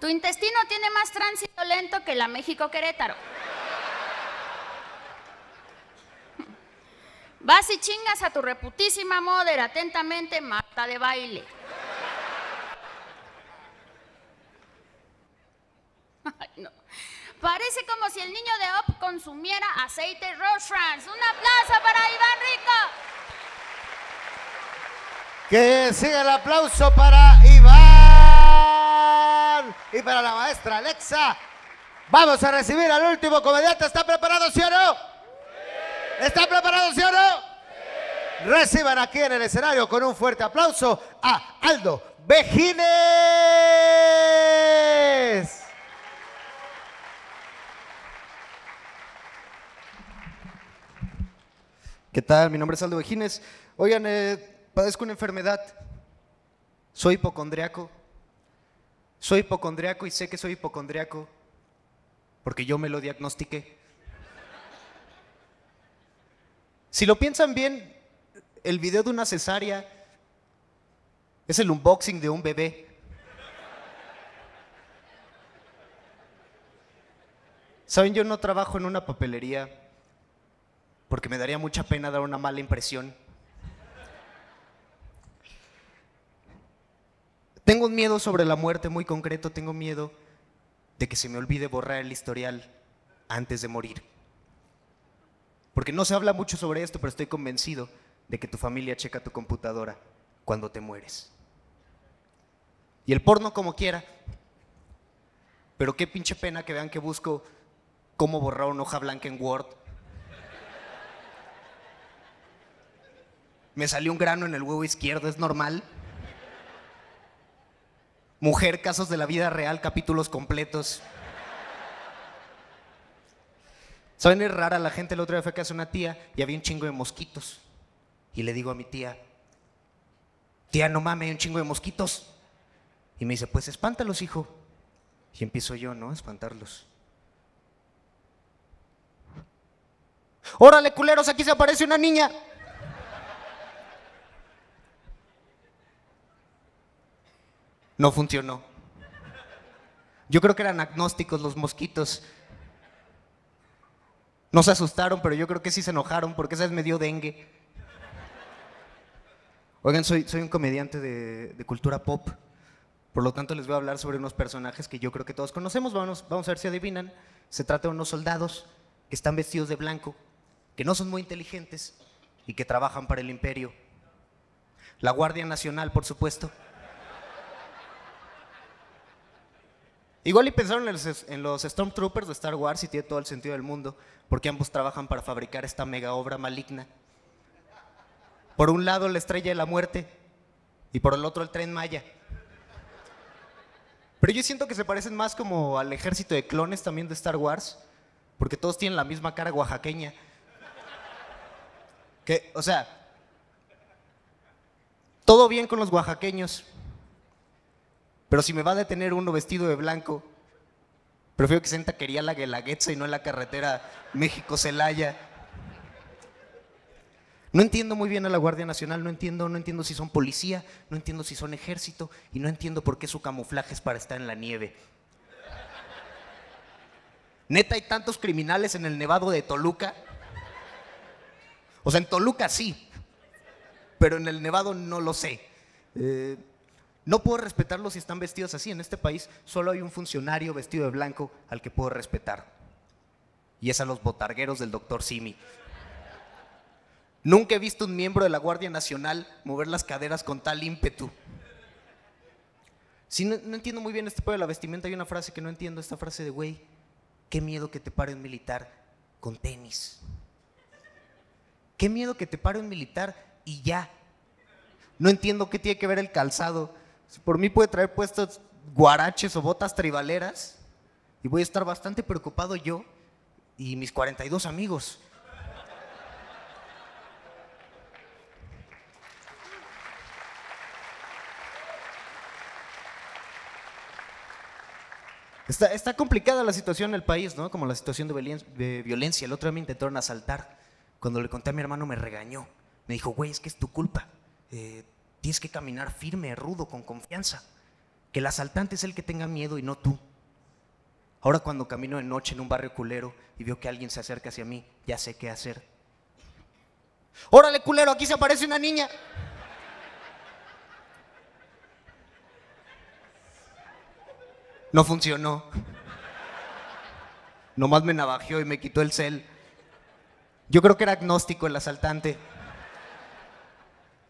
Tu intestino tiene más tránsito lento que la México Querétaro. Vas y chingas a tu reputísima moder atentamente, Marta de baile. Ay, no. Parece como si el niño de Op consumiera aceite Rose France. Un aplauso para Iván Rico. Que siga el aplauso para Iván y para la maestra Alexa. Vamos a recibir al último comediante. ¿Está preparado, sí o no? ¿Está preparado, sí o no? Reciban aquí en el escenario con un fuerte aplauso a Aldo Bejines. ¿Qué tal? Mi nombre es Aldo Bejines. Oigan, eh, padezco una enfermedad. Soy hipocondriaco. Soy hipocondriaco y sé que soy hipocondriaco porque yo me lo diagnostiqué. Si lo piensan bien, el video de una cesárea es el unboxing de un bebé. Saben, yo no trabajo en una papelería porque me daría mucha pena dar una mala impresión. Tengo un miedo sobre la muerte muy concreto, tengo miedo de que se me olvide borrar el historial antes de morir. Porque no se habla mucho sobre esto, pero estoy convencido de que tu familia checa tu computadora cuando te mueres. Y el porno como quiera. Pero qué pinche pena que vean que busco cómo borrar una hoja blanca en Word Me salió un grano en el huevo izquierdo, es normal. Mujer, casos de la vida real, capítulos completos. ¿Saben? Es rara la gente. El otro día fue casa de una tía y había un chingo de mosquitos. Y le digo a mi tía, tía, no mames, hay un chingo de mosquitos. Y me dice, pues espántalos, hijo. Y empiezo yo, ¿no? A espantarlos. Órale, culeros, aquí se aparece una niña. No funcionó. Yo creo que eran agnósticos los mosquitos. No se asustaron, pero yo creo que sí se enojaron porque esa vez me dio dengue. Oigan, soy, soy un comediante de, cultura pop. Por lo tanto, les voy a hablar sobre unos personajes que yo creo que todos conocemos. Vamos a ver si adivinan. Se trata de unos soldados que están vestidos de blanco, que no son muy inteligentes y que trabajan para el imperio. La Guardia Nacional, por supuesto. Igual y pensaron en los, Stormtroopers de Star Wars y tiene todo el sentido del mundo, porque ambos trabajan para fabricar esta mega obra maligna. Por un lado la estrella de la muerte y por el otro el tren Maya. Pero yo siento que se parecen más como al ejército de clones también de Star Wars, porque todos tienen la misma cara oaxaqueña. Que, o sea, todo bien con los oaxaqueños, pero si me va a detener uno vestido de blanco, prefiero que se en taquería la Guelaguetza y no en la carretera México-Celaya. No entiendo muy bien a la Guardia Nacional, no entiendo, no entiendo si son policía, no entiendo si son ejército y no entiendo por qué su camuflaje es para estar en la nieve. Neta, hay tantos criminales en el Nevado de Toluca. O sea, en Toluca sí, pero en el Nevado no lo sé. Eh, no puedo respetarlos si están vestidos así. En este país solo hay un funcionario vestido de blanco al que puedo respetar. Y es a los botargueros del doctor Simi. Nunca he visto un miembro de la Guardia Nacional mover las caderas con tal ímpetu. Sí, no, no entiendo muy bien este pedo de la vestimenta. Hay una frase que no entiendo, esta frase de, güey, qué miedo que te pare un militar con tenis. Qué miedo que te pare un militar y ya. No entiendo qué tiene que ver el calzado. Si Por mí puede traer puestos guaraches o botas tribaleras y voy a estar bastante preocupado yo y mis 42 amigos. Está, está complicada la situación en el país, ¿no? Como la situación de, violen- de violencia. El otro día me intentaron asaltar. Cuando le conté a mi hermano me regañó. Me dijo, güey, es que es tu culpa. Eh, tienes que caminar firme, rudo, con confianza. Que el asaltante es el que tenga miedo y no tú. Ahora cuando camino de noche en un barrio culero y veo que alguien se acerca hacia mí, ya sé qué hacer. Órale, culero, aquí se aparece una niña. No funcionó. Nomás me navajeó y me quitó el cel. Yo creo que era agnóstico el asaltante.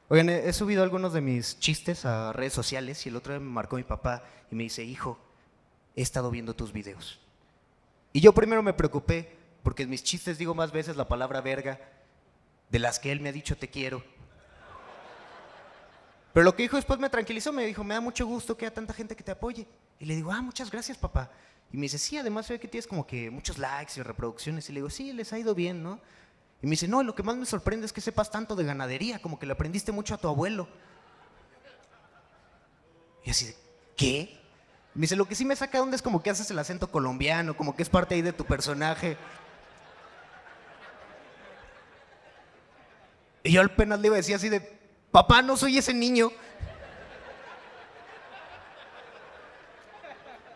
Oigan, he subido algunos de mis chistes a redes sociales y el otro día me marcó mi papá y me dice, hijo, he estado viendo tus videos. Y yo primero me preocupé porque en mis chistes digo más veces la palabra verga de las que él me ha dicho te quiero. Pero lo que dijo después me tranquilizó, me dijo, me da mucho gusto que haya tanta gente que te apoye. Y le digo, ah, muchas gracias, papá. Y me dice, sí, además ve que tienes como que muchos likes y reproducciones. Y le digo, sí, les ha ido bien, ¿no? Y me dice, no, lo que más me sorprende es que sepas tanto de ganadería, como que le aprendiste mucho a tu abuelo. Y así, ¿qué? Me dice, lo que sí me saca de onda es como que haces el acento colombiano, como que es parte ahí de tu personaje. Y yo apenas le iba a decir así de, papá, no soy ese niño.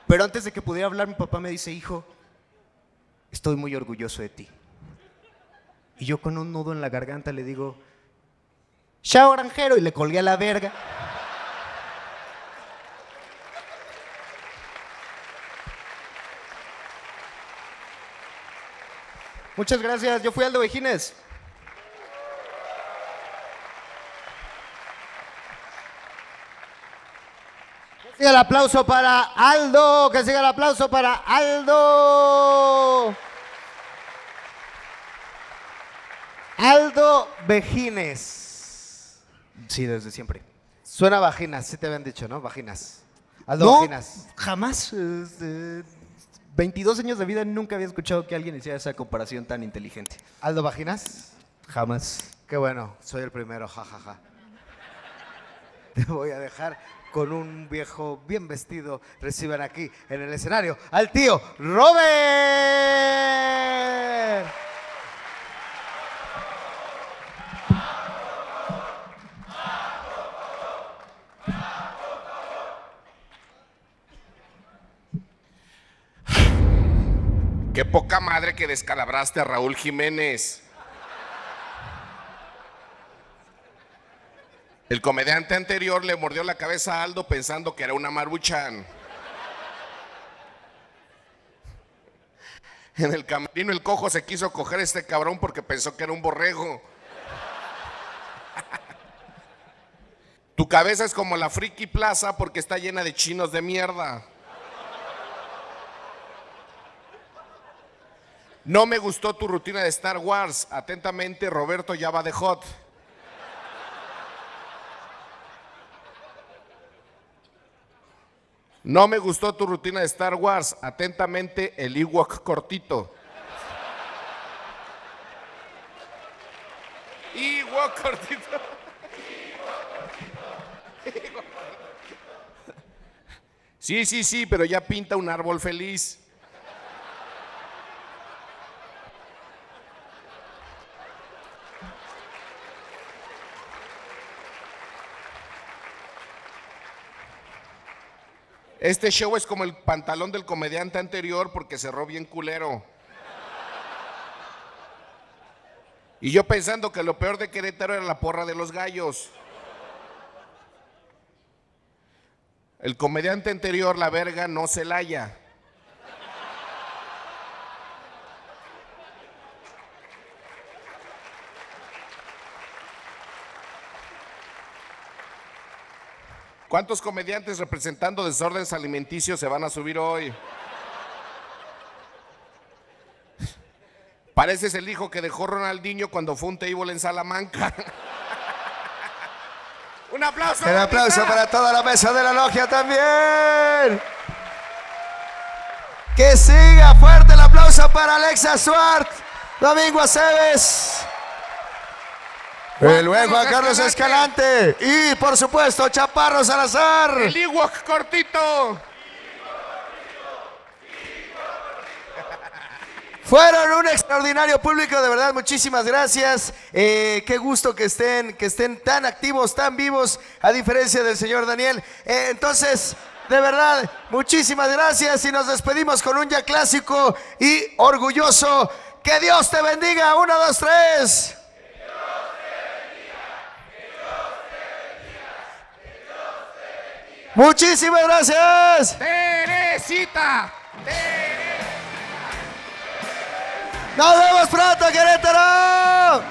Pero antes de que pudiera hablar, mi papá me dice, hijo, estoy muy orgulloso de ti. Y yo con un nudo en la garganta le digo, chao granjero, y le colgué a la verga. Muchas gracias, yo fui Aldo Vejines. Siga el aplauso para Aldo, que siga el aplauso para Aldo. Aldo Vejines. Sí, desde siempre. Suena vaginas, sí te habían dicho, ¿no? Vaginas. Aldo no, Vaginas. jamás. este, 22 años de vida nunca había escuchado que alguien hiciera esa comparación tan inteligente. ¿Aldo Vaginas? Jamás. Qué bueno, soy el primero, jajaja. Te voy a dejar con un viejo bien vestido. Reciban aquí en el escenario al tío Robert. Qué poca madre que descalabraste a Raúl Jiménez. El comediante anterior le mordió la cabeza a Aldo pensando que era una maruchan. En el camerino el cojo se quiso coger a este cabrón porque pensó que era un borrego. Tu cabeza es como la Friki Plaza porque está llena de chinos de mierda. No me gustó tu rutina de Star Wars. Atentamente, Roberto ya va de hot. No me gustó tu rutina de Star Wars. Atentamente, el Ewok cortito. Ewok cortito. Sí, sí, sí, pero ya pinta un árbol feliz. Este show es como el pantalón del comediante anterior porque cerró bien culero. Y yo pensando que lo peor de Querétaro era la porra de los gallos. El comediante anterior, la verga, no se la halla. ¿Cuántos comediantes representando desórdenes alimenticios se van a subir hoy? Pareces el hijo que dejó Ronaldinho cuando fue un table en Salamanca. *laughs* un aplauso. Un aplauso para toda la mesa de la logia también. Que siga fuerte el aplauso para Alexa Suart, Domingo Aceves. El buen Juan Carlos Escalante. Y por supuesto, Chaparro Salazar. El Ewok cortito. Fueron un extraordinario público, de verdad, muchísimas gracias. Eh, qué gusto que estén, que estén tan activos, tan vivos, a diferencia del señor Daniel. Eh, entonces, de verdad, muchísimas gracias y nos despedimos con un ya clásico y orgulloso. Que Dios te bendiga. Uno, dos, tres. Muchísimas gracias. Teresita. Teresita. Nos vemos pronto, Querétaro.